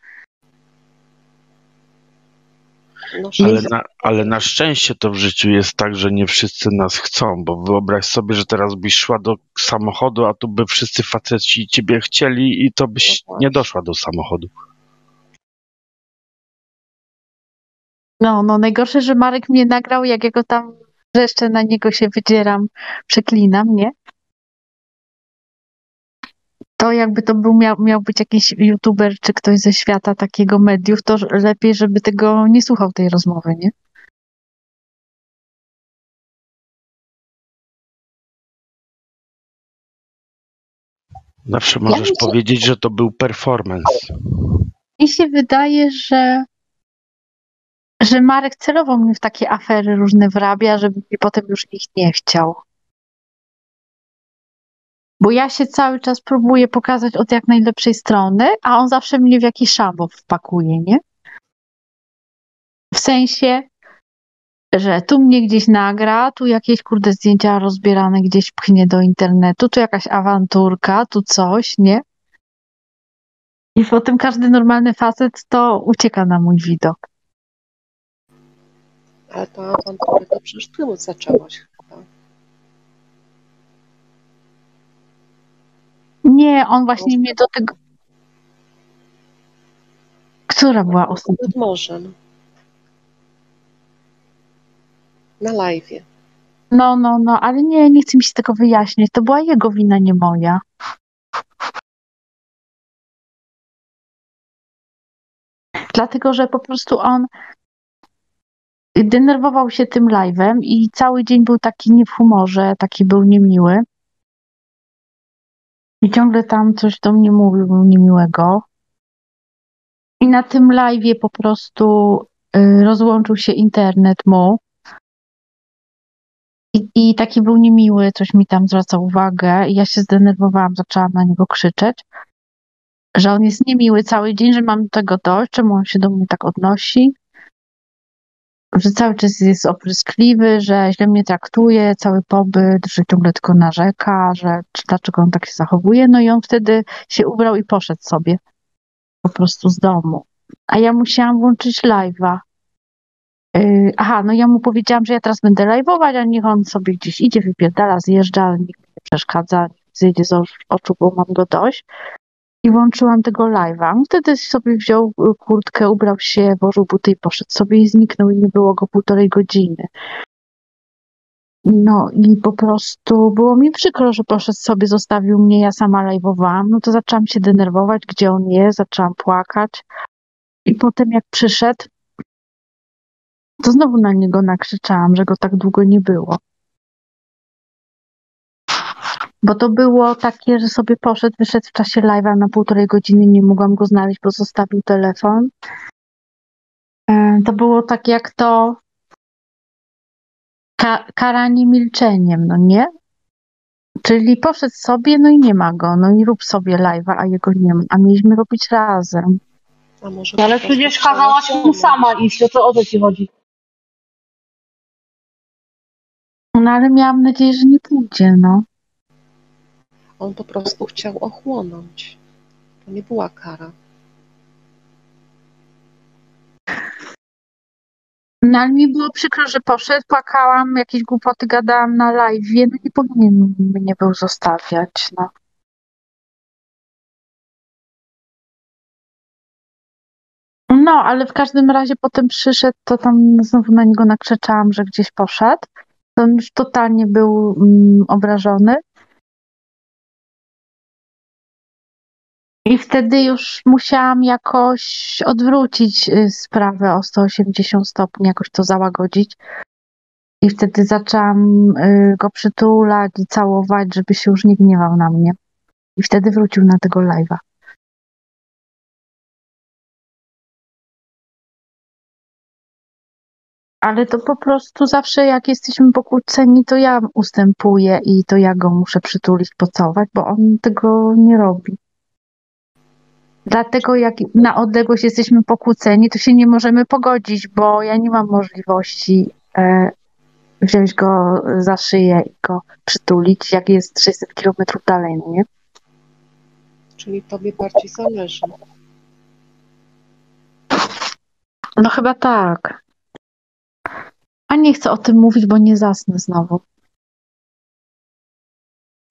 Ale na, ale na szczęście to w życiu jest tak, że nie wszyscy nas chcą, bo wyobraź sobie, że teraz byś szła do samochodu, a tu by wszyscy faceci ciebie chcieli i to byś nie doszła do samochodu. No, no najgorsze, że Marek mnie nagrał, jak ja go tam jeszcze na niego się wydzieram, przeklinam, nie? To jakby to był, miał, miał być jakiś youtuber czy ktoś ze świata takiego mediów, to lepiej, żeby tego nie słuchał tej rozmowy, nie? Zawsze możesz mi się- powiedzieć, że to był performance. Mi się wydaje, że, że Marek celowo mnie w takie afery różne wrabia, żeby mi potem już ich nie chciał. Bo ja się cały czas próbuję pokazać od jak najlepszej strony, a on zawsze mnie w jakiś szambo wpakuje, nie? W sensie, że tu mnie gdzieś nagra, tu jakieś kurde zdjęcia rozbierane gdzieś pchnie do internetu, tu jakaś awanturka, tu coś, nie? I potem każdy normalny facet to ucieka na mój widok. Ale to przecież ty zaczęłaś chyba. Nie, on właśnie mnie do tego. Która była osoba? Nad morzem. Na live'ie. No, no, no, ale nie, nie chcę mi się tego wyjaśnić. To była jego wina, nie moja. Dlatego, że po prostu on denerwował się tym live'em i cały dzień był taki nie w humorze, taki był niemiły. I ciągle tam coś do mnie mówił niemiłego. I na tym live'ie po prostu y, rozłączył się internet mu. I, I taki był niemiły, coś mi tam zwracał uwagę. I ja się zdenerwowałam, zaczęłam na niego krzyczeć, że on jest niemiły cały dzień, że mam tego dość, czemu on się do mnie tak odnosi. Że cały czas jest opryskliwy, że źle mnie traktuje, cały pobyt, że ciągle tylko narzeka, że dlaczego on tak się zachowuje. No i on wtedy się ubrał i poszedł sobie po prostu z domu. A ja musiałam włączyć live'a. Yy, aha, no ja mu powiedziałam, że ja teraz będę live'ować, a niech on sobie gdzieś idzie, wypierdala, zjeżdża, nikt nie przeszkadza, zjedzie z oczu, bo mam go dość. I włączyłam tego live'a. Wtedy sobie wziął y, kurtkę, ubrał się, włożył buty i poszedł sobie i zniknął i nie było go półtorej godziny. No i po prostu było mi przykro, że poszedł sobie, zostawił mnie, ja sama live'owałam. No to zaczęłam się denerwować, gdzie on jest, zaczęłam płakać. I potem jak przyszedł, to znowu na niego nakrzyczałam, że go tak długo nie było. Bo to było takie, że sobie poszedł, wyszedł w czasie live'a na półtorej godziny, nie mogłam go znaleźć, bo zostawił telefon. E, To było tak jak to ka karanie milczeniem, no nie? Czyli poszedł sobie, no i nie ma go, no i rób sobie live'a, a jego nie ma, a mieliśmy robić razem. A może Ale przecież kazałaś mu sama iść, o co o co ci chodzi? No ale miałam nadzieję, że nie pójdzie, no. On po prostu chciał ochłonąć. To nie była kara. No ale mi było przykro, że poszedł, płakałam, jakieś głupoty gadałam na live, no nie powinien mnie był zostawiać, no. No, ale w każdym razie potem przyszedł, to tam znowu na niego nakrzyczałam, że gdzieś poszedł. To on już totalnie był mm, obrażony. I wtedy już musiałam jakoś odwrócić y, sprawę o 180 stopni, jakoś to załagodzić. I wtedy zaczęłam y, go przytulać i całować, żeby się już nie gniewał na mnie. I wtedy wrócił na tego live'a. Ale to po prostu zawsze jak jesteśmy pokłóceni, to ja ustępuję i to ja go muszę przytulić, pocałować, bo on tego nie robi. Dlatego jak na odległość jesteśmy pokłóceni, to się nie możemy pogodzić, bo ja nie mam możliwości e, wziąć go za szyję i go przytulić, jak jest 600 kilometrów dalej, no nie? Czyli tobie bardziej zależy. No chyba tak. A nie chcę o tym mówić, bo nie zasnę znowu.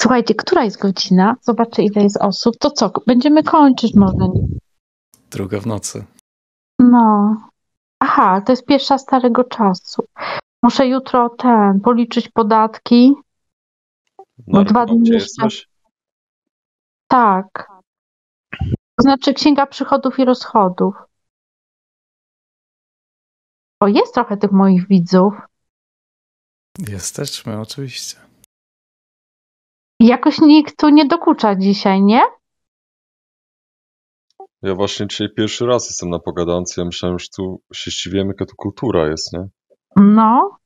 Słuchajcie, która jest godzina? Zobaczę, ile jest osób. To co, będziemy kończyć może? Druga w nocy. No. Aha, to jest pierwsza starego czasu. Muszę jutro ten, policzyć podatki. No dwa dni jeszcze. jesteś? Tak. To znaczy księga przychodów i rozchodów. O, jest trochę tych moich widzów. Jesteśmy, oczywiście. Jakoś nikt tu nie dokucza dzisiaj, nie? Ja właśnie dzisiaj pierwszy raz jestem na pogadance. Ja myślałem, że tu się zdziwiłem, jaka tu kultura jest, nie? No.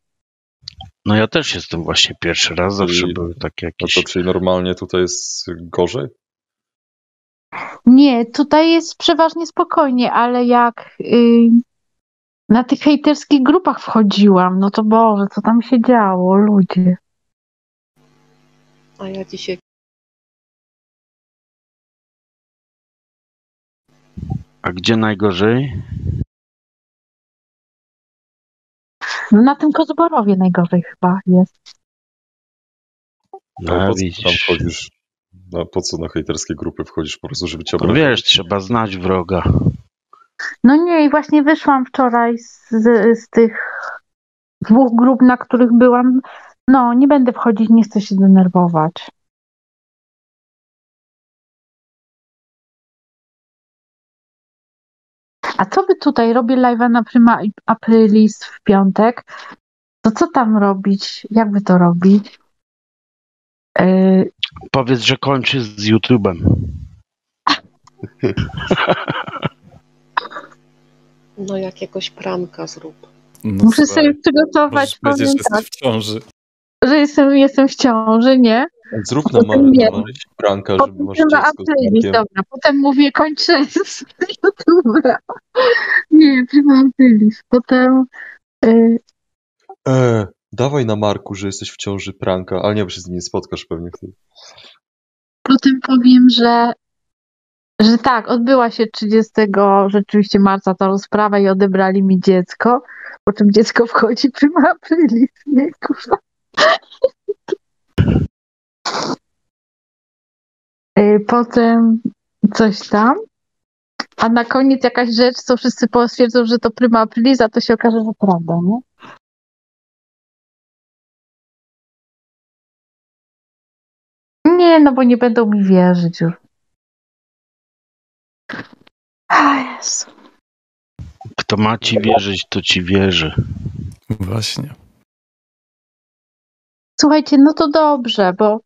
No ja też jestem właśnie pierwszy raz, zawsze Czyli- były takie No jakieś... to czyli normalnie tutaj jest gorzej? Nie, tutaj jest przeważnie spokojnie, ale jak y, na tych hejterskich grupach wchodziłam, no to Boże, co tam się działo, ludzie. A ja dzisiaj A gdzie najgorzej? No na tym Kozborowie najgorzej chyba jest. No, po co widzisz. tam wchodzisz? No, po co na hejterskie grupy wchodzisz? Po prostu, żeby cię No obrazić? wiesz, trzeba znać wroga. No nie, i właśnie wyszłam wczoraj z, z tych dwóch grup, na których byłam. No, nie będę wchodzić, nie chcę się denerwować. A co by tutaj? Robię live'a na Prima Aprilis w piątek. To co tam robić? Jak by to robić? Yy, Powiedz, że kończy z YouTube'em. no jakiegoś pranka zrób. No, muszę sobie przygotować, jesteś w ciąży. Że jestem, jestem w ciąży, nie? Zrób na Potem nie. pranka, że Potem masz Prima dziecko Markiem. dobra. Potem mówię, kończę z YouTube'a. Nie, Prima Aprilis. Potem yy, E, dawaj na Marku, że jesteś w ciąży pranka, ale nie, bo się z nim nie spotkasz pewnie wtedy. Potem powiem, że, że tak, odbyła się 30 rzeczywiście marca ta rozprawa i odebrali mi dziecko, po czym dziecko wchodzi prima aprilis, nie kurwa. Y, Potem coś tam, a na koniec jakaś rzecz, co wszyscy stwierdzą, że to prima aprilis, a to się okaże, że prawda, nie? Nie, no bo nie będą mi wierzyć już. A Jezu. Kto ma ci wierzyć, to ci wierzy. Właśnie. Słuchajcie, no to dobrze, bo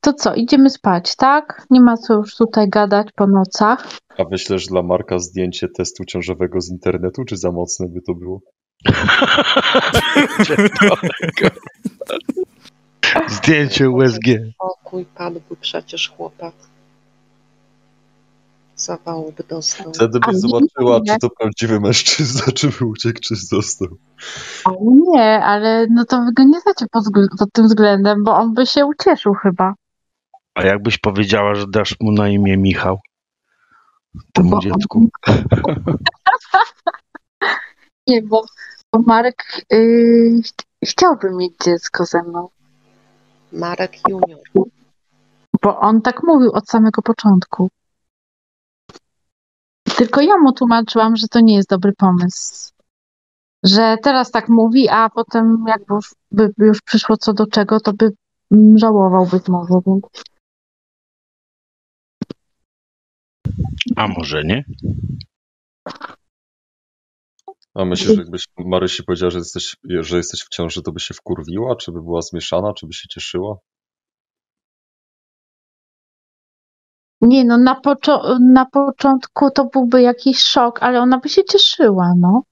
to co, idziemy spać, tak? Nie ma co już tutaj gadać po nocach. A wyślesz dla Marka zdjęcie testu ciążowego z internetu, czy za mocne by to było? Zdjęcie USG. Pokój padłby przecież chłopak. Zawału by dostał. Wtedy byś zobaczyła, nie. czy to prawdziwy mężczyzna, czy by uciekł, czy został. Ale nie, ale no to wy go nie znacie pod, pod tym względem, bo on by się ucieszył chyba. A jakbyś powiedziała, że dasz mu na imię Michał? Temu Bo- dziecku. Nie, bo, bo Marek yy, ch- chciałby mieć dziecko ze mną, Marek Junior. bo on tak mówił od samego początku. Tylko ja mu tłumaczyłam, że to nie jest dobry pomysł. Że teraz tak mówi, a potem jakby już, by już przyszło co do czego, to by żałował być może, więc A może nie? A myślisz, że jakbyś Marysi powiedziała, że jesteś, że jesteś w ciąży, to by się wkurwiła? Czy by była zmieszana? Czy by się cieszyła? Nie, no na, poczo- na początku to byłby jakiś szok, ale ona by się cieszyła, no.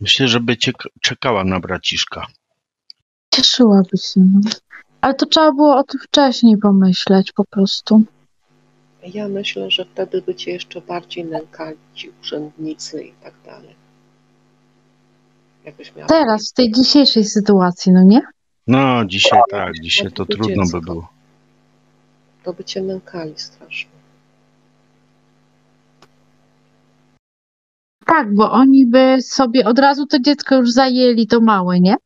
Myślę, że by cię czekała na braciszka. Cieszyłaby się, no. Ale to trzeba było o tym wcześniej pomyśleć po prostu. Ja myślę, że wtedy by cię jeszcze bardziej nękali ci urzędnicy i tak dalej. Jakbyś miała Teraz, w tej dzisiejszej sytuacji, no nie? No, dzisiaj tak, dzisiaj to trudno by było. To by cię nękali strasznie. Tak, bo oni by sobie od razu to dziecko już zajęli, to małe, nie?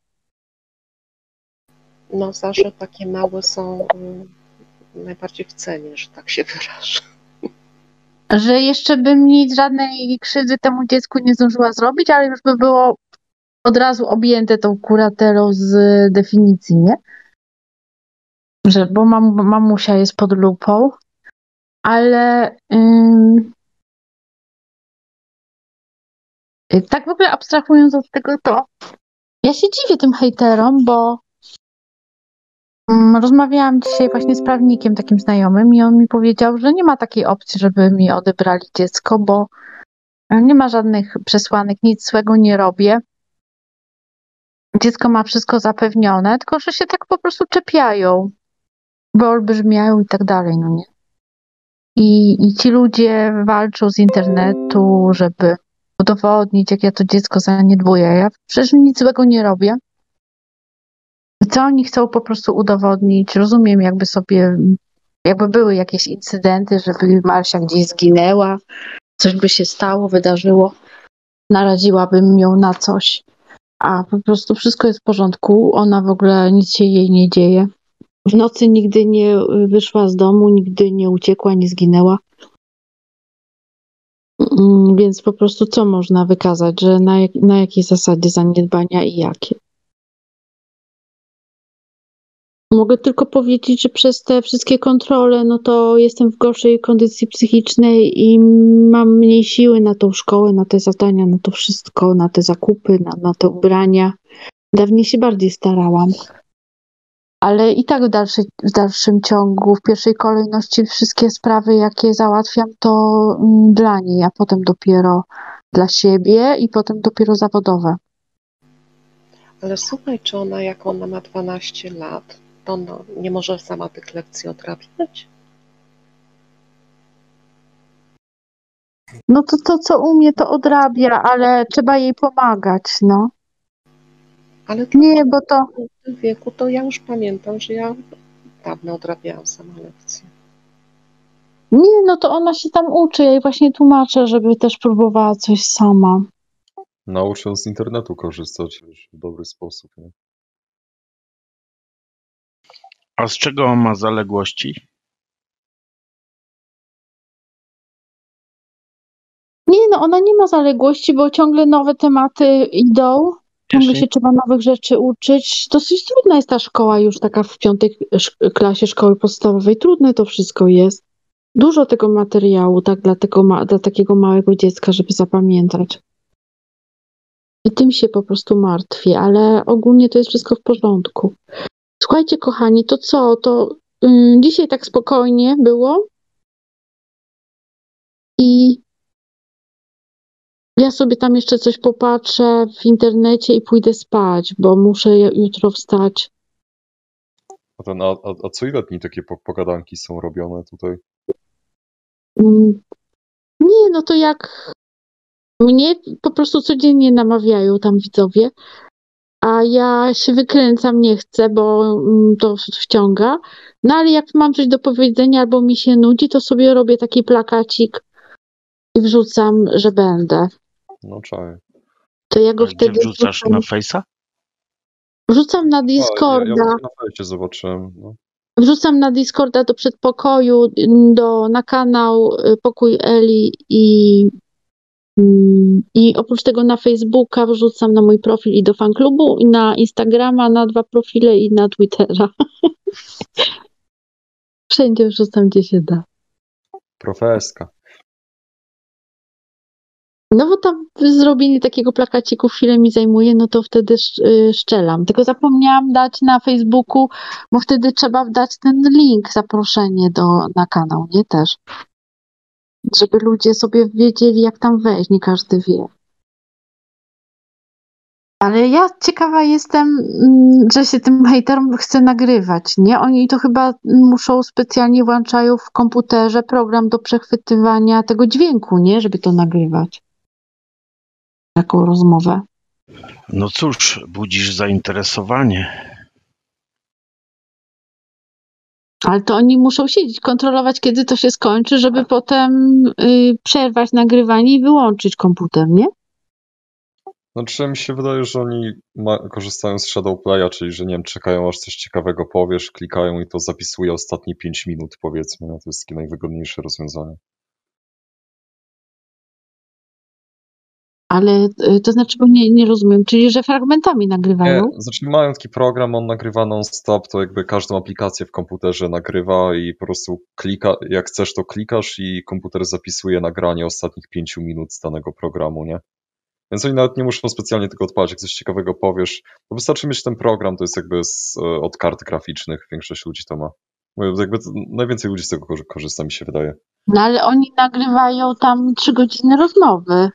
No zawsze takie małe są y, najbardziej w cenie, że tak się wyrażę. Że jeszcze bym nic, żadnej krzywdy temu dziecku nie zdążyła zrobić, ale już by było od razu objęte tą kuratelą z definicji, nie? Że, bo mam, mamusia jest pod lupą, ale y, tak w ogóle abstrahując od tego, to ja się dziwię tym hejterom, bo mm, rozmawiałam dzisiaj właśnie z prawnikiem takim znajomym i on mi powiedział, że nie ma takiej opcji, żeby mi odebrali dziecko, bo nie ma żadnych przesłanek, nic złego nie robię. Dziecko ma wszystko zapewnione, tylko że się tak po prostu czepiają, wyolbrzymiają i tak dalej, no nie? I, I ci ludzie walczą z internetu, żeby udowodnić, jak ja to dziecko zaniedbuję. Ja przecież nic złego nie robię. Co oni chcą po prostu udowodnić? Rozumiem, jakby sobie, jakby były jakieś incydenty, żeby Marsia gdzieś zginęła, coś by się stało, wydarzyło, naraziłabym ją na coś, a po prostu wszystko jest w porządku, ona w ogóle nic się jej nie dzieje. W nocy nigdy nie wyszła z domu, nigdy nie uciekła, nie zginęła. Mm, Więc po prostu co można wykazać, że na, jak, na jakiej zasadzie zaniedbania i jakie? Mogę tylko powiedzieć, że przez te wszystkie kontrole, no to jestem w gorszej kondycji psychicznej i mam mniej siły na tą szkołę, na te zadania, na to wszystko, na te zakupy, na, na te ubrania. Dawniej się bardziej starałam. Ale i tak w, dalszej, w dalszym ciągu, w pierwszej kolejności wszystkie sprawy, jakie załatwiam, to mm, dla niej, a potem dopiero dla siebie i potem dopiero zawodowe. Ale słuchaj, czy ona, jak ona ma 12 lat, to ona nie może sama tych lekcji odrabiać? No to to, co umie, to odrabia, ale trzeba jej pomagać, no. Ale Nie, bo to... w tym wieku to ja już pamiętam, że ja dawno odrabiałam sama lekcje. Nie, no to ona się tam uczy. Ja jej właśnie tłumaczę, żeby też próbowała coś sama. Naucz ją z internetu korzystać w dobry sposób. Nie? A z czego on ma zaległości? Nie, no ona nie ma zaległości, bo ciągle nowe tematy idą. Ciągle się trzeba nowych rzeczy uczyć. Dosyć trudna jest ta szkoła już taka w piątej klasie szkoły podstawowej. Trudne to wszystko jest. Dużo tego materiału, tak, dla, tego ma- dla takiego małego dziecka, żeby zapamiętać. I tym się po prostu martwię, ale ogólnie to jest wszystko w porządku. Słuchajcie, kochani, to co? To ym, dzisiaj tak spokojnie było. I ja sobie tam jeszcze coś popatrzę w internecie i pójdę spać, bo muszę jutro wstać. A, ten, a, a, a co ile dni takie po- pogadanki są robione tutaj? Mm, Nie, no to jak mnie po prostu codziennie namawiają tam widzowie, a ja się wykręcam, nie chcę, bo mm, to wciąga. No ale jak mam coś do powiedzenia albo mi się nudzi, to sobie robię taki plakacik i wrzucam, że będę. No czaję. To ja go A gdzie wtedy wrzucasz wrzucam, na Face'a? wrzucam na A, ja, ja Discorda. na zobaczyłem. No. Wrzucam na Discorda do przedpokoju, do, na kanał y, Pokój Eli i, mm, i oprócz tego na Facebooka wrzucam na mój profil i do fanklubu i na Instagrama, na dwa profile i na Twittera. Wszędzie wrzucam, gdzie się da. Profeska. No bo tam zrobienie takiego plakaciku chwilę mi zajmuje, no to wtedy y, szczelam. Tylko zapomniałam dać na Facebooku, bo wtedy trzeba dać ten link, zaproszenie do, na kanał, nie też. Żeby ludzie sobie wiedzieli, jak tam wejść, nie każdy wie. Ale ja ciekawa jestem, mm, że się tym hejterom chce nagrywać, nie? Oni to chyba muszą specjalnie włączają w komputerze program do przechwytywania tego dźwięku, nie? Żeby to nagrywać. Taką rozmowę. No cóż, budzisz zainteresowanie. Ale to oni muszą siedzieć, kontrolować, kiedy to się skończy, żeby potem y, przerwać nagrywanie i wyłączyć komputer, nie? Znaczy mi się wydaje, że oni ma, korzystają z Shadowplaya, czyli że nie wiem, czekają aż coś ciekawego powiesz, klikają i to zapisuje ostatnie 5 minut powiedzmy. No, to jest takie najwygodniejsze rozwiązanie. Ale y, to znaczy, bo nie, nie rozumiem, czyli że fragmentami nagrywają? Nie, znaczy mają taki program, on nagrywa non-stop, to jakby każdą aplikację w komputerze nagrywa i po prostu klika, jak chcesz to klikasz i komputer zapisuje nagranie ostatnich 5 minut z danego programu, nie? Więc oni nawet nie muszą specjalnie tego odpalać, jak coś ciekawego powiesz, to wystarczy mieć ten program, to jest jakby z, e, od kart graficznych, większość ludzi to ma. Mówię, jakby to, najwięcej ludzi z tego korzy- korzysta, mi się wydaje. No ale oni nagrywają tam trzy godziny rozmowy.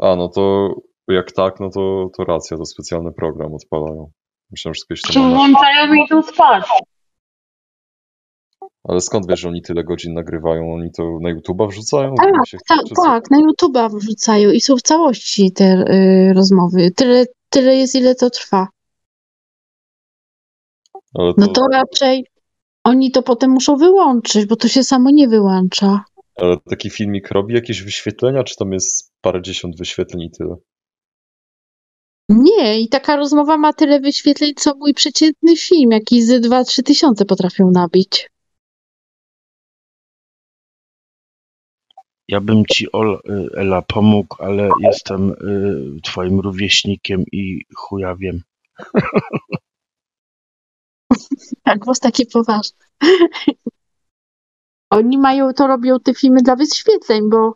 A, no to jak tak, no to, to racja, to specjalny program odpalają. Myślałem, że kiedyś to ma na... Włączają i idą spać. Ale skąd wiesz, że oni tyle godzin nagrywają? Oni to na YouTube'a wrzucają? Tak, Się- tak, co? tak, na YouTube'a wrzucają i są w całości te y, rozmowy. Tyle, tyle jest, ile to trwa. No to, to raczej oni to potem muszą wyłączyć, bo to się samo nie wyłącza. Ale taki filmik robi jakieś wyświetlenia, czy tam jest parędziesiąt wyświetleń i tyle? Nie, i taka rozmowa ma tyle wyświetleń, co mój przeciętny film, jakiś ze 2-3 tysiące potrafią nabić. Ja bym ci, Ol, y, Ela, pomógł, ale jestem y, twoim rówieśnikiem i chuja wiem. Tak, głos taki poważny. Oni mają, to robią te filmy dla wyświetleń, bo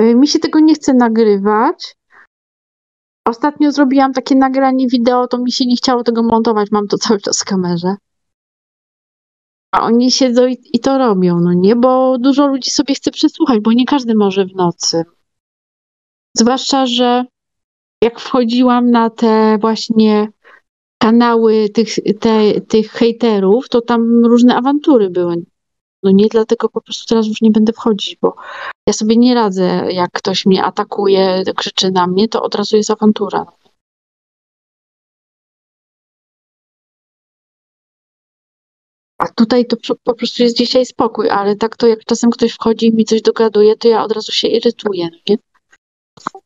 y, mi się tego nie chce nagrywać. Ostatnio zrobiłam takie nagranie wideo, to mi się nie chciało tego montować, mam to cały czas w kamerze. A oni siedzą i, i to robią, no nie? Bo dużo ludzi sobie chce przesłuchać, bo nie każdy może w nocy. Zwłaszcza, że jak wchodziłam na te właśnie kanały tych, te, tych hejterów, to tam różne awantury były. No nie, dlatego po prostu teraz już nie będę wchodzić, bo ja sobie nie radzę, jak ktoś mnie atakuje, krzyczy na mnie, to od razu jest awantura. A tutaj to po- prostu jest dzisiaj spokój, ale tak to jak czasem ktoś wchodzi i mi coś dogaduje, to ja od razu się irytuję, no nie?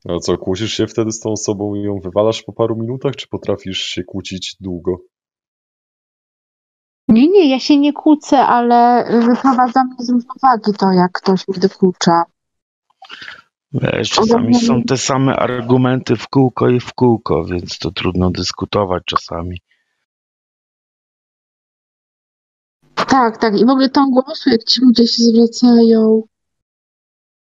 A co, kłócisz się wtedy z tą osobą i ją wywalasz po paru minutach, czy potrafisz się kłócić długo? Nie, nie, ja się nie kłócę, ale wyprowadza mnie z równowagi to, jak ktoś mi dokucza. Wiesz, czasami są te same argumenty w kółko i w kółko, więc to trudno dyskutować czasami. Tak, tak. I w ogóle ton głosu, jak ci ludzie się zwracają.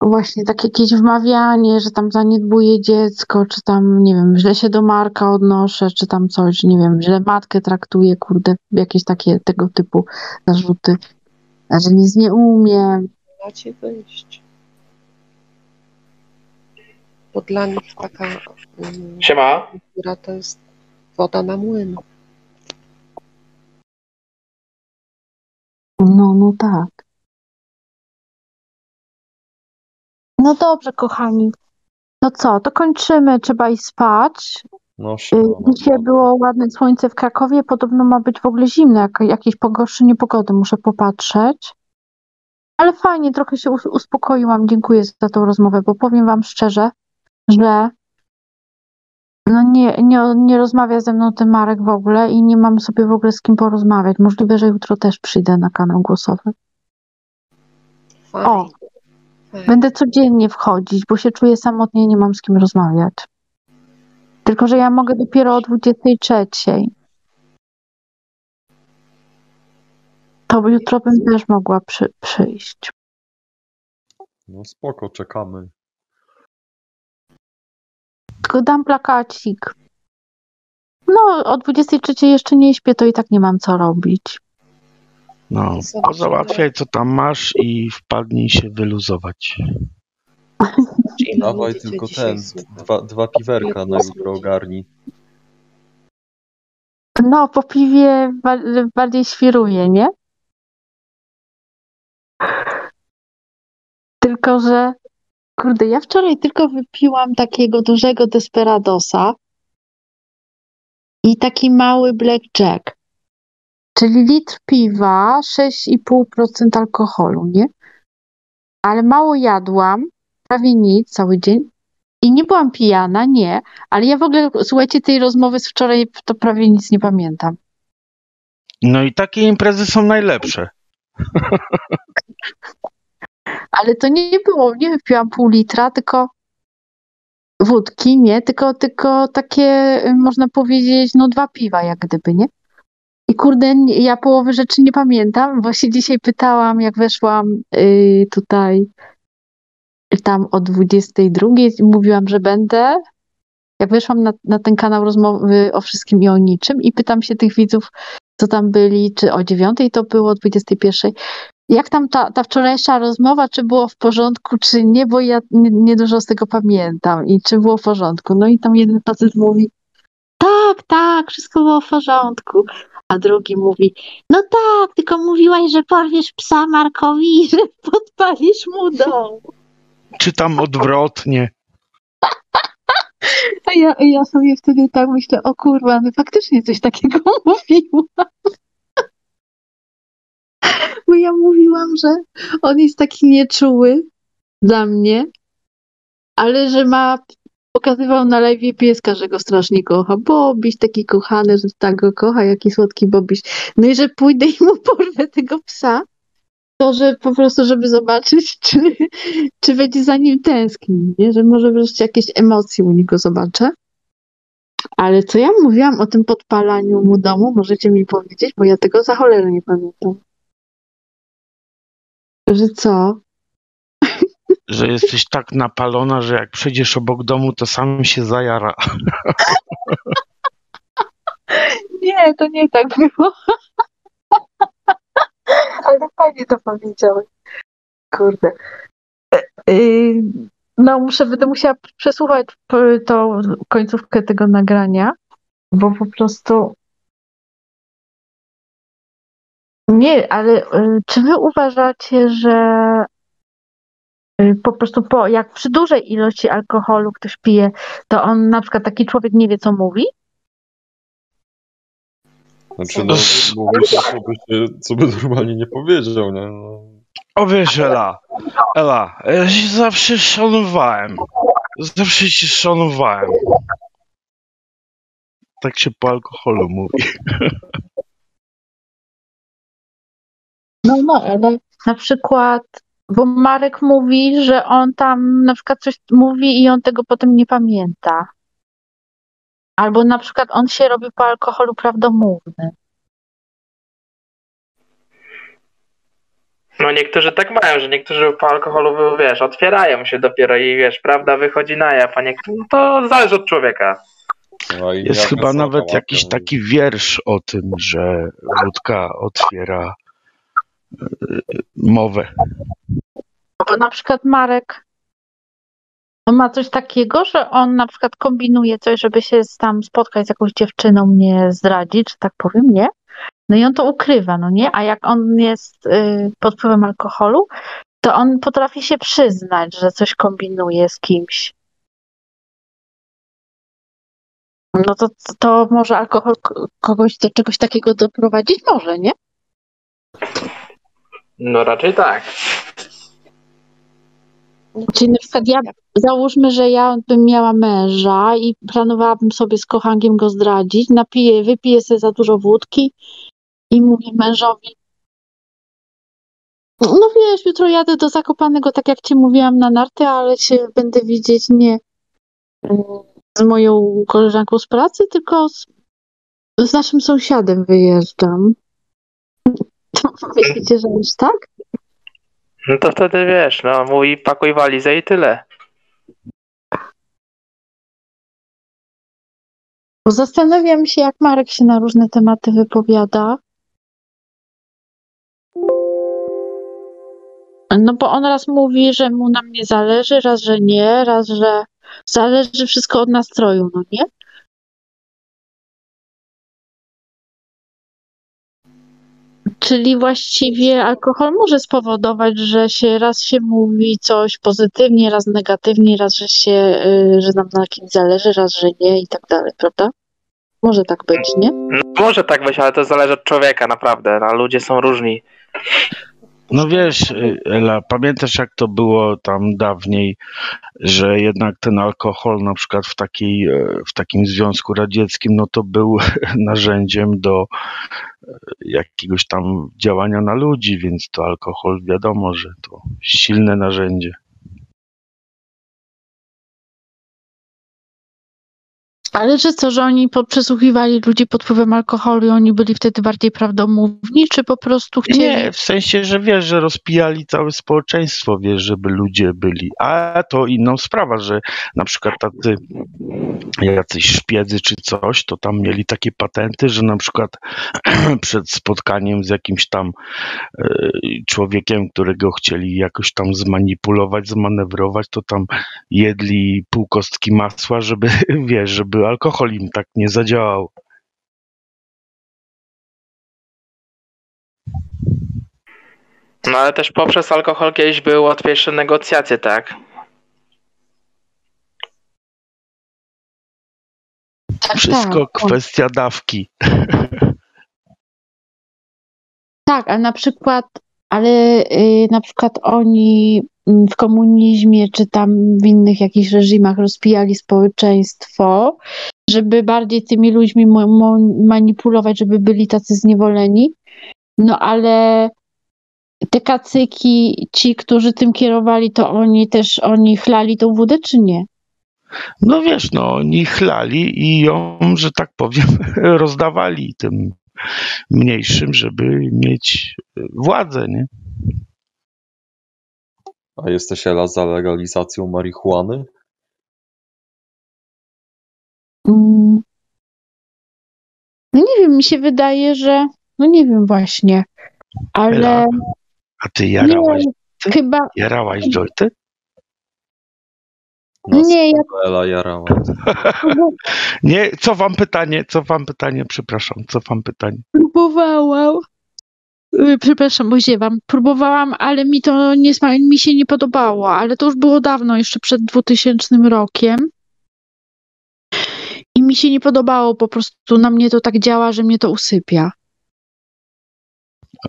Właśnie tak jakieś wmawianie, że tam zaniedbuje dziecko, czy tam, nie wiem, źle się do Marka odnoszę, czy tam coś, nie wiem, źle matkę traktuje, kurde, jakieś takie tego typu zarzuty. A że nic nie umiem. Da ci wyjść. Bo dla nich taka mm, Siema. kultura to jest woda na młyn. No, no tak. No dobrze, kochani. No co, to kończymy, trzeba iść spać. No, Y, no. Dzisiaj było ładne słońce w Krakowie, podobno ma być w ogóle zimno, jak, jakieś pogorszenie pogody, muszę popatrzeć. Ale fajnie, trochę się us- uspokoiłam, dziękuję za tą rozmowę, bo powiem wam szczerze, że no nie, nie, nie rozmawia ze mną ten Marek w ogóle i nie mam sobie w ogóle z kim porozmawiać. Możliwe, że jutro też przyjdę na kanał głosowy. O, będę codziennie wchodzić, bo się czuję samotnie i nie mam z kim rozmawiać. Tylko, że ja mogę dopiero o 23. To jutro bym też mogła przy, przyjść. No spoko, czekamy. Tylko dam plakacik. No, o 23 jeszcze nie śpię, to i tak nie mam co robić. No, pozałatwiaj co tam masz i wpadnij się wyluzować. Dawaj tylko ten, dwa, dwa piwerka na jutro ogarnij. No, po piwie ba- bardziej świruje, nie? Tylko, że Kurde, ja wczoraj tylko wypiłam takiego dużego Desperadosa i taki mały Blackjack. Czyli litr piwa, 6,5% alkoholu, nie? Ale mało jadłam, prawie nic, cały dzień. I nie byłam pijana, nie. Ale ja w ogóle, słuchajcie, tej rozmowy z wczoraj to prawie nic nie pamiętam. No i takie imprezy są najlepsze. Ale to nie było, nie wypiłam pół litra, tylko wódki, nie, tylko, tylko takie, y, można powiedzieć, no dwa piwa jak gdyby, nie? I kurde, ja połowy rzeczy nie pamiętam. Właśnie dzisiaj pytałam, jak weszłam y, tutaj tam o 22, i mówiłam, że będę. Jak weszłam na, na ten kanał rozmowy o wszystkim i o niczym i pytam się tych widzów, co tam byli, czy o 9 to było, o 21. Jak tam ta, ta wczorajsza rozmowa, czy było w porządku, czy nie, bo ja nie, nie dużo z tego pamiętam i czy było w porządku. No i tam jeden facet mówi, tak, tak, wszystko było w porządku. A drugi mówi, no tak, tylko mówiłaś, że porwiesz psa Markowi i że podpalisz mu dom. Czy tam odwrotnie. A ja, ja sobie wtedy tak myślę, o kurwa, no faktycznie coś takiego mówiłam. Bo ja mówiłam, że on jest taki nieczuły dla mnie, ale że ma, pokazywał na live pieska, że go strasznie kocha. Bobiś taki kochany, że tak go kocha, jaki słodki Bobiś. No i że pójdę i mu porwę tego psa, to że po prostu, żeby zobaczyć, czy, czy będzie za nim tęsknił, nie? że może wreszcie jakieś emocje u niego zobaczę. Ale co ja mówiłam o tym podpalaniu mu domu, możecie mi powiedzieć, bo ja tego za cholerę nie pamiętam. Że co? Że jesteś tak napalona, że jak przejdziesz obok domu, to sam się zajara. Nie, to nie tak było. Ale fajnie to powiedziałeś. Kurde. E, y, No, muszę, będę musiała przesłuchać tą końcówkę tego nagrania, bo po prostu. Nie, ale y, czy wy uważacie, że po prostu po, jak przy dużej ilości alkoholu ktoś pije, to on na przykład taki człowiek nie wie, co mówi? Znaczy, no, mówi się, co by, się, co by normalnie nie powiedział, nie? No. O wiesz, Ela, Ela, ja się zawsze szanowałem. Zawsze się szanowałem. Tak się po alkoholu mówi. No, no, ale na przykład, bo Marek mówi, że on tam na przykład coś mówi i on tego potem nie pamięta. Albo na przykład on się robi po alkoholu prawdomówny. No niektórzy tak mają, że niektórzy po alkoholu, wiesz, otwierają się dopiero i wiesz, prawda wychodzi na jaw, a niektórzy, no to zależy od człowieka. No Jest jak chyba nawet jakiś taki wiersz o tym, że wódka otwiera y, mowę. Bo na przykład Marek ma coś takiego, że on na przykład kombinuje coś, żeby się tam spotkać z jakąś dziewczyną, nie zdradzić, że tak powiem, nie? No i on to ukrywa, no nie? A jak on jest y, pod wpływem alkoholu, to on potrafi się przyznać, że coś kombinuje z kimś. No to, to może alkohol kogoś do czegoś takiego doprowadzić? Może, nie? No raczej tak. Czyli na przykład ja, załóżmy, że ja bym miała męża i planowałabym sobie z kochankiem go zdradzić, napiję, wypiję sobie za dużo wódki i mówię mężowi, no wiesz, jutro jadę do Zakopanego, tak jak ci mówiłam, na narty, ale się będę widzieć nie mm, z moją koleżanką z pracy, tylko z, z naszym sąsiadem wyjeżdżam. To myślicie, że już tak? No to wtedy wiesz, no mówi pakuj walizę i tyle. Zastanawiam się, jak Marek się na różne tematy wypowiada. No bo on raz mówi, że mu na mnie zależy, raz, że nie, raz, że zależy wszystko od nastroju, no nie? Czyli właściwie alkohol może spowodować, że się raz się mówi coś pozytywnie, raz negatywnie, raz, że się, y, że nam na kimś zależy, raz, że nie i tak dalej, prawda? Może tak być, nie? No, może tak być, ale to zależy od człowieka, naprawdę. No, ludzie są różni. No wiesz, Ela, pamiętasz jak to było tam dawniej, że jednak ten alkohol na przykład w, takiej, e, w takim Związku Radzieckim, no to był narzędziem do e, jakiegoś tam działania na ludzi, więc to alkohol wiadomo, że to silne narzędzie. Ale że co, że oni przesłuchiwali ludzi pod wpływem alkoholu i oni byli wtedy bardziej prawdomówni, czy po prostu chcieli... Nie, w sensie, że wiesz, że rozpijali całe społeczeństwo, wiesz, żeby ludzie byli. A to inną sprawa, że na przykład tacy jacyś szpiedzy czy coś, to tam mieli takie patenty, że na przykład przed spotkaniem z jakimś tam e, człowiekiem, którego chcieli jakoś tam zmanipulować, zmanewrować, to tam jedli pół kostki masła, żeby, wiesz, żeby alkohol im tak nie zadziałał. No ale też poprzez alkohol kiedyś były łatwiejsze negocjacje, tak? Wszystko tak. kwestia dawki. Tak, a na przykład, ale y, na przykład oni mm, w komunizmie czy tam w innych jakichś reżimach rozpijali społeczeństwo, żeby bardziej tymi ludźmi manipulować, żeby byli tacy zniewoleni. No ale te kacyki, ci, którzy tym kierowali, to oni też, oni chlali tą wódę, czy nie? No wiesz, no oni chlali i ją, że tak powiem, rozdawali tym mniejszym, żeby mieć władzę, nie? A jesteś Ela za legalizacją marihuany? Mm. No nie wiem, mi się wydaje, że, no nie wiem właśnie, ale Ela, A ty jarałaś, nie, chyba, jarałaś jointy? nie, ja Ela jarała. Nie, co wam pytanie, co wam pytanie, przepraszam, co wam pytanie? próbowałam, Y, przepraszam, bo ziewam, próbowałam, ale mi to nie, sma- mi się nie podobało, ale to już było dawno, jeszcze przed 2000 rokiem. I mi się nie podobało, po prostu na mnie to tak działa, że mnie to usypia.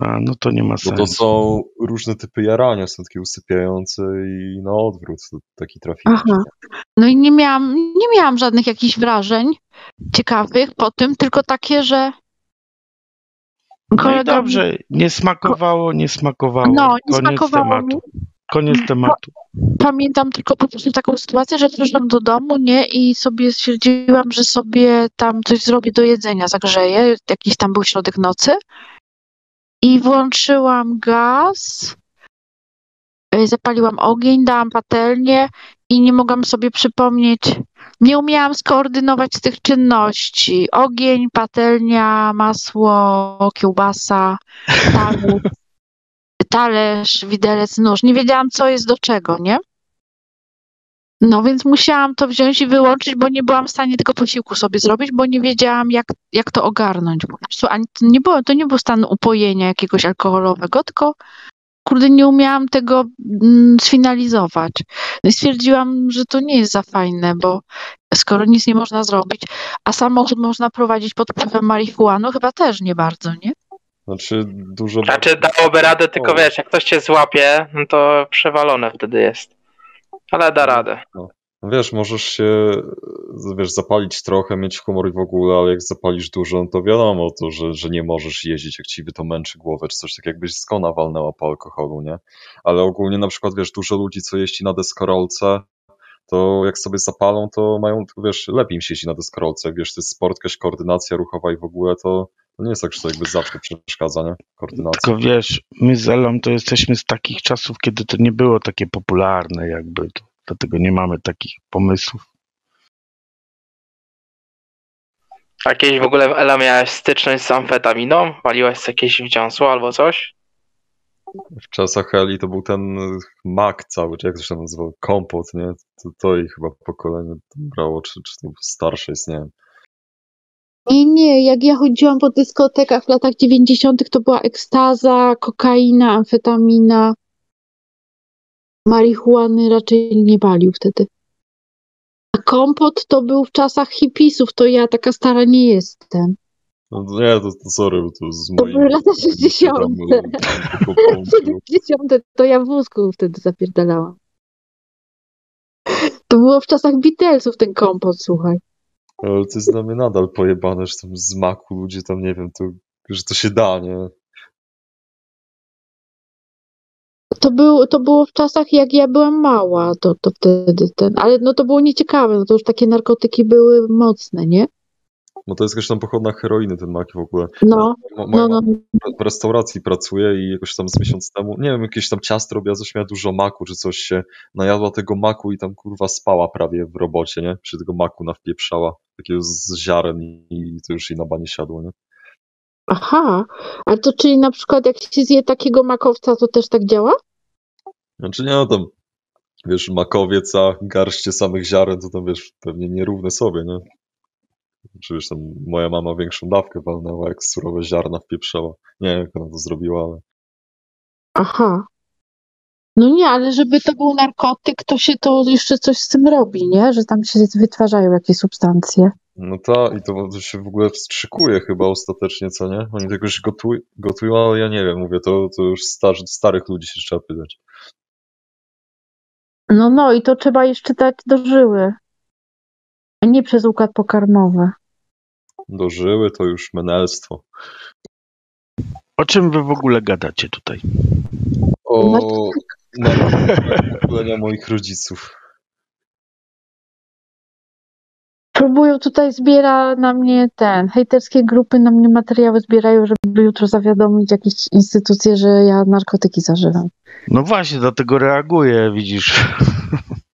A, no to nie ma Bo sensu. to są różne typy jarania, są takie usypiające i na odwrót taki trafiłeś. Aha. No i nie miałam, nie miałam żadnych jakichś wrażeń ciekawych po tym, tylko takie, że No i kolega dobrze, nie smakowało, nie smakowało. No, nie Koniec smakowało tematu. mi. Koniec tematu. pamiętam tylko po prostu taką sytuację, że przyszłam do domu, nie, i sobie stwierdziłam, że sobie tam coś zrobię do jedzenia, zagrzeję, jakiś tam był środek nocy i włączyłam gaz, y, zapaliłam ogień, dałam patelnię i nie mogłam sobie przypomnieć, nie umiałam skoordynować tych czynności. Ogień, patelnia, masło, kiełbasa, talerz, talerz, widelec, nóż. Nie wiedziałam, co jest do czego, nie? No więc musiałam to wziąć i wyłączyć, bo nie byłam w stanie tego posiłku sobie zrobić, bo nie wiedziałam, jak, jak to ogarnąć. Po prostu ani to nie było, to nie był stan upojenia jakiegoś alkoholowego, tylko kurde, nie umiałam tego mm, sfinalizować. No i stwierdziłam, że to nie jest za fajne, bo skoro nic nie można zrobić, a samochód można prowadzić pod wpływem marihuany, chyba też nie bardzo, nie? Znaczy dużo... Znaczy dałoby radę, tylko wiesz, jak ktoś cię złapie, no to przewalone wtedy jest. Ale da radę. No. No Wiesz, możesz się, wiesz, zapalić trochę, mieć humor w ogóle, ale jak zapalisz dużo, no to wiadomo to, że, że nie możesz jeździć, jak ci to męczy głowę, czy coś tak jakbyś skona walnęła po alkoholu, nie? Ale ogólnie na przykład, wiesz, dużo ludzi, co jeździ na deskorolce, to jak sobie zapalą, to mają, wiesz, lepiej im się jeździ na deskorolce, wiesz, to jest sport, jakaś koordynacja ruchowa i w ogóle, to, to nie jest tak, że to jakby zawsze przeszkadza, nie? Koordynacja. Tylko wiesz, my z Elą to jesteśmy z takich czasów, kiedy to nie było takie popularne jakby, to, dlatego nie mamy takich pomysłów. A kiedyś w ogóle Ela miałaś styczność z amfetaminą? Paliłaś jakieś wdziąsło albo coś? W czasach Heli to był ten mak cały, czy jak to się nazywał, kompot, nie? To, to i chyba pokolenie brało, czy, czy to starsze jest, nie wiem. Nie, nie, jak ja chodziłam po dyskotekach w latach 90., to była ekstaza, kokaina, amfetamina. Marihuany raczej nie palił wtedy. A kompot to był w czasach hipisów, to ja taka stara nie jestem. No to nie, to, to sorry, bo to z To moim... były lata 60. Tylko pomysł. 70. to ja w wózku wtedy zapierdalałam. To było w czasach Beatlesów ten kompot, słuchaj. Ale to jest dla mnie nadal pojebane, że tam z maku ludzie tam, nie wiem, to, że to się da, nie? To, był, to było w czasach, jak ja byłam mała, to, to wtedy ten, ale no to było nieciekawe, no to już takie narkotyki były mocne, nie? No to jest jakaś tam pochodna heroiny, ten mak w ogóle. No, no, no. w restauracji pracuje i jakoś tam z miesiąc temu, nie wiem, jakieś tam ciasto robiła, coś miała dużo maku, czy coś się najadła tego maku i tam kurwa spała prawie w robocie, nie? Przy tego maku nawpieprzała, takiego z ziaren i, i to już jej na banie siadło, nie? Aha, a to czyli na przykład jak się zje takiego makowca, to też tak działa? Znaczy nie, no tam, wiesz, makowiec, a garście samych ziaren, to tam, wiesz, pewnie nierówne sobie, nie? Przecież tam moja mama większą dawkę walnęła, jak surowe ziarna wpieprzała. Nie wiem, jak ona to zrobiła, ale... Aha. No nie, ale żeby to był narkotyk, to się to jeszcze coś z tym robi, nie? Że tam się wytwarzają jakieś substancje. No ta, i to, to się w ogóle wstrzykuje chyba ostatecznie, co nie? Oni to jakoś gotuj, gotują, ale ja nie wiem, mówię, to, to już starzy, starych ludzi się trzeba pytać. No, no i to trzeba jeszcze dać do żyły. A nie przez układ pokarmowy. Dożyły to już menelstwo. O czym wy w ogóle gadacie tutaj? O pokolenia moich rodziców. Próbują tutaj, zbiera na mnie ten, hejterskie grupy na mnie materiały zbierają, żeby jutro zawiadomić jakieś instytucje, że ja narkotyki zażywam. No właśnie, dlatego reaguję, widzisz.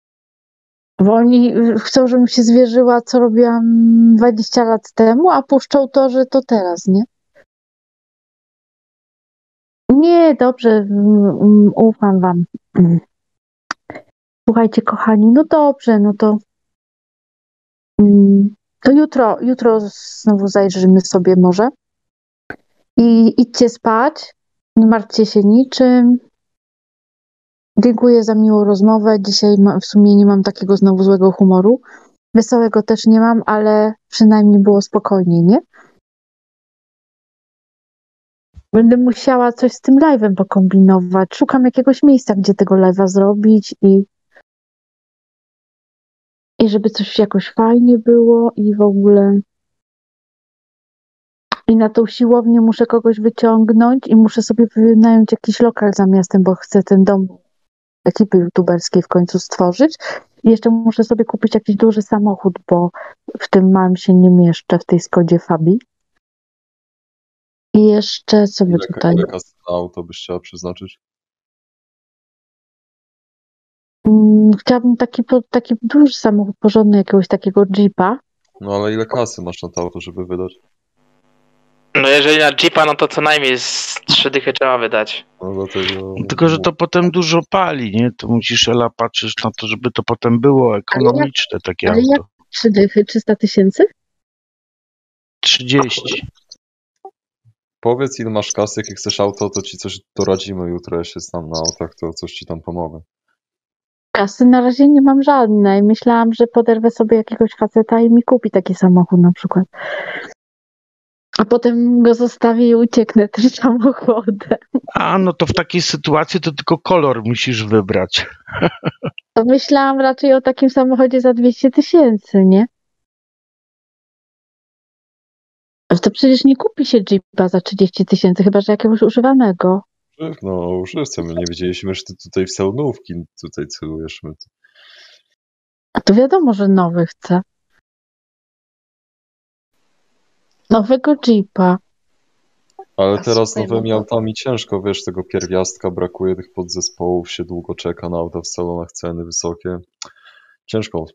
Bo oni chcą, żebym się zwierzyła, co robiłam 20 lat temu, a puszczą to, że to teraz, nie? Nie, dobrze, ufam wam. Słuchajcie, kochani, no dobrze, no to mm, to jutro, jutro znowu zajrzymy sobie może. I idźcie spać, nie martwcie się niczym. Dziękuję za miłą rozmowę. Dzisiaj w sumie nie mam takiego znowu złego humoru. Wesołego też nie mam, ale przynajmniej było spokojnie, nie? Będę musiała coś z tym live'em pokombinować. Szukam jakiegoś miejsca, gdzie tego live'a zrobić i, i żeby coś jakoś fajnie było i w ogóle. I na tą siłownię muszę kogoś wyciągnąć i muszę sobie wynająć jakiś lokal za miastem, bo chcę ten dom ekipy youtuberskiej w końcu stworzyć. I jeszcze muszę sobie kupić jakiś duży samochód, bo w tym małym się nie mieszczę, w tej Skodzie Fabii. I jeszcze by Ile, tutaj? ile kasy na auto byś chciała przeznaczyć? Mm, Chciałabym taki, taki duży samochód porządny, jakiegoś takiego Jeepa. No ale ile kasy masz na to auto, żeby wydać? No jeżeli na Jeepa, no to co najmniej z trzy dychy trzeba wydać. No dlatego... Tylko, że to potem dużo pali, nie? To musisz, Ela, patrzysz na to, żeby to potem było ekonomiczne takie Ale jak auto. trzy dychy? 300 tysięcy? 30. Powiedz ile masz kasy, jakie chcesz auto, to ci coś doradzimy jutro, ja się znam na autach, to coś ci tam pomogę. Kasy na razie nie mam żadnej. Myślałam, że poderwę sobie jakiegoś faceta i mi kupi taki samochód na przykład. A potem go zostawię i ucieknę tym samochodem. A, no to w takiej sytuacji to tylko kolor musisz wybrać. To myślałam raczej o takim samochodzie za 200 tysięcy, nie? Ale to przecież nie kupi się Jeepa za 30 tysięcy, chyba że jakiegoś używanego. No, używce, my nie wiedzieliśmy, że ty tutaj w salonówki tutaj celujesz. A to wiadomo, że nowy chce. Nowego Jeepa. Ale A teraz słuchaj, nowymi no autami ciężko, wiesz, tego pierwiastka brakuje, tych podzespołów się długo czeka na auta w salonach, ceny wysokie. Ciężko.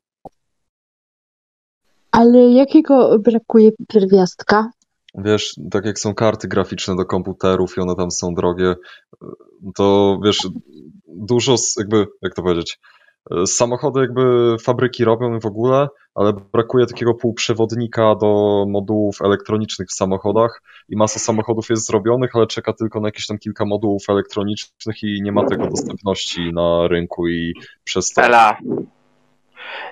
Ale jakiego brakuje pierwiastka? Wiesz, tak jak są karty graficzne do komputerów i one tam są drogie, to wiesz, dużo, jakby, jak to powiedzieć, samochody jakby fabryki robią w ogóle, ale brakuje takiego półprzewodnika do modułów elektronicznych w samochodach i masa samochodów jest zrobionych, ale czeka tylko na jakieś tam kilka modułów elektronicznych i nie ma tego dostępności na rynku i przez to... Ela.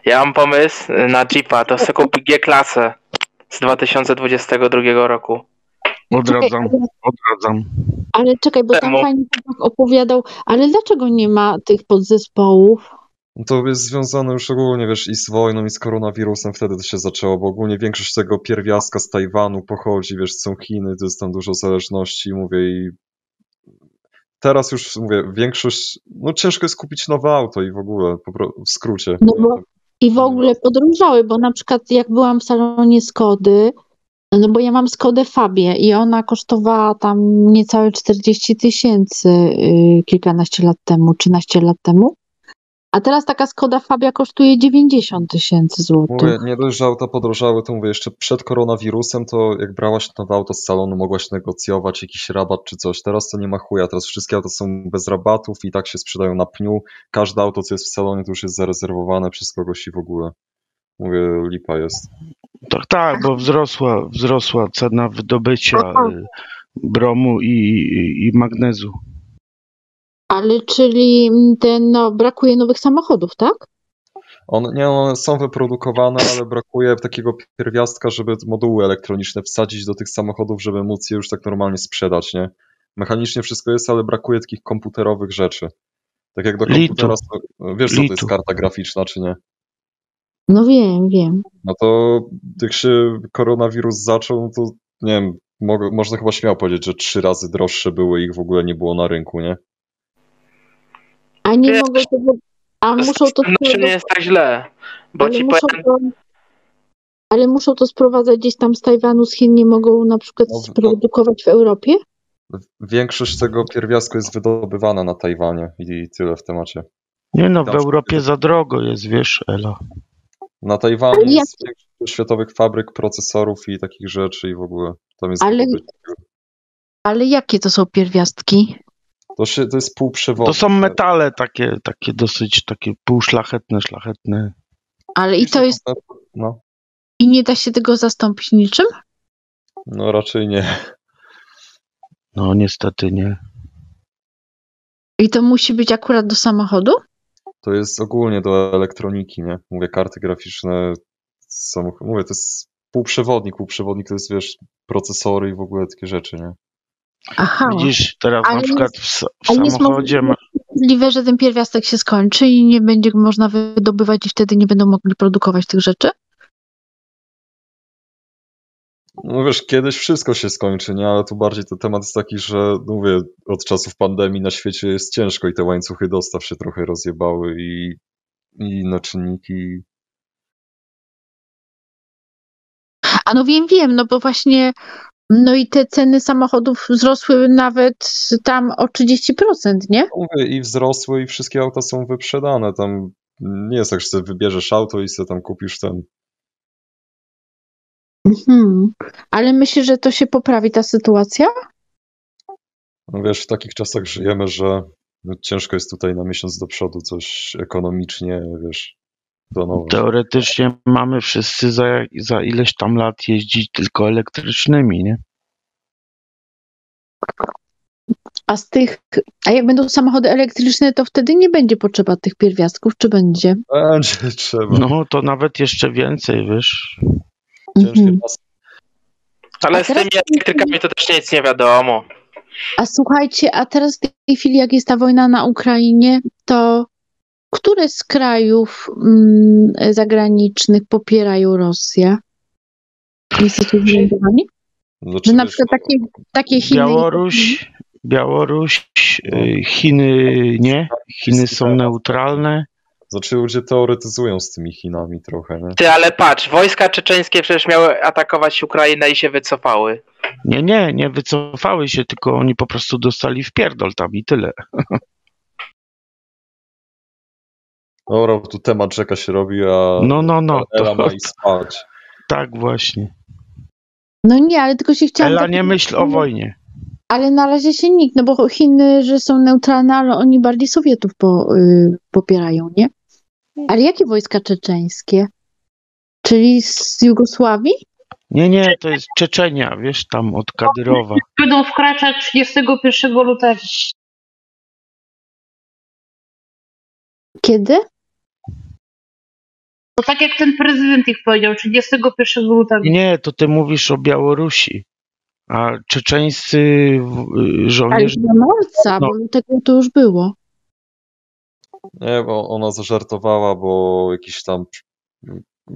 Ja mam pomysł na Jeepa, to sobie kupi G-klasę z 2022 roku. Odradzam, odradzam. Ale czekaj, bo tam Temu. fajnie opowiadał, ale dlaczego nie ma tych podzespołów? No To jest związane już ogólnie, wiesz, i z wojną, i z koronawirusem, wtedy to się zaczęło, bo ogólnie większość tego pierwiastka z Tajwanu pochodzi, wiesz, są Chiny, to jest tam dużo zależności, mówię, i teraz już, mówię, większość, no ciężko jest kupić nowe auto i w ogóle, w skrócie. No bo i w ogóle podróżały, bo na przykład jak byłam w salonie Skody, no bo ja mam Skodę Fabię i ona kosztowała tam niecałe 40 tysięcy y, kilkanaście lat temu, 13 lat temu. A teraz taka Skoda Fabia kosztuje 90 tysięcy Mówię, złotych. nie dość, że auta podrożały, to mówię, jeszcze przed koronawirusem, to jak brałaś nowe auto z salonu, mogłaś negocjować jakiś rabat czy coś. Teraz to nie ma chuja, teraz wszystkie auta są bez rabatów i tak się sprzedają na pniu. Każde auto, co jest w salonie, to już jest zarezerwowane przez kogoś i w ogóle. Mówię, lipa jest. Tak, tak, bo wzrosła, wzrosła cena wydobycia y, bromu i, i, i magnezu. Ale czyli mm, ten, no, brakuje nowych samochodów, tak? On, nie, one są wyprodukowane, ale brakuje takiego pierwiastka, żeby moduły elektroniczne wsadzić do tych samochodów, żeby móc je już tak normalnie sprzedać, nie? Mechanicznie wszystko jest, ale brakuje takich komputerowych rzeczy. Tak jak do Litu. komputera, są- wiesz co to jest Litu. karta graficzna, czy nie? No wiem, wiem. No to jak się koronawirus zaczął, no to nie wiem, mogę, można chyba śmiało powiedzieć, że trzy razy droższe były i ich w ogóle nie było na rynku, nie? A nie mogą tego, a muszą to Znaczy nie jest tak źle, bo ale ci muszą powiem, to, ale muszą to sprowadzać gdzieś tam z Tajwanu, z Chin, nie mogą na przykład No, sprodukować w Europie? Większość tego pierwiastku jest wydobywana na Tajwanie i tyle w temacie. Nie no, w Europie za drogo jest, wiesz, Ela. Na Tajwanie Ale jest większość światowych fabryk procesorów i takich rzeczy i w ogóle tam jest Ale, ale jakie to są pierwiastki? To, się, to jest półprzewodnik. To są metale takie, takie dosyć takie półszlachetne, szlachetne. Ale i to jest, No, i nie da się tego zastąpić niczym? no raczej nie. No niestety nie. I to musi być akurat do samochodu? To jest ogólnie do elektroniki, nie? Mówię, karty graficzne, samochód, mówię, to jest półprzewodnik. Półprzewodnik to jest, wiesz, procesory i w ogóle takie rzeczy, nie? Aha. Widzisz, teraz Ale na przykład w, w jest samochodzie Możliwe, że ten pierwiastek się skończy i nie będzie go można wydobywać i wtedy nie będą mogli produkować tych rzeczy? No wiesz, kiedyś wszystko się skończy, nie? Ale tu bardziej to temat jest taki, że no mówię, od czasów pandemii na świecie jest ciężko i te łańcuchy dostaw się trochę rozjebały i, i inne czynniki. A no wiem, wiem, no bo właśnie no i te ceny samochodów wzrosły nawet tam o 30%, nie? I wzrosły i wszystkie auta są wyprzedane. Tam nie jest tak, że sobie wybierzesz auto i sobie tam kupisz ten. Mhm. Ale myślisz, że to się poprawi ta sytuacja? No wiesz, w takich czasach żyjemy, że no, ciężko jest tutaj na miesiąc do przodu coś ekonomicznie, wiesz. Teoretycznie mamy wszyscy za, za ileś tam lat jeździć tylko elektrycznymi, nie? A z tych, a jak będą samochody elektryczne, to wtedy nie będzie potrzeba tych pierwiastków, czy będzie? Będzie trzeba. No to nawet jeszcze więcej, wiesz. Mhm. ale A z teraz- tymi elektrykami to też nic nie wiadomo. A słuchajcie, a teraz w tej chwili, jak jest ta wojna na Ukrainie, to które z krajów mm, zagranicznych popierają Rosję? Jesteście zorientowani? Znaczy, na przykład takie, takie Chiny... Białoruś, Białoruś, y, Chiny nie. Chiny są neutralne. Znaczy ludzie teoretyzują z tymi Chinami trochę, nie? Ty, ale patrz, wojska czeczeńskie przecież miały atakować Ukrainę i się wycofały. Nie, nie, nie wycofały się, tylko oni po prostu dostali w pierdol tam i tyle. Dobra, tu temat rzeka się robi, a No, no, no, Ela to- ma i spać. Tak właśnie. No nie, ale tylko się chciałam... Ela, tak- nie myśl o wojnie. Ale na razie się nikt, no bo Chiny, że są neutralne, ale oni bardziej Sowietów po, y, popierają, nie? Ale jakie wojska czeczeńskie? Czyli z Jugosławii? Nie, nie, to jest Czeczenia, wiesz, tam od Kadyrowa. Będą wkraczać 31 lutego. Kiedy? To tak jak ten prezydent ich powiedział, 31 lutego. Nie, to ty mówisz o Białorusi. A czeczeńscy Ale żołnierze. do marca, No. bo lutego to już było. Nie, bo ona zażartowała, bo jakiś tam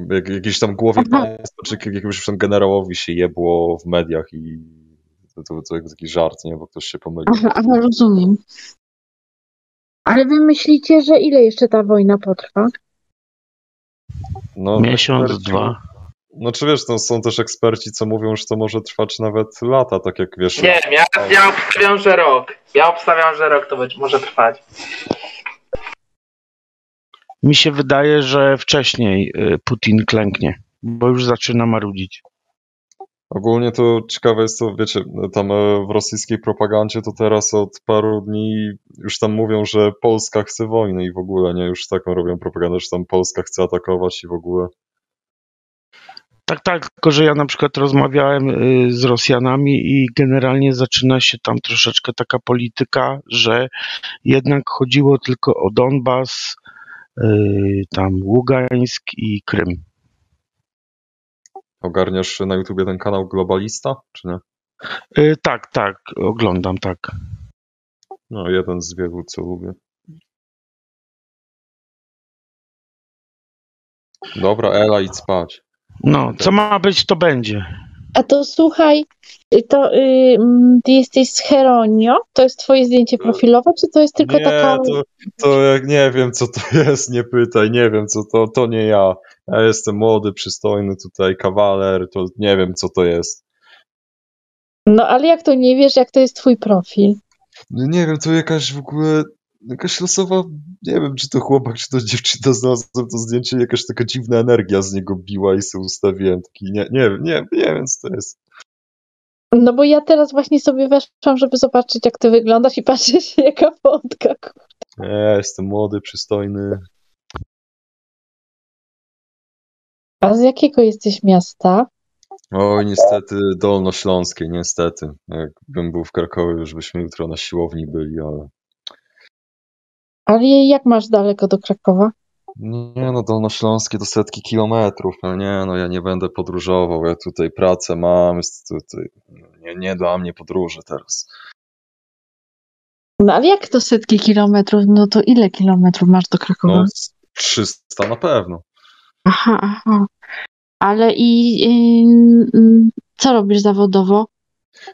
jak, jakiś tam głowie państwa, czy jakiemuś tam generałowi się jebło w mediach i to, to, to jakby taki żart, nie, bo ktoś się pomylił. Aha, aha, rozumiem. Ale wy myślicie, że ile jeszcze ta wojna potrwa? No, Miesiąc, eksperci- dwa. No czy wiesz, no, są też eksperci, co mówią, że to może trwać nawet lata, tak jak wiesz. Nie wiem, ja, ja obstawiam, że rok. Ja obstawiam, że rok to być, może trwać. Mi się wydaje, że wcześniej y, Putin klęknie, bo już zaczyna marudzić. Ogólnie to ciekawe jest to, wiecie, tam e, w rosyjskiej propagandzie to teraz od paru dni już tam mówią, że Polska chce wojny i w ogóle, nie, już taką robią propagandę, że tam Polska chce atakować i w ogóle. Tak, tak, tylko że ja na przykład rozmawiałem y, z Rosjanami i generalnie zaczyna się tam troszeczkę taka polityka, że jednak chodziło tylko o Donbas, y, tam Ługańsk i Krym. Ogarniasz na YouTubie ten kanał Globalista, czy nie? Y, Tak, tak, oglądam, tak. No, jeden z wielu, co lubię. Dobra, Ela, idź spać. No, co ma być, to będzie. A to słuchaj, y, to y, mm, ty jesteś z Heronio? To jest twoje zdjęcie profilowe, czy to jest tylko nie, taka... to, to jak nie wiem, co to jest, nie pytaj, nie wiem, co to, to nie ja. Ja jestem młody, przystojny tutaj, kawaler, to nie wiem, co to jest. No ale jak to nie wiesz, jak to jest twój profil? No nie wiem, to jakaś w ogóle, jakaś losowa, nie wiem, czy to chłopak, czy to dziewczyna, znalazłem to zdjęcie, jakaś taka dziwna energia z niego biła i sobie ustawiłem, taki, nie, nie wiem, nie, nie wiem, co to jest. No bo ja teraz właśnie sobie weszłam, żeby zobaczyć, jak ty wyglądasz i patrzę się, jaka fotka. Nie, ja jestem młody, przystojny, A z jakiego jesteś miasta? Oj, niestety dolnośląskie, niestety. Jakbym był w Krakowie, już byśmy jutro na siłowni byli, ale Ale jak masz daleko do Krakowa? nie no, dolnośląskie to setki kilometrów, no nie, no ja nie będę podróżował, ja tutaj pracę mam, jest tutaj, nie, nie dla mnie podróże teraz. No ale jak to setki kilometrów? No to ile kilometrów masz do Krakowa? No, z 300 na pewno. Aha, aha. Ale i, i co robisz zawodowo?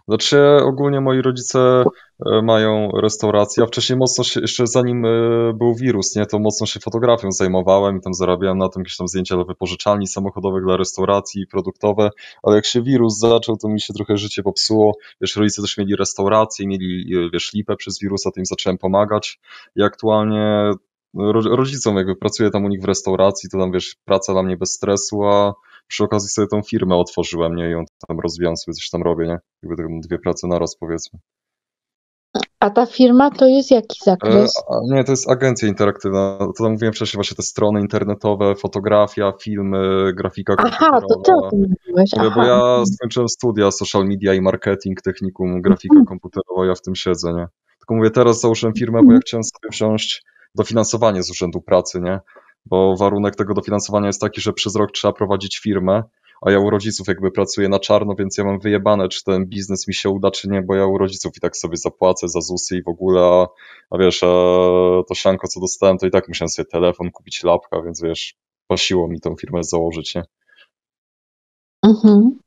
Znaczy, ogólnie moi rodzice e, mają restaurację, a wcześniej mocno się, jeszcze zanim e, był wirus, nie, to mocno się fotografią zajmowałem i tam zarabiałem na tym jakieś tam zdjęcia dla wypożyczalni samochodowych, dla restauracji produktowe, ale jak się wirus zaczął, to mi się trochę życie popsuło, wiesz, rodzice też mieli restaurację, mieli, e, wiesz, lipę przez wirusa, to im zacząłem pomagać. I aktualnie ro- rodzicom jakby pracuję tam u nich w restauracji, to tam, wiesz, praca dla mnie bez stresu, a przy okazji sobie tą firmę otworzyłem, nie, i ją tam sobie, coś tam robię, nie, jakby tak dwie prace naraz, powiedzmy. A ta firma to jest jaki E, zakres? a- Nie, to jest agencja interaktywna. To tam mówiłem wcześniej, właśnie te strony internetowe, fotografia, filmy, grafika Aha, to ty o tym mówiłeś. Bo Aha. ja skończyłem studia social media i marketing, technikum, grafika komputerowa, ja w tym siedzę, nie? Tylko mówię, teraz założyłem firmę, bo ja chciałem sobie wziąć dofinansowanie z Urzędu Pracy, nie? Bo warunek tego dofinansowania jest taki, że przez rok trzeba prowadzić firmę, a ja u rodziców jakby pracuję na czarno, więc ja mam wyjebane, czy ten biznes mi się uda, czy nie, bo ja u rodziców i tak sobie zapłacę za ZUSy i w ogóle, a, a wiesz, a to sianko, co dostałem, to i tak musiałem sobie telefon kupić, lapka, więc wiesz, pasiło mi tą firmę założyć, nie? Mhm.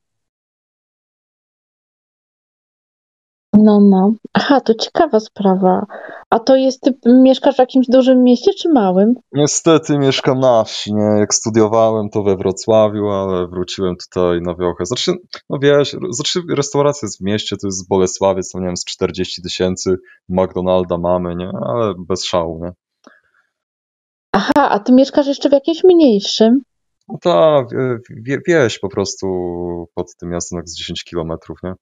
No, no. Aha, to ciekawa sprawa. A to jest, ty mieszkasz w jakimś dużym mieście czy małym? Niestety mieszkam na wsi, nie? Jak studiowałem to we Wrocławiu, ale wróciłem tutaj na wiochę. Znaczy, no wiesz, znaczy restauracja jest w mieście, to jest Bolesławiec, to nie wiem, z 40 tysięcy, McDonalda mamy, nie? Ale bez szału, nie? Aha, a ty mieszkasz jeszcze w jakimś mniejszym? No ta wie, wie, wieś po prostu pod tym miastem, tak z 10 kilometrów, nie?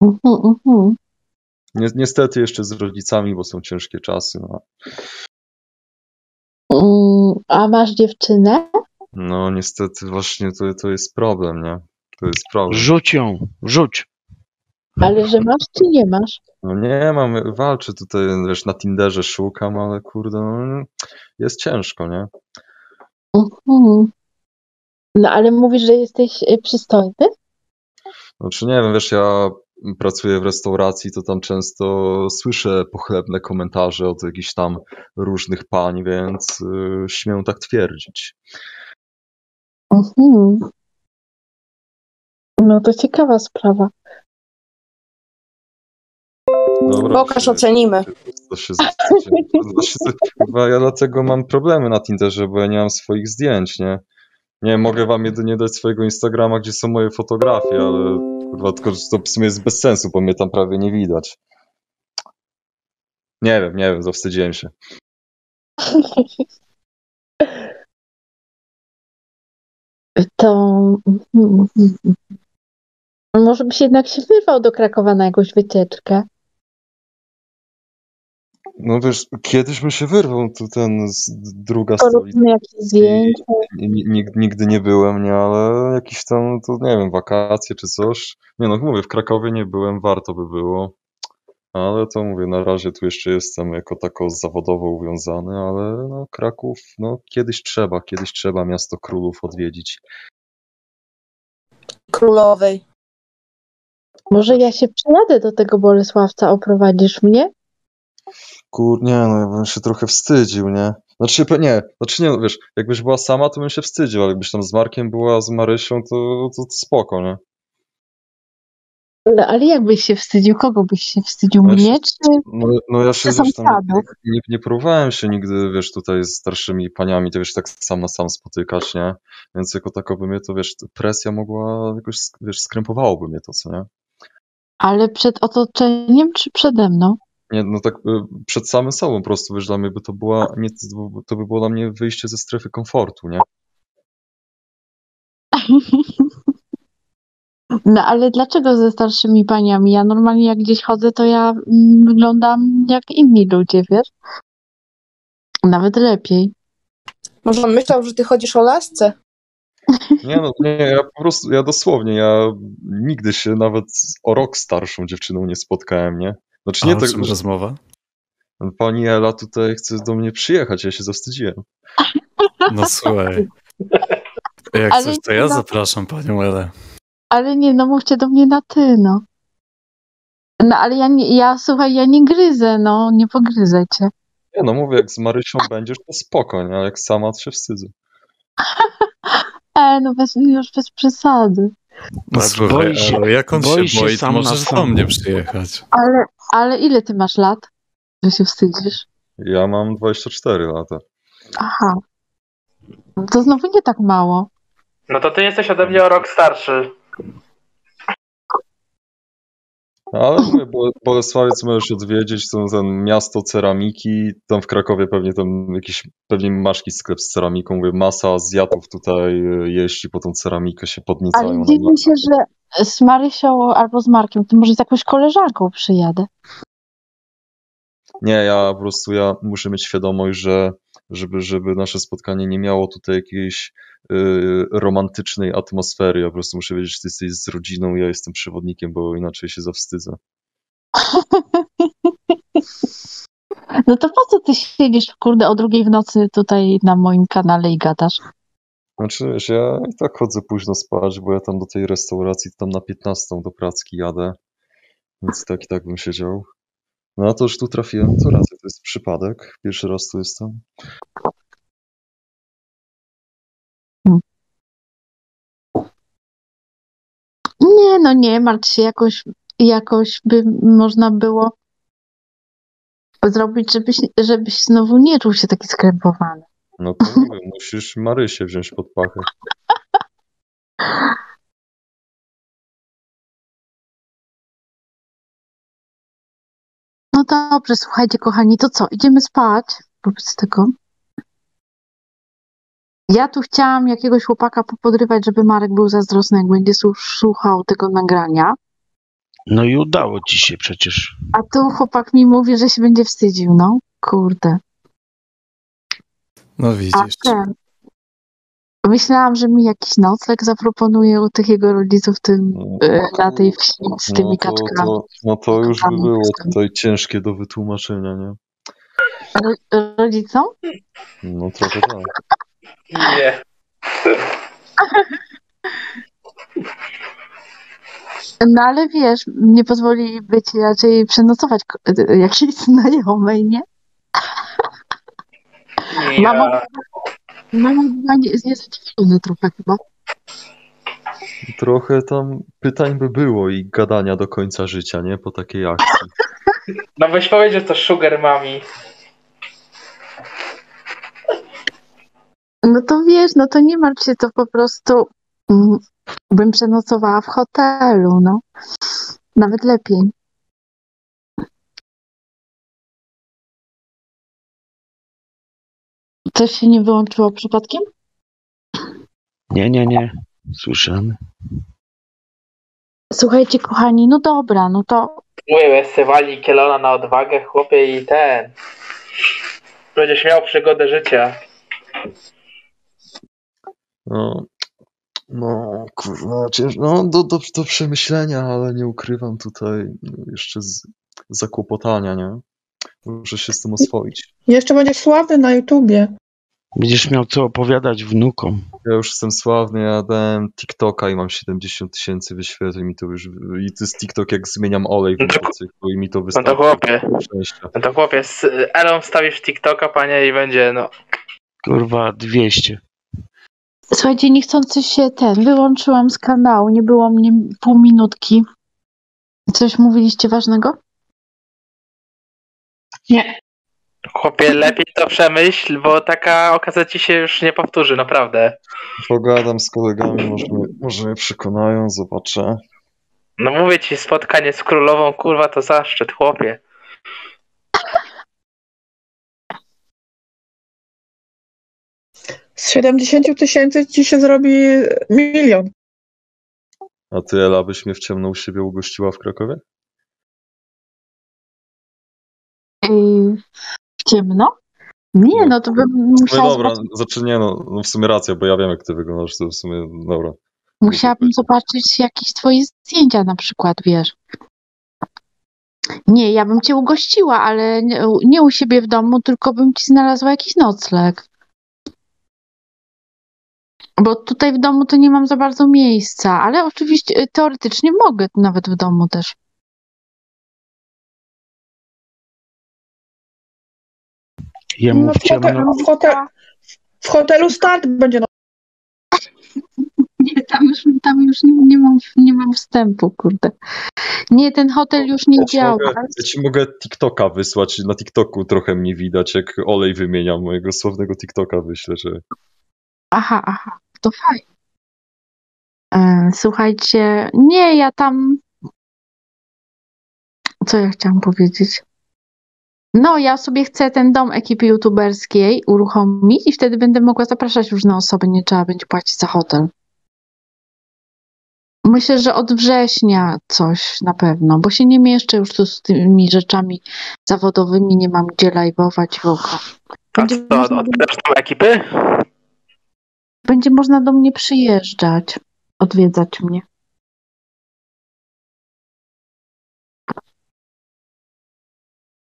Mhm, mhm. Ni Niestety jeszcze z rodzicami, bo są ciężkie czasy, no. Mm, A masz dziewczynę? No niestety właśnie to, to jest problem, nie? To jest problem. Rzuć ją, rzuć. Ale że masz czy nie masz? No nie mam, walczę tutaj, wiesz, na Tinderze szukam, ale kurde, no, jest ciężko, nie? Mhm. No ale mówisz, że jesteś y, przystojny? Znaczy nie wiem, wiesz, ja pracuję w restauracji, to tam często słyszę pochlebne komentarze od jakichś tam różnych pań, więc y, śmiem tak twierdzić. Mhm. No to ciekawa sprawa. Dobra, Pokaż, ocenimy. To się. To się- Chyba ja dlatego mam problemy na Tinderze, bo ja nie mam swoich zdjęć, nie? Nie, mogę wam jedynie dać swojego Instagrama, gdzie są moje fotografie, ale kurwa, tylko to w sumie jest bez sensu, bo mnie tam prawie nie widać. Nie wiem, nie wiem, zawstydziłem się. To mhm, mhm. może byś jednak się wyrwał do Krakowa na jakąś wycieczkę. No wiesz, kiedyś bym się wyrwał, tu ten z, druga stolica. Jakieś zdjęcia. Ni- nig- Nigdy nie byłem, nie, ale jakieś tam, to nie wiem, wakacje czy coś. Nie no, mówię, w Krakowie nie byłem, warto by było. Ale to mówię, na razie tu jeszcze jestem jako tako zawodowo uwiązany, ale no Kraków, no kiedyś trzeba, kiedyś trzeba miasto królów odwiedzić. Królowej. Może ja się przyjadę do tego Bolesławca, oprowadzisz mnie? Kur, nie no, ja bym się trochę wstydził, nie? Znaczy, nie, znaczy nie, no, wiesz, jakbyś była sama, to bym się wstydził, ale jakbyś tam z Markiem była, z Marysią, to, to, to spoko, nie? No, ale jak byś się wstydził? Kogo byś się wstydził? Się- Mnie czy, No, no ja się sąsiadów? nie, nie próbowałem się nigdy, wiesz, tutaj z starszymi paniami, to wiesz, tak sam na sam spotykać, nie? Więc jako tako by mnie to, wiesz, presja mogła jakoś, wiesz, skrępowałoby mnie to, co nie? Ale przed otoczeniem czy przede mną? Nie, no tak y, przed samym sobą po prostu, wiesz, dla mnie by to była, nie, to by było dla mnie wyjście ze strefy komfortu, nie? No ale dlaczego ze starszymi paniami? Ja normalnie jak gdzieś chodzę, to ja mm, wyglądam jak inni ludzie, wiesz? Nawet lepiej. Może on myślał, że ty chodzisz o lasce? Nie, no nie, ja po prostu, ja dosłownie, ja nigdy się nawet o rok starszą dziewczyną nie spotkałem, nie? Znaczy nie A tak, rozmowa? Pani Ela tutaj chce do mnie przyjechać, ja się zawstydziłem. No słuchaj. Jak Ale coś, to ja no. zapraszam panią Elę. Ale nie, no mówcie do mnie na ty, no. No ale ja, nie, ja słuchaj, ja nie gryzę, no, nie pogryzę cię. Nie no, mówię, jak z Marysią będziesz, to spoko, nie? Ale jak sama, to się wstydzę. E, no bez, już bez przesady. No słuchaj, boi się- ale jak on boi się boi, sam możesz do mnie przyjechać. Ale, ale ile ty masz lat, że się wstydzisz? Ja mam 24 lata. Aha. To znowu nie tak mało. No to ty jesteś ode mnie o rok starszy. Ale mówię, Bole- Bolesławiec możesz odwiedzić, to ten miasto ceramiki, tam w Krakowie pewnie tam jakiś, pewnie masz jakiś sklep z ceramiką, mówię, masa Azjatów tutaj e, jeździ po tą ceramikę, się podniecają. Ale dziwi się, że z Marysią albo z Markiem, to może z jakąś koleżanką przyjadę. Nie, ja po prostu ja muszę mieć świadomość, że żeby, żeby nasze spotkanie nie miało tutaj jakiejś y, romantycznej atmosfery, ja po prostu muszę wiedzieć, że ty jesteś z rodziną, ja jestem przewodnikiem, bo inaczej się zawstydzę. No to po co ty siedzisz, kurde, o drugiej w nocy tutaj na moim kanale i gadasz? Znaczy, wiesz, ja i tak chodzę późno spać, bo ja tam do tej restauracji tam na 15 do pracki jadę, więc tak i tak bym siedział. No to, że tu trafiłem, to raczej to jest przypadek. Pierwszy raz tu jestem. Nie, no nie, martw się, jakoś, jakoś by można było zrobić, żebyś, żebyś znowu nie czuł się taki skrępowany. No to mówię, musisz Marysię wziąć pod pachę. No dobrze, słuchajcie, kochani, to co, idziemy spać wobec tego? Ja tu chciałam jakiegoś chłopaka popodrywać, żeby Marek był zazdrosny, jak będzie słu- słuchał tego nagrania. No i udało ci się przecież. A tu chłopak mi mówi, że się będzie wstydził, no. Kurde. No A widzisz. ten. Myślałam, że mi jakiś nocleg zaproponuje u tych jego rodziców tym, e, na tej wsi z tymi No to, kaczkami. to, no to już by było tutaj ciężkie do wytłumaczenia, nie? Ro- rodzicom? No trochę tak. Nie. No ale wiesz, nie pozwoliby ci raczej przenocować e, jakiejś znajomej, nie? Mama, mama była nie, niezadowolona trochę chyba. Trochę tam pytań by było i gadania do końca życia, nie? Po takiej akcji. No weź powiedz, że to sugar mami. No to wiesz, no to nie martw się, to po prostu mm, bym przenocowała w hotelu, no. Nawet lepiej. Coś się nie wyłączyło przypadkiem? Nie, nie, nie. Słyszałem. Słuchajcie, kochani, no dobra, no to Mówię, wali kielona na odwagę, chłopie, i ten. Będziesz miał przygodę życia. No, no kurwa, cięż... no do, do, do przemyślenia, ale nie ukrywam tutaj no, jeszcze z zakłopotania, nie? Muszę się z tym oswoić. Jeszcze będziesz sławny na YouTubie. Będziesz miał co opowiadać wnukom. Ja już jestem sławny, ja dałem TikToka i mam 70 tysięcy wyświetleń i to już, i to jest TikTok jak zmieniam olej w motocyklu i mi to No wystarczy. to chłopie. No to chłopie, z Elą wstawisz TikToka, panie, i będzie, no. Kurwa, 200. słuchajcie, niechcący się ten, wyłączyłam z kanału, nie było mnie pół minutki. Coś mówiliście ważnego? Nie. Chłopie, lepiej to przemyśl, bo taka okazja ci się już nie powtórzy, naprawdę. Pogadam z kolegami, może, mnie- może mnie przekonają, zobaczę. No mówię ci, spotkanie z królową, kurwa, to zaszczyt, chłopie. Z 70 tysięcy ci się zrobi milion. A ty, Ela, byś mnie w ciemno u siebie ugościła w Krakowie? W ciemno? Nie, no to bym No musiała, dobra, zobaczyć, znaczy nie no, no w sumie racja, bo ja wiem jak ty wyglądasz, to w sumie dobra. musiałabym zobaczyć jakieś twoje zdjęcia na przykład, wiesz. Nie, ja bym cię ugościła, ale nie, nie u siebie w domu, tylko bym ci znalazła jakiś nocleg. Bo tutaj w domu to nie mam za bardzo miejsca, ale oczywiście y, teoretycznie mogę nawet w domu też. Jemu No w w, ciemno. w, hotel, w hotelu start będzie. No. Nie, tam już, tam już nie, nie, mam, nie mam wstępu, kurde. Nie, ten hotel już nie Ja działa. mogę, ja ci mogę TikToka wysłać, na TikToku trochę mnie widać, jak olej wymieniam, mojego sławnego TikToka wyślę, że Aha, aha, to fajnie. E, Słuchajcie, nie, ja tam. Co ja chciałam powiedzieć? No, ja sobie chcę ten dom ekipy youtuberskiej uruchomić i wtedy będę mogła zapraszać różne osoby, nie trzeba będzie płacić za hotel. Myślę, że od września coś na pewno, bo się nie mieszczę już tu z tymi rzeczami zawodowymi, nie mam gdzie live'ować w ogóle. A co, od- odbierasz tą ekipy? Będzie można do mnie przyjeżdżać, odwiedzać mnie.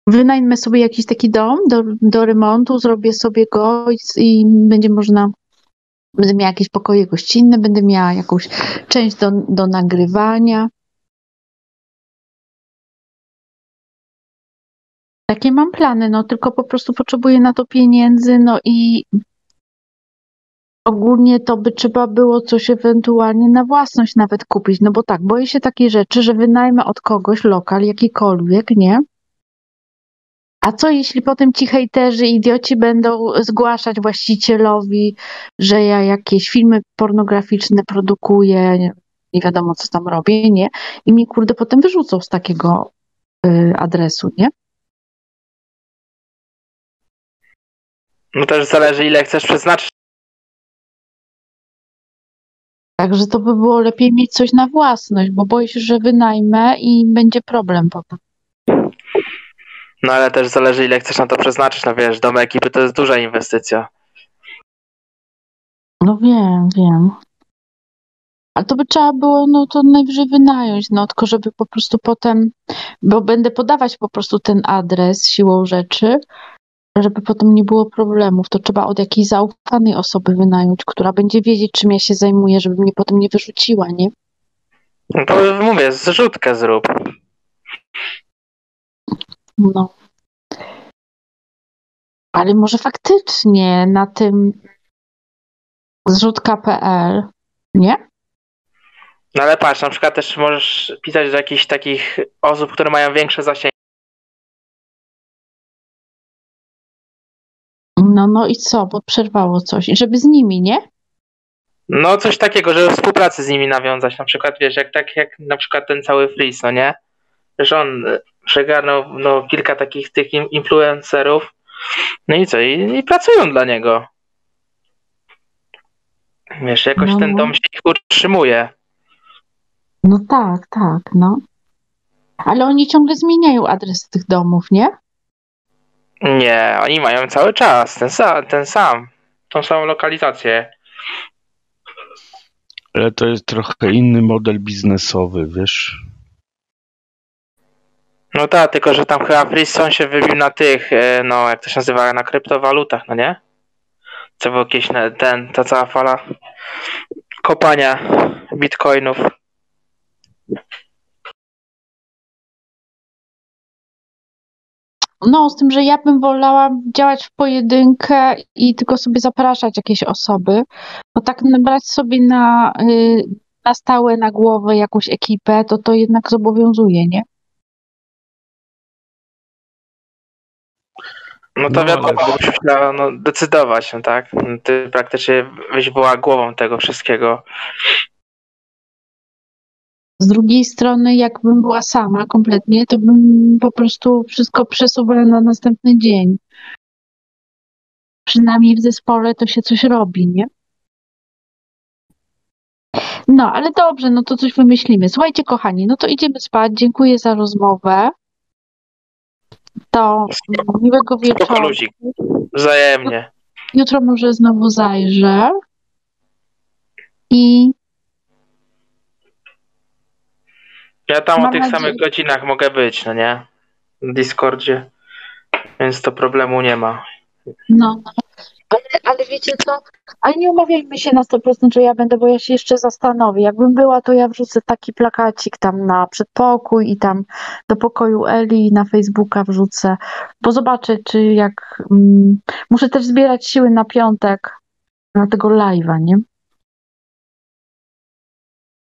Wynajmę sobie jakiś taki dom do, do remontu, zrobię sobie go i, i będzie można. Będę miała jakieś pokoje gościnne, będę miała jakąś część do, do nagrywania. Takie mam plany, no tylko po prostu potrzebuję na to pieniędzy, no i ogólnie to by trzeba było coś ewentualnie na własność nawet kupić, no bo tak, boję się takiej rzeczy, że wynajmę od kogoś lokal jakikolwiek, nie? A co jeśli potem ci hejterzy, idioci będą zgłaszać właścicielowi, że ja jakieś filmy pornograficzne produkuję, nie- wiadomo co tam robię, nie? I mnie kurde potem wyrzucą z takiego y, adresu, nie? No też zależy, ile chcesz przeznaczyć. Także to by było lepiej mieć coś na własność, bo boję się, że wynajmę i będzie problem potem. No ale też zależy, ile chcesz na to przeznaczyć. No wiesz, dom ekipy to jest duża inwestycja. No wiem, wiem. Ale to by trzeba było, no to najwyżej wynająć, no tylko żeby po prostu potem, bo będę podawać po prostu ten adres siłą rzeczy, żeby potem nie było problemów, to trzeba od jakiejś zaufanej osoby wynająć, która będzie wiedzieć, czym ja się zajmuję, żeby mnie potem nie wyrzuciła, nie? No to mówię, zrzutkę zrób. No. Ale może faktycznie na tym zrzutka.pl, nie? No ale patrz, na przykład też możesz pisać do jakichś takich osób, które mają większe zasięgi. No, no i co, bo przerwało coś. I żeby z nimi, nie? No coś takiego, żeby współpracę z nimi nawiązać. Na przykład, wiesz, jak tak jak na przykład ten cały Freeze, no nie? Że on przegarnął no, kilka takich tych in- influencerów. No i co? I, i pracują dla niego. Wiesz, jakoś No, ten no. dom się ich utrzymuje. No tak, tak, no. Ale oni ciągle zmieniają adres tych domów, nie? Nie, oni mają cały czas ten, sa, ten sam, tą samą lokalizację. Ale to jest trochę inny model biznesowy, wiesz? No tak, tylko że tam chyba Frisson się wybił na tych, e, no jak to się nazywa, na kryptowalutach, no nie? Co był jakieś ten, ta cała fala kopania bitcoinów. No, z tym, że ja bym wolała działać w pojedynkę i tylko sobie zapraszać jakieś osoby. Bo tak brać sobie na, y, na stałe, na głowę jakąś ekipę, to to jednak zobowiązuje, nie? No to No, wiadomo, ale- musiała no, decydować, no tak? Ty praktycznie byś była głową tego wszystkiego. Z drugiej strony, jakbym była sama kompletnie, to bym po prostu wszystko przesuwała na następny dzień. Przynajmniej w zespole to się coś robi, nie? No, ale dobrze, no to coś wymyślimy. Słuchajcie, kochani, no to idziemy spać. Dziękuję za rozmowę. To miłego Spoko wieczoru. luzik. Wzajemnie. Jutro może znowu zajrzę. I Ja tam o Mam tych nadzieję- samych godzinach mogę być, no nie? W Discordzie. Więc to problemu nie ma. No, ale wiecie co? Ale nie umawiajmy się na 100%, że ja będę, bo ja się jeszcze zastanowię. Jakbym była, to ja wrzucę taki plakacik tam na przedpokój i tam do pokoju Eli na Facebooka wrzucę, bo zobaczę, czy jak. Mm, muszę też zbierać siły na piątek na tego live'a, nie?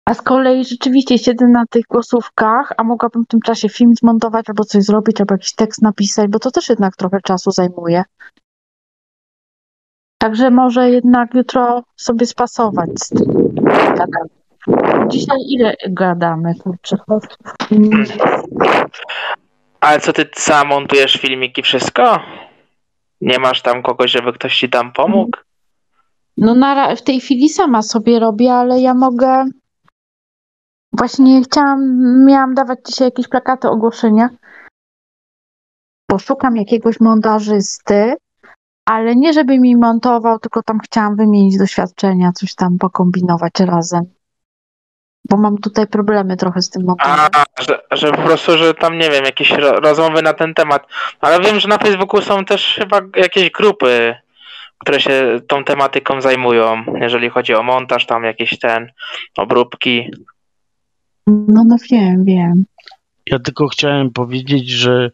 A z kolei rzeczywiście siedzę na tych głosówkach, a mogłabym w tym czasie film zmontować albo coś zrobić, albo jakiś tekst napisać, bo to też jednak trochę czasu zajmuje. Także może jednak jutro sobie spasować z tym. Dzisiaj ile gadamy, kurczę? Ale co ty sam montujesz filmiki, wszystko? Nie masz tam kogoś, żeby ktoś ci tam pomógł? No na, w tej chwili sama sobie robię, ale ja mogę. Właśnie chciałam, miałam dawać dzisiaj jakieś plakaty, ogłoszenia. Poszukam jakiegoś montażysty, ale nie żeby mi montował, tylko tam chciałam wymienić doświadczenia, coś tam pokombinować razem. Bo mam tutaj problemy trochę z tym montażem. A, że, że po prostu, że tam nie wiem, jakieś ro- rozmowy na ten temat. Ale wiem, że na Facebooku są też chyba jakieś grupy, które się tą tematyką zajmują, jeżeli chodzi o montaż, tam jakieś ten, obróbki. No, no wiem, wiem. Ja tylko chciałem powiedzieć, że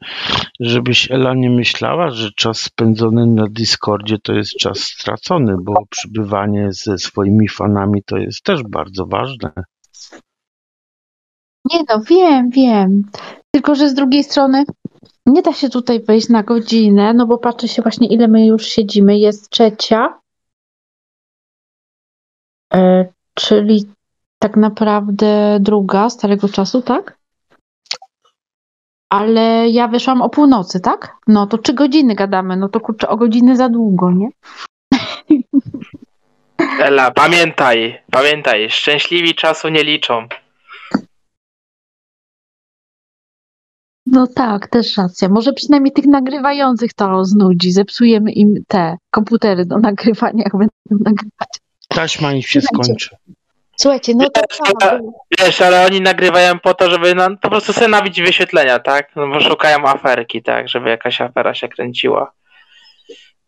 żebyś Ela nie myślała, że czas spędzony na Discordzie to jest czas stracony, bo przybywanie ze swoimi fanami to jest też bardzo ważne. Nie no, wiem, wiem. Tylko, że z drugiej strony nie da się tutaj wejść na godzinę, no bo patrzę się właśnie, ile my już siedzimy. Jest trzecia, e, czyli tak naprawdę druga starego czasu, tak? Ale ja wyszłam o północy, tak? No to trzy godziny gadamy, no to kurczę, o godzinę za długo, nie? Ela, pamiętaj, pamiętaj, szczęśliwi czasu nie liczą. No tak, też racja. Może przynajmniej tych nagrywających to znudzi. Zepsujemy im te komputery do nagrywania, jak będą nagrywać. Taśma im się skończy. Słuchajcie, no to Ale, wiesz, ale oni nagrywają po to, żeby no, po prostu sobie nabić wyświetlenia, tak? No bo szukają aferki, tak? Żeby jakaś afera się kręciła.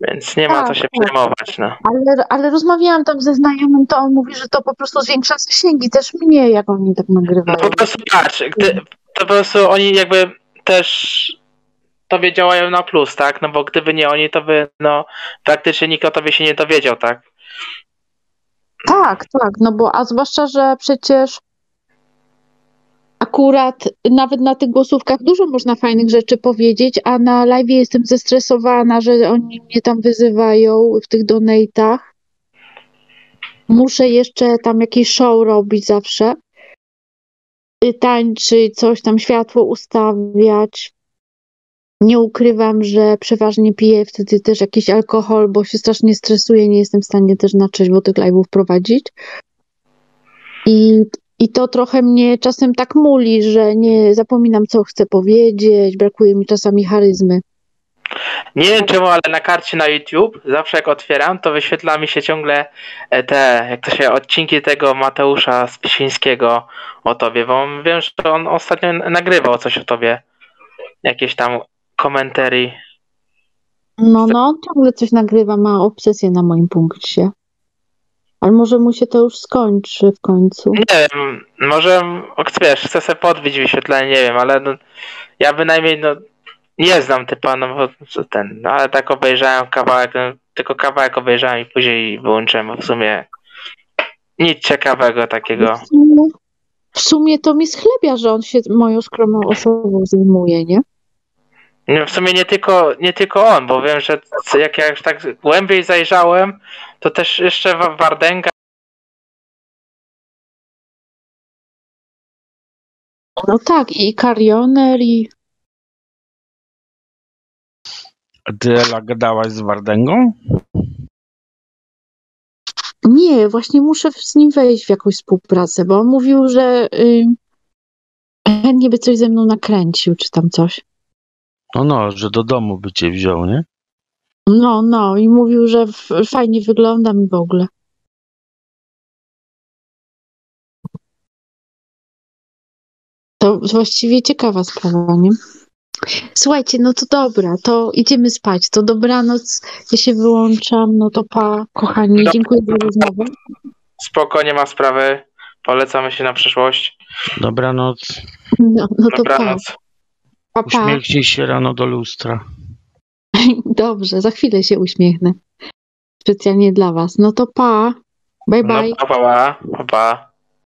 Więc nie ma Tak, co się tak. przejmować, no. Ale, ale rozmawiałam tam ze znajomym, to on mówi, że to po prostu zwiększa zasięgi. Też mnie, jak oni tak nagrywają. No po prostu patrz, gdy, to po prostu oni jakby też tobie działają na plus, tak? No bo gdyby nie oni, to by no praktycznie nikt o tobie się nie dowiedział, tak? Tak, tak, no bo a zwłaszcza, że przecież akurat nawet na tych głosówkach dużo można fajnych rzeczy powiedzieć, a na live jestem zestresowana, że oni mnie tam wyzywają w tych donate'ach. Muszę jeszcze tam jakieś show robić zawsze. Y, Tańczyć, coś tam, światło ustawiać. Nie ukrywam, że przeważnie piję wtedy też jakiś alkohol, bo się strasznie stresuję, nie jestem w stanie też na trzeźwo tych live'ów prowadzić. I, I to trochę mnie czasem tak muli, że nie zapominam, co chcę powiedzieć, brakuje mi czasami charyzmy. Nie wiem czemu, ale na karcie na YouTube, zawsze jak otwieram, to wyświetla mi się ciągle e, te, jak to się, odcinki tego Mateusza Spisińskiego o tobie, bo wiem, że on ostatnio nagrywał coś o tobie. Jakieś tam komentary. No, no, on ciągle coś nagrywa, ma obsesję na moim punkcie. Ale może mu się to już skończy w końcu. Nie wiem, może wiesz, chcę sobie podbić wyświetlenie, nie wiem, ale no, ja bynajmniej no, nie znam typa, no bo ten, no, ale tak obejrzałem kawałek, no, tylko kawałek obejrzałem i później wyłączyłem, bo w sumie nic ciekawego takiego. W sumie, w sumie to mi schlebia, że on się moją skromną osobą zajmuje, nie? No, w sumie nie tylko, nie tylko on, bo wiem, że jak ja już tak głębiej zajrzałem, to też jeszcze Wa- Wardenga No tak, i Karioner, i A ty Ela gadałaś z Wardęgą? Nie, właśnie muszę z nim wejść w jakąś współpracę, bo on mówił, że y, chętnie by coś ze mną nakręcił, czy tam coś. No no, że do domu by cię wziął, nie? No, no, i mówił, że fajnie wyglądam i w ogóle. To właściwie ciekawa sprawa, nie? Słuchajcie, no to dobra, to idziemy spać. To dobranoc, ja się wyłączam, no to pa, kochani, dziękuję za rozmowę. spoko, nie ma sprawy, polecamy się na przyszłość. Dobranoc. No, no to. Dobranoc. pa, pa. Uśmiechnij się rano do lustra. Dobrze, za chwilę się uśmiechnę. Specjalnie dla was. No to pa. Bye bye. No, pa, pa, pa, pa.